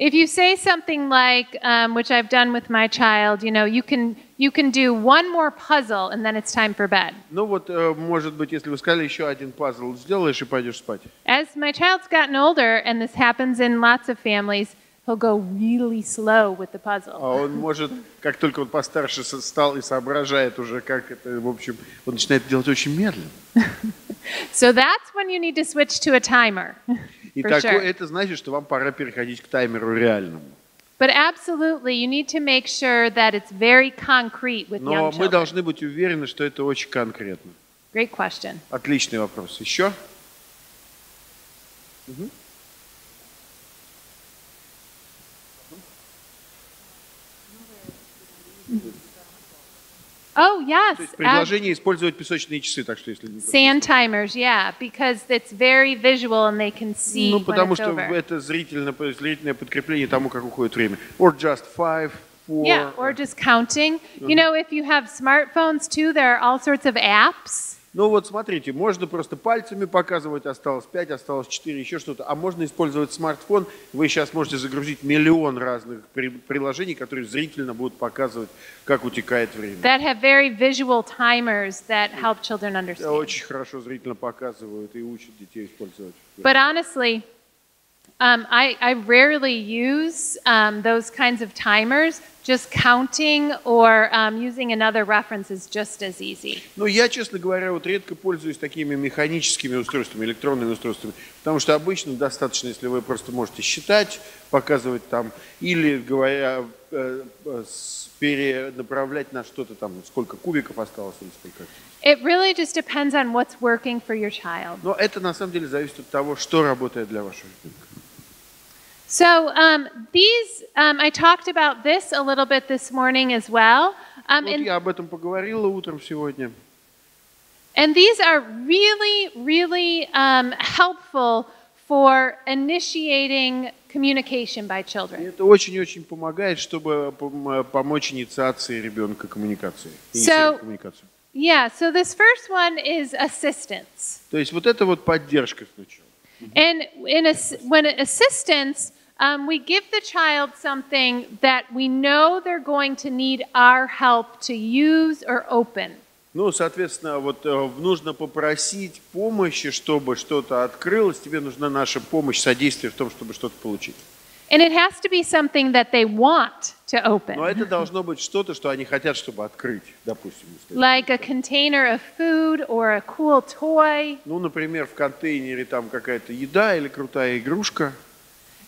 if you say something like, um, which I've done with my child, you know, you can, you can do one more puzzle and then it's time for bed. Ну вот, э, может быть, если вы сказали, еще один пазл сделаешь и пойдешь спать. As my child's gotten older, and this happens in lots of families, he'll go really slow with the puzzle. А он может, как только он постарше со- стал и соображает уже, как это, в общем, он начинает делать очень медленно. So that's when you need to switch to a timer. И for такое, sure. это значит, что вам пора переходить к таймеру реальному. But absolutely, you need to make sure that it's very concrete with Но young мы children. должны быть уверены, что это очень конкретно. Great question. Отличный вопрос. Еще? Мгм. Oh, yes. То есть ab- предложение использовать песочные часы, так что если не Sand timers, yeah, because it's very visual and they can see Ну, when потому it's что over. это зрительно, зрительное подкрепление тому, как уходит время. Or just five, four. Yeah, or just counting. You know, if you have smartphones too, there are all sorts of apps. Ну вот смотрите, можно просто пальцами показывать, осталось 5, осталось 4, еще что-то. А можно использовать смартфон. Вы сейчас можете загрузить миллион разных при- приложений, которые зрительно будут показывать, как утекает время. that have very visual timers that help children Это understand. очень хорошо зрительно показывают и учат детей использовать. But honestly, um, I, I rarely use um, those kinds of timers. Just counting or um, using another reference is just as easy. Но я, честно говоря, вот редко пользуюсь такими механическими устройствами, электронными устройствами, потому что обычно достаточно, если вы просто можете считать, показывать там, или, говоря, э, э, перенаправлять на что-то там, сколько кубиков осталось или сколько. It really just depends on what's working for your child. Но это на самом деле зависит от того, что работает для вашего ребенка. So um, these, um, I talked about this a little bit this morning as well. Um, Вот and, я об этом поговорила утром сегодня. and these are really, really um, helpful for initiating communication by И children. это очень-очень помогает, чтобы пом- помочь инициации ребенка коммуникации. инициировать So- коммуникацию. Yeah, so this first one is assistance. То есть вот это вот поддержка сначала. And in ass- when assistance, um, we give the child something that we know they're going to need our help to use or open. Ну, соответственно, вот э, нужно попросить помощи, чтобы что-то открылось. Тебе нужна наша помощь, содействие в том, чтобы что-то получить. And it has to be something that they want to open. Но это должно быть что-то, что они хотят, чтобы открыть, допустим. если- like a container of food or a cool toy. Ну, например, в контейнере там какая-то еда или крутая игрушка.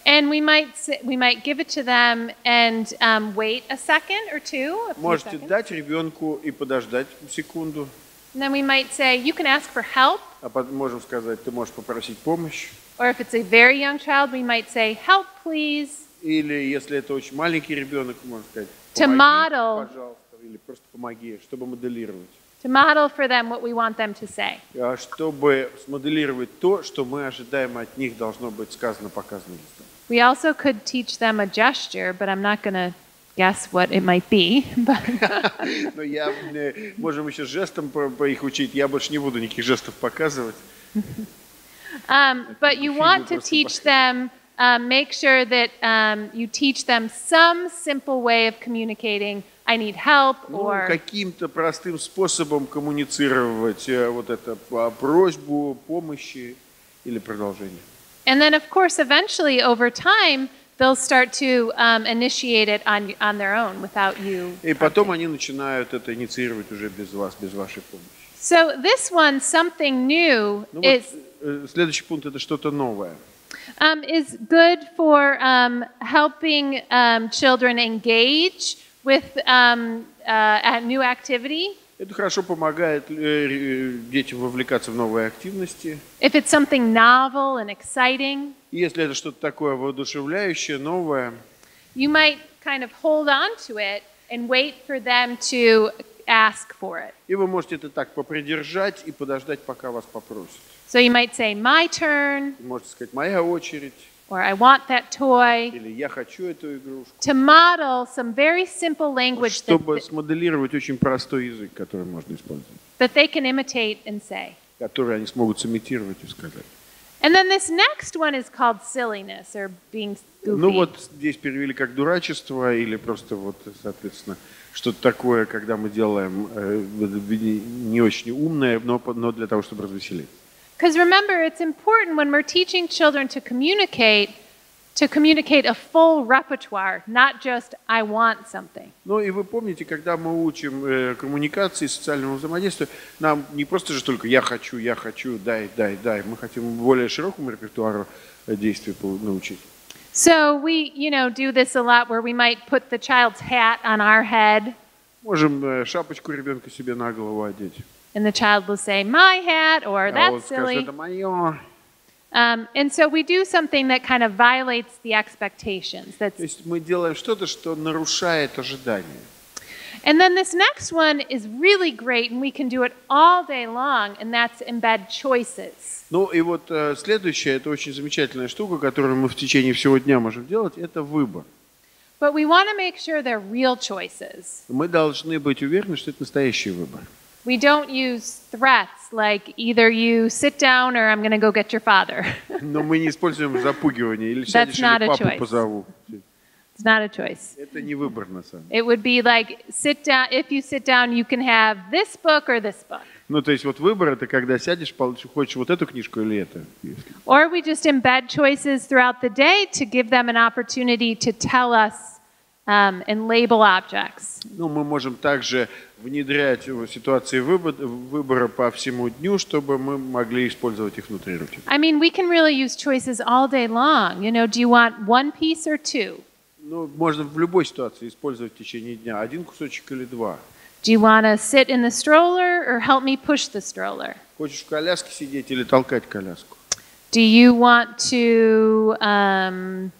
And we might, s- we might give it to them and um, wait a second or two. a few Можете seconds. дать ребенку и подождать секунду. And then we might say, you can ask for help. А потом можем сказать, ты можешь попросить помощь. Or if it's a very young child, we might say, help, please. Или если это очень маленький ребенок, можно сказать, To «Помоги, model. пожалуйста. или просто помоги, чтобы моделировать. to model for them what we want them to say. А Чтобы смоделировать то, что мы ожидаем от них, должно быть сказано, показано. сделано. We also could teach them a gesture, but I'm not going to guess what it might be. But Но я, э, можем еще жестом по, по их учить. Я больше не буду никаких жестов показывать. Um, but you want to teach them, um, make sure that um, you teach them some simple way of communicating. I need help, Ну, or каким-то простым способом коммуницировать э, вот это а, просьбу, помощи или продолжение. and then of course eventually over time they'll start to um, initiate it on on their own without you. И потом они начинают это инициировать уже без вас, без вашей помощи. So this one, something new, Ну is вот, э, следующий пункт это что-то новое. um, is good for um, helping um, children engage with um, uh, a new activity. Это хорошо помогает э, э, детям вовлекаться в новые активности. If it's something novel and exciting, Если это что-то такое воодушевляющее, новое, you might kind of hold on to it and wait for them to ask for it. и вы можете это так попридержать и подождать, пока вас попросят. So you might say, My turn, можете сказать, моя очередь, or I want that toy, или я хочу эту игрушку. to model some very simple language that, Чтобы смоделировать очень простой язык, который можно использовать, that they can imitate and say. который они смогут сымитировать и сказать. And then this next one is called silliness or being goofy. Ну вот здесь перевели как дурачество или просто вот, соответственно, что-то такое, когда мы делаем э, не очень умное, но, но для того, чтобы развеселить. Because remember, it's important when we're teaching children to communicate, to communicate a full repertoire, not just I want something. Ну и вы помните, когда мы учим э, коммуникации, социальному взаимодействию, нам не просто же только я хочу, я хочу, дай, дай, дай. Мы хотим более широкому репертуару э, действий пол- научить. So we, you know, do this a lot where we might put the child's hat on our head, Можем э, шапочку ребенка себе на голову одеть. and the child will say, "My hat," or а он "That's скажет, silly." это мое. Um, and so we do something that kind of violates the expectations. That's, То есть мы делаем что-то, что нарушает ожидания. and then this next one is really great, and we can do it all day long, and that's embed choices. Ну и вот э, следующая, это очень замечательная штука, которую мы в течение всего дня можем делать, это выбор. But we want to make sure they're real choices. Мы должны быть уверены, что это настоящий выбор. We don't use threats like either you sit down or I'm going to go get your father. Но мы не используем запугивание или That's сядешь, not или a папу choice. позову. It's not a choice. Это не выбор на самом деле. It would be like sit down. If you sit down, you can have this book or this book. Ну, то есть вот выбор это когда сядешь, получишь, хочешь вот эту книжку или эту. если. Or we just embed choices throughout the day to give them an opportunity to tell us um, and label objects. Ну, мы можем также внедрять в ситуации выбора, выбора по всему дню, чтобы мы могли использовать их внутри рутины. I mean, we can really use choices all day long. You know, do you want one piece or two? Ну, можно в любой ситуации использовать в течение дня. Один кусочек или два. Do you want to sit in the stroller or help me push the stroller? Хочешь в коляске сидеть или толкать коляску? Do you want to um,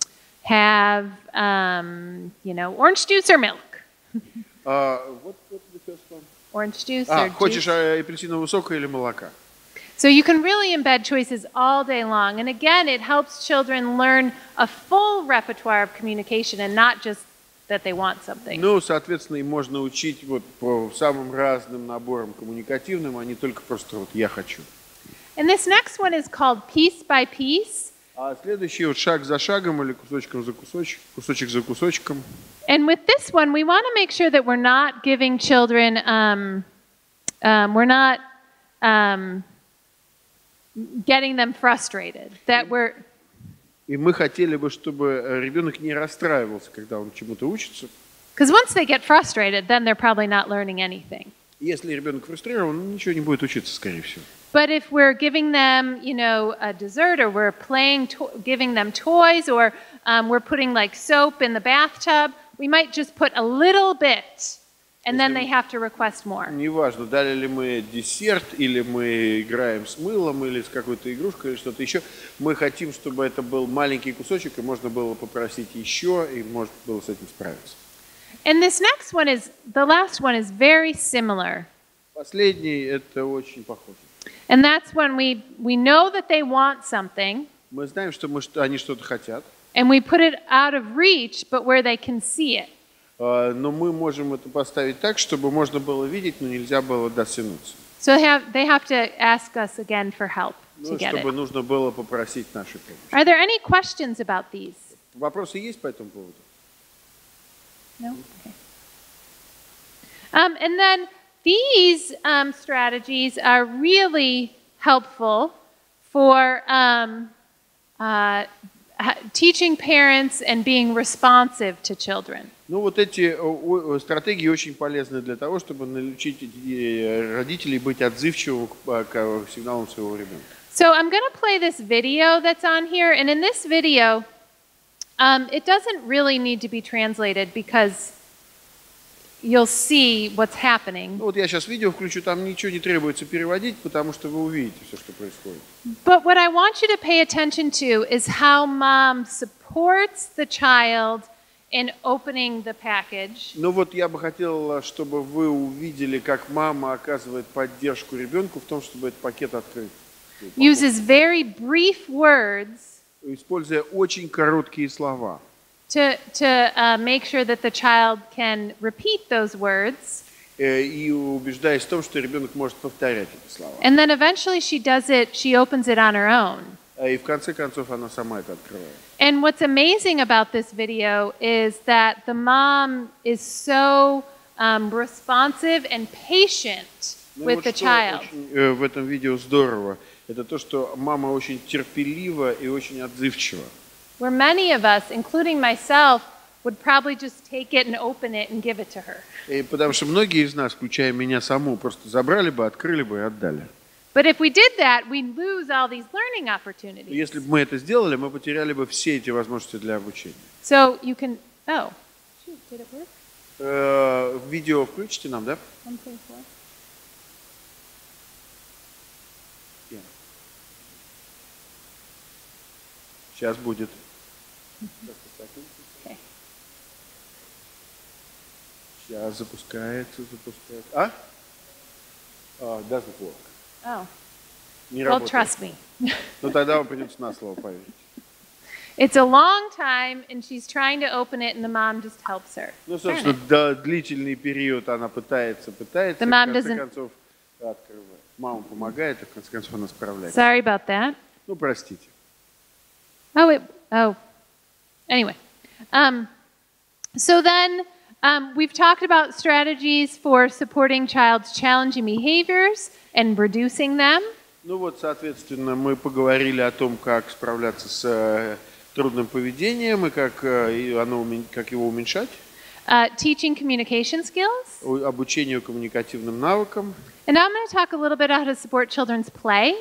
have, um, you know, orange juice or milk? А, вот, вот the first one. Orange juice А, or хочешь juice? а, апельсинового сока или молока? So you can really embed choices all day long. And again, it helps children learn a full repertoire of communication and not just that they want something. Ну, соответственно, и можно учить вот по самым разным наборам коммуникативным, а не только просто вот «я хочу». And this next one is called piece by piece. А следующий вот шаг за шагом или кусочком за кусочек, кусочек за кусочком. And with this one, we want to make sure that we're not giving children, um, um, we're not um, getting them frustrated. That we're, И мы хотели бы, чтобы ребенок не расстраивался, когда он чему-то учится. because once they get frustrated, then they're probably not learning anything. Если ребенок фрустрирован, он ничего не будет учиться, скорее всего. But if we're giving them, you know, a dessert, or we're playing, to- giving them toys, or um, we're putting like soap in the bathtub, we might just put a little bit, and then they have to request more. Неважно, дали ли мы десерт, или мы играем с мылом, или с какой-то игрушкой, или что-то еще. Мы хотим, чтобы это был маленький кусочек, и можно было попросить еще, и можно было с этим справиться. And this next one is, the last one is very similar. Последний это очень похоже. And that's when we, we know that they want something Мы знаем, что, мы, что они что-то хотят, and we put it out of reach, but where they can see it. а, но мы можем это поставить так, чтобы можно было видеть, но нельзя было дотянуться. So they have, they have to ask us again for help to Ну, get чтобы it. нужно было попросить нашей помощи. Are there any questions about these? Вопросы есть по этому поводу? No? Okay. Um, and then these um, strategies are really helpful for um, uh, ha- teaching parents and being responsive to children. Ну, вот эти о, о, стратегии очень полезны для того, чтобы научить э, родителей быть отзывчивым к, а, к сигналам своего ребенка. So I'm going to play this video that's on here, and in this video, um, it doesn't really need to be translated because you'll see what's happening. Ну, вот я сейчас видео включу, там ничего не требуется переводить, потому что вы увидите все, что происходит. But what I want you to pay attention to is how mom supports the child in opening the package. Ну вот я бы хотел, чтобы вы увидели, как мама оказывает поддержку ребенку в том, чтобы этот пакет открыть. Uses very brief words Используя очень короткие слова. to, to uh, make sure that the child can repeat those words. э, И убеждаясь в том, что ребенок может повторять эти слова. And then eventually she does it, she opens it on her own. А И в конце концов она сама это открывает. And what's amazing about this video is that the mom is so um, responsive and patient Ну, with вот the что child. очень, э, в этом видео здорово, это то, что мама очень терпелива и очень отзывчива. Where many of us, including myself, would probably just take it and open it and give it to her. И потому что многие из нас, включая меня саму, просто забрали бы, открыли бы и отдали. But if we did that, we'd lose all these learning opportunities. Если бы мы это сделали, мы потеряли бы все эти возможности для обучения. So you can, oh, shoot, did it work? Э, видео включите нам, да? 1.4? Сейчас будет. Okay. Сейчас запускается, запускается. А? А, doesn't work. Oh, Не well, работает. trust me. Ну тогда вам придется на слово поверить. It's a long time, and she's trying to open it, and the mom just helps her. Ну, Turn собственно, it. да, длительный период она пытается, пытается, The и mom в конце doesn't- концов открывает. Мама помогает, и в конце концов она справляется. Sorry about that. Ну, простите. Oh, it, oh. Anyway, um, so then um, we've talked about strategies for supporting child's challenging behaviors and reducing them. Ну вот, соответственно, мы поговорили о том, как справляться с э, трудным поведением и как, э, и оно, умен- как его уменьшать, Uh, teaching communication skills. у- обучению коммуникативным навыкам. And now I'm going to talk a little bit how to support children's play.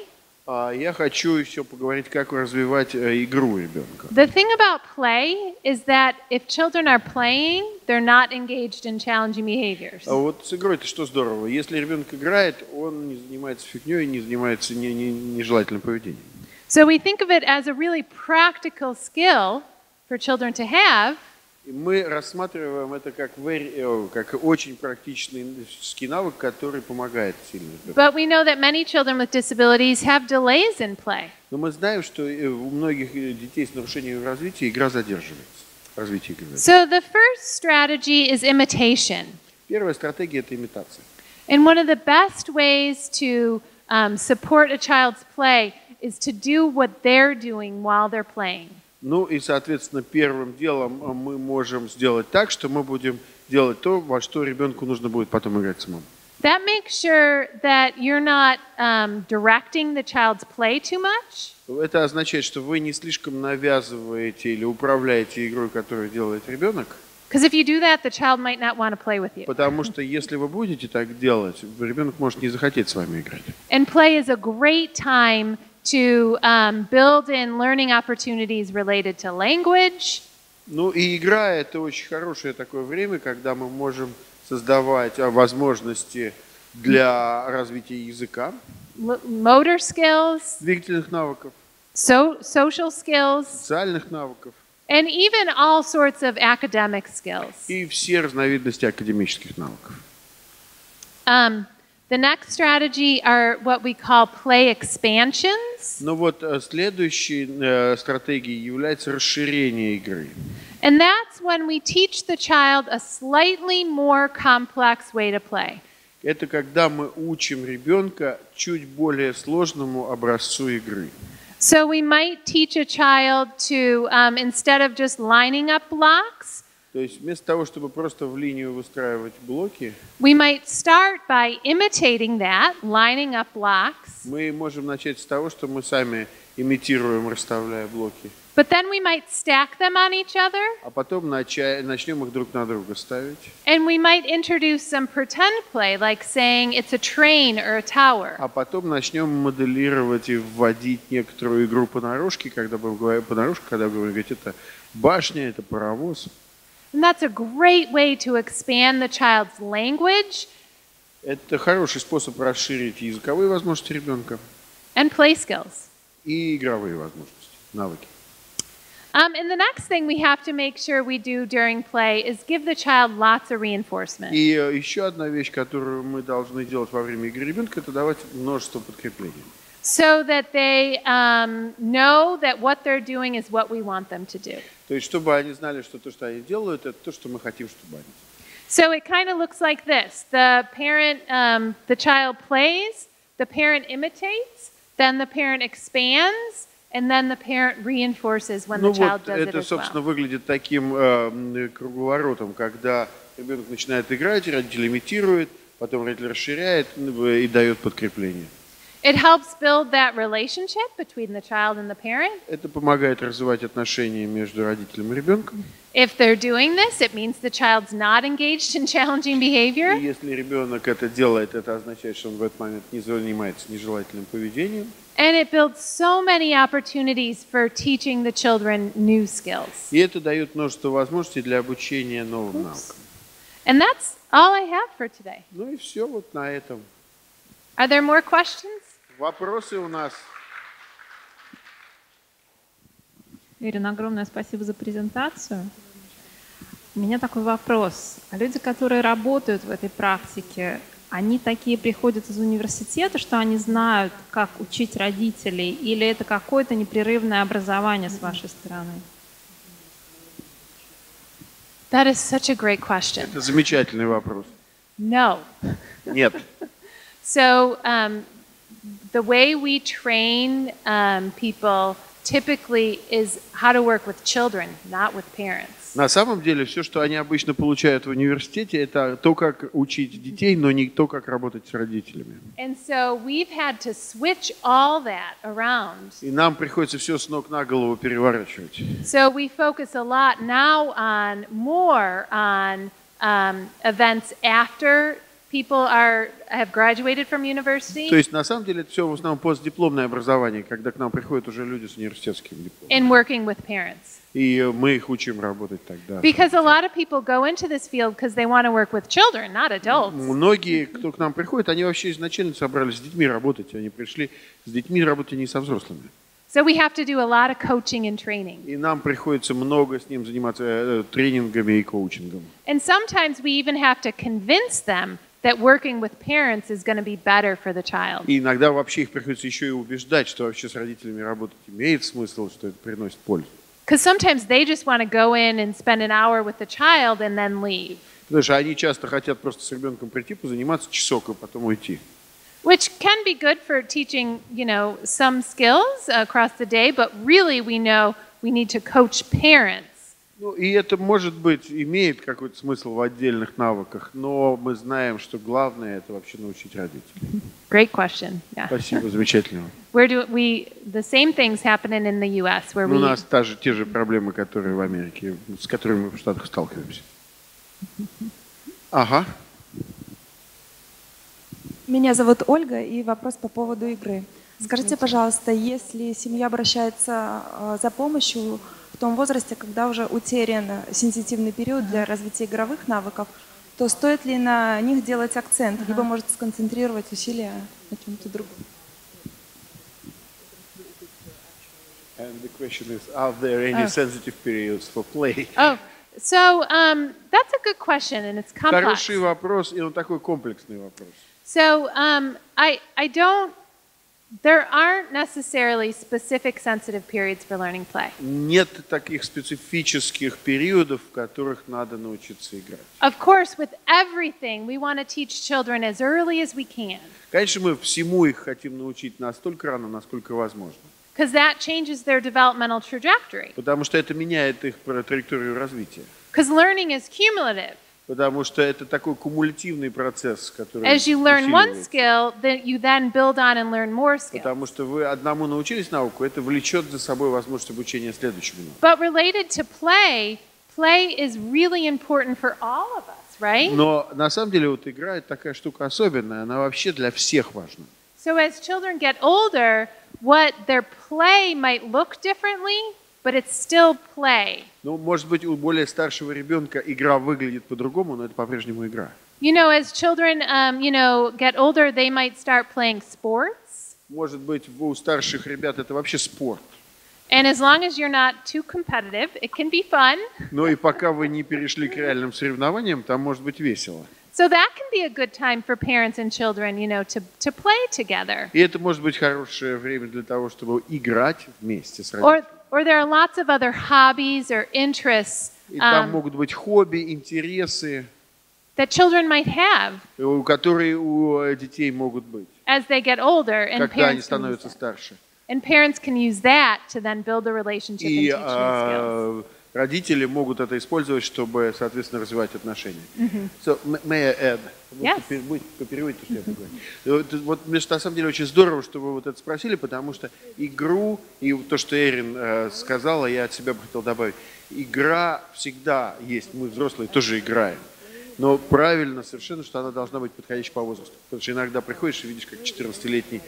А я хочу еще поговорить, как развивать э, игру ребенка. The thing about play is that if children are playing, they're not engaged in challenging behaviors. А вот с игрой-то что здорово. Если ребенок играет, он не занимается фигней, не занимается не- не- нежелательным поведением. So we think of it as a really practical skill for children to have. Мы рассматриваем это как, very- э, как очень практичный навык, который помогает сильно ребенку. But we know that many children with disabilities have delays in play. Но мы знаем, что э, у многих э, детей с нарушением развития игра задерживается. Развитие игры. So the first strategy is imitation. Первая стратегия – это имитация. And one of the best ways to um, support a child's play is to do what they're doing while they're playing. Ну и, соответственно, первым делом э, мы можем сделать так, что мы будем делать то, во что ребенку нужно будет потом играть самому. That makes sure that you're not um, directing the child's play too much. Это означает, что вы не слишком навязываете или управляете игрой, которую делает ребенок, Because if you do that, the child might not want to play with you. потому что если вы будете так делать, ребенок может не захотеть с вами играть. And play is a great time to um, build in learning opportunities related to language, Ну и игра – это очень хорошее такое время, когда мы можем создавать а, возможности для развития языка, motor skills, двигательных навыков, so, social skills, социальных навыков. and even all sorts of academic skills. И все разновидности академических навыков. Um, the next strategy are what we call play expansions. Но вот э, следующей э, стратегией является расширение игры. And that's when we teach the child a slightly more complex way to play. Это когда мы учим ребенка чуть более сложному образцу игры. So we might teach a child to, um, instead of just lining up blocks, То есть вместо того, чтобы просто в линию выстраивать блоки, we might start by imitating that, lining up blocks. мы можем начать с того, что мы сами имитируем, расставляя блоки. But then we might stack them on each other, А потом начнем их друг на друга ставить. and we might introduce some pretend play, like saying it's a train or a tower. А потом начнем моделировать и вводить некоторую игру понарошки, когда будем говорить понарошку, когда будем говорить, это башня, это паровоз. And that's a great way to expand the child's language Это хороший способ расширить языковые возможности ребенка and play skills. и игровые возможности, навыки. Um, and the next thing we have to make sure we do during play is give the child lots of reinforcement. И э, еще одна вещь, которую мы должны делать во время игры ребенка, это давать множество подкреплений. So that they um, know that what they're doing is what we want them to do. То есть, чтобы они знали, что то, что они делают, это то, что мы хотим, чтобы они делали. So it kind of looks like this the parent, um, the child plays, the parent imitates, then the parent expands, and then the parent reinforces when Ну the child вот, does it это, as собственно, well. выглядит таким э, круговоротом, когда ребенок начинает играть, родитель имитирует, потом родитель расширяет ну, и дает подкрепление. It helps build that relationship between the child and the parent. Это помогает развивать отношения между родителем и ребенком. If they're doing this, it means the child's not engaged in challenging behavior. И если ребенок это делает, это означает, что он в этот момент не занимается нежелательным поведением. And it builds so many opportunities for teaching the children new skills. И это дает множество возможностей для обучения новым навыкам. And that's all I have for today. Ну и все вот на этом. Are there more questions? Вопросы у нас. Ирина, огромное спасибо за презентацию. У меня такой вопрос. А люди, которые работают в этой практике, они такие приходят из университета, что они знают, как учить родителей, или это какое-то непрерывное образование с вашей стороны? That is such a great question. Это замечательный вопрос. No. Нет. So, um, the way we train um, people typically is how to work with children, not with parents. На самом деле, все, что они обычно получают в университете, это то, как учить детей, но не то, как работать с родителями. And so we've had to switch all that around. И нам приходится все с ног на голову переворачивать. So we focus a lot now on more on um, events after people are have graduated from university То есть, на самом деле, это все в основном постдипломное образование, когда к нам приходят уже люди с университетским дипломом. and working with parents. И э, мы их учим работать тогда. Because a lot of people go into this field because they want to work with children, not adults. Многие, кто к нам приходит, они вообще изначально собрались с детьми работать. Они пришли с детьми работать, а не со взрослыми. So we have to do a lot of coaching and training. И нам приходится много с ним заниматься э, тренингами и коучингом. And sometimes we even have to convince them that working with parents is going to be better for the child. И иногда вообще их приходится еще и убеждать, что вообще с родителями работать имеет смысл, что это приносит пользу. Because sometimes they just want to go in and spend an hour with the child and then leave, Потому что они часто хотят просто с ребенком прийти, позаниматься часок, и потом уйти. which can be good for teaching, you know, some skills across the day, but really we know we need to coach parents. Ну, и это, может быть, имеет какой-то смысл в отдельных навыках, но мы знаем, что главное это вообще научить родителей. Great question. Yeah. Спасибо, замечательно. Where do we the same things happening in the U.S. where Ну, у we нас та же, те же проблемы, которые в Америке, с которыми мы в Штатах сталкиваемся. Ага. Меня зовут Ольга, и вопрос по поводу игры. Скажите, пожалуйста, если семья обращается э, за помощью том возрасте, когда уже утерян сенситивный период для развития игровых навыков, то стоит ли на них делать акцент, либо может сконцентрировать усилия на чем-то другом? And the question is, are there any Oh. sensitive periods for play? Oh, so um, that's a good question, and it's complex. Хороший вопрос, и он такой комплексный вопрос. So um, I, I don't, there aren't necessarily specific sensitive periods for learning play. Нет таких специфических периодов, в которых надо научиться играть. Of course, with everything, we want to teach children as early as we can, Конечно, мы всему их хотим научить настолько рано, насколько возможно. because that changes their developmental trajectory. Потому что это меняет их про- траекторию развития. Because learning is cumulative. Потому что это такой кумулятивный процесс, который As you learn one skill, then you then build on and learn more skills. Потому что вы одному научились науку, это влечет за собой возможность обучения следующему. But related to play, play is really important for all of us, right? Но на самом деле вот игра это такая штука особенная, она вообще для всех важна. So as children get older, what their play might look differently, but it's still play. Ну, может быть, у более старшего ребенка игра выглядит по-другому, но это по-прежнему игра. You know, as children, um, you know, get older, they might start playing sports. Может быть, у старших ребят это вообще спорт. And as long as you're not too competitive, it can be fun. Но и пока вы не перешли к реальным соревнованиям, там может быть весело. So that can be a good time for parents and children, you know, to, to play together. И это может быть хорошее время для того, чтобы играть вместе с родителями. or there are lots of other hobbies or interests И там um, могут быть хобби, интересы, that children might have у- которые у э, детей могут быть, as they get older, and когда они parents, can use становятся that. старше. and parents can use that to then build a relationship and И teach them skills. Родители могут это использовать, чтобы, соответственно, развивать отношения. Мгм. So, may I add? Yes. что я говорю. Вот, вот мне на самом деле очень здорово, что вы вот это спросили, потому что игру, и то, что Эрин э, сказала, я от себя бы хотел добавить. Игра всегда есть, мы взрослые тоже играем. Но правильно совершенно, что она должна быть подходящей по возрасту. Потому что иногда приходишь и видишь, как 14-летний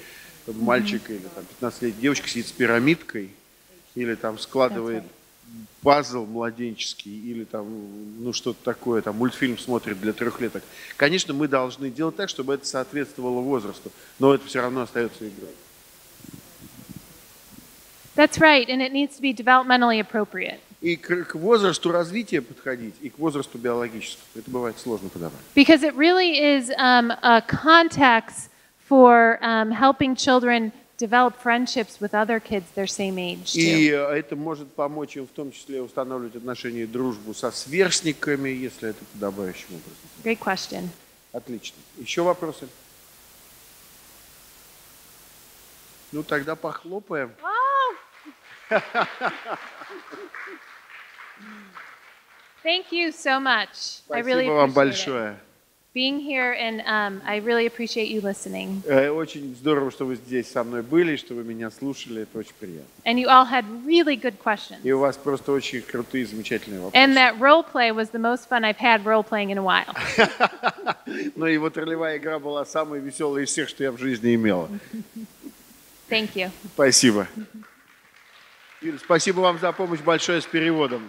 мальчик или там, 15-летняя девочка сидит с пирамидкой, или там складывает пазл младенческий, или там, ну что-то такое, там мультфильм смотрит для трехлеток. Конечно, мы должны делать так, чтобы это соответствовало возрасту, но это все равно остается игрой. That's right, and it needs to be developmentally appropriate. И к, к возрасту развития подходить, и к возрасту биологическому. Это бывает сложно подавать. Because it really is um, a context for um, helping children develop friendships with other kids their same age. И Too. э, это может помочь им в том числе устанавливать отношения и дружбу со сверстниками, если это подобающим образом. Great question. Отлично. Еще вопросы? Ну, тогда похлопаем. Thank you so much. I really Спасибо вам appreciate it. Being here, and um, I really appreciate you listening. Э, Очень здорово, что вы здесь со мной были, что вы меня слушали. Это очень приятно. And you all had really good questions. И у вас просто очень крутые, замечательные вопросы. And that role play was the most fun I've had role playing in a while. Но и вот ролевая игра была самая веселая из всех, что я в жизни имела. Thank you. Спасибо. Спасибо вам за помощь большое с переводом.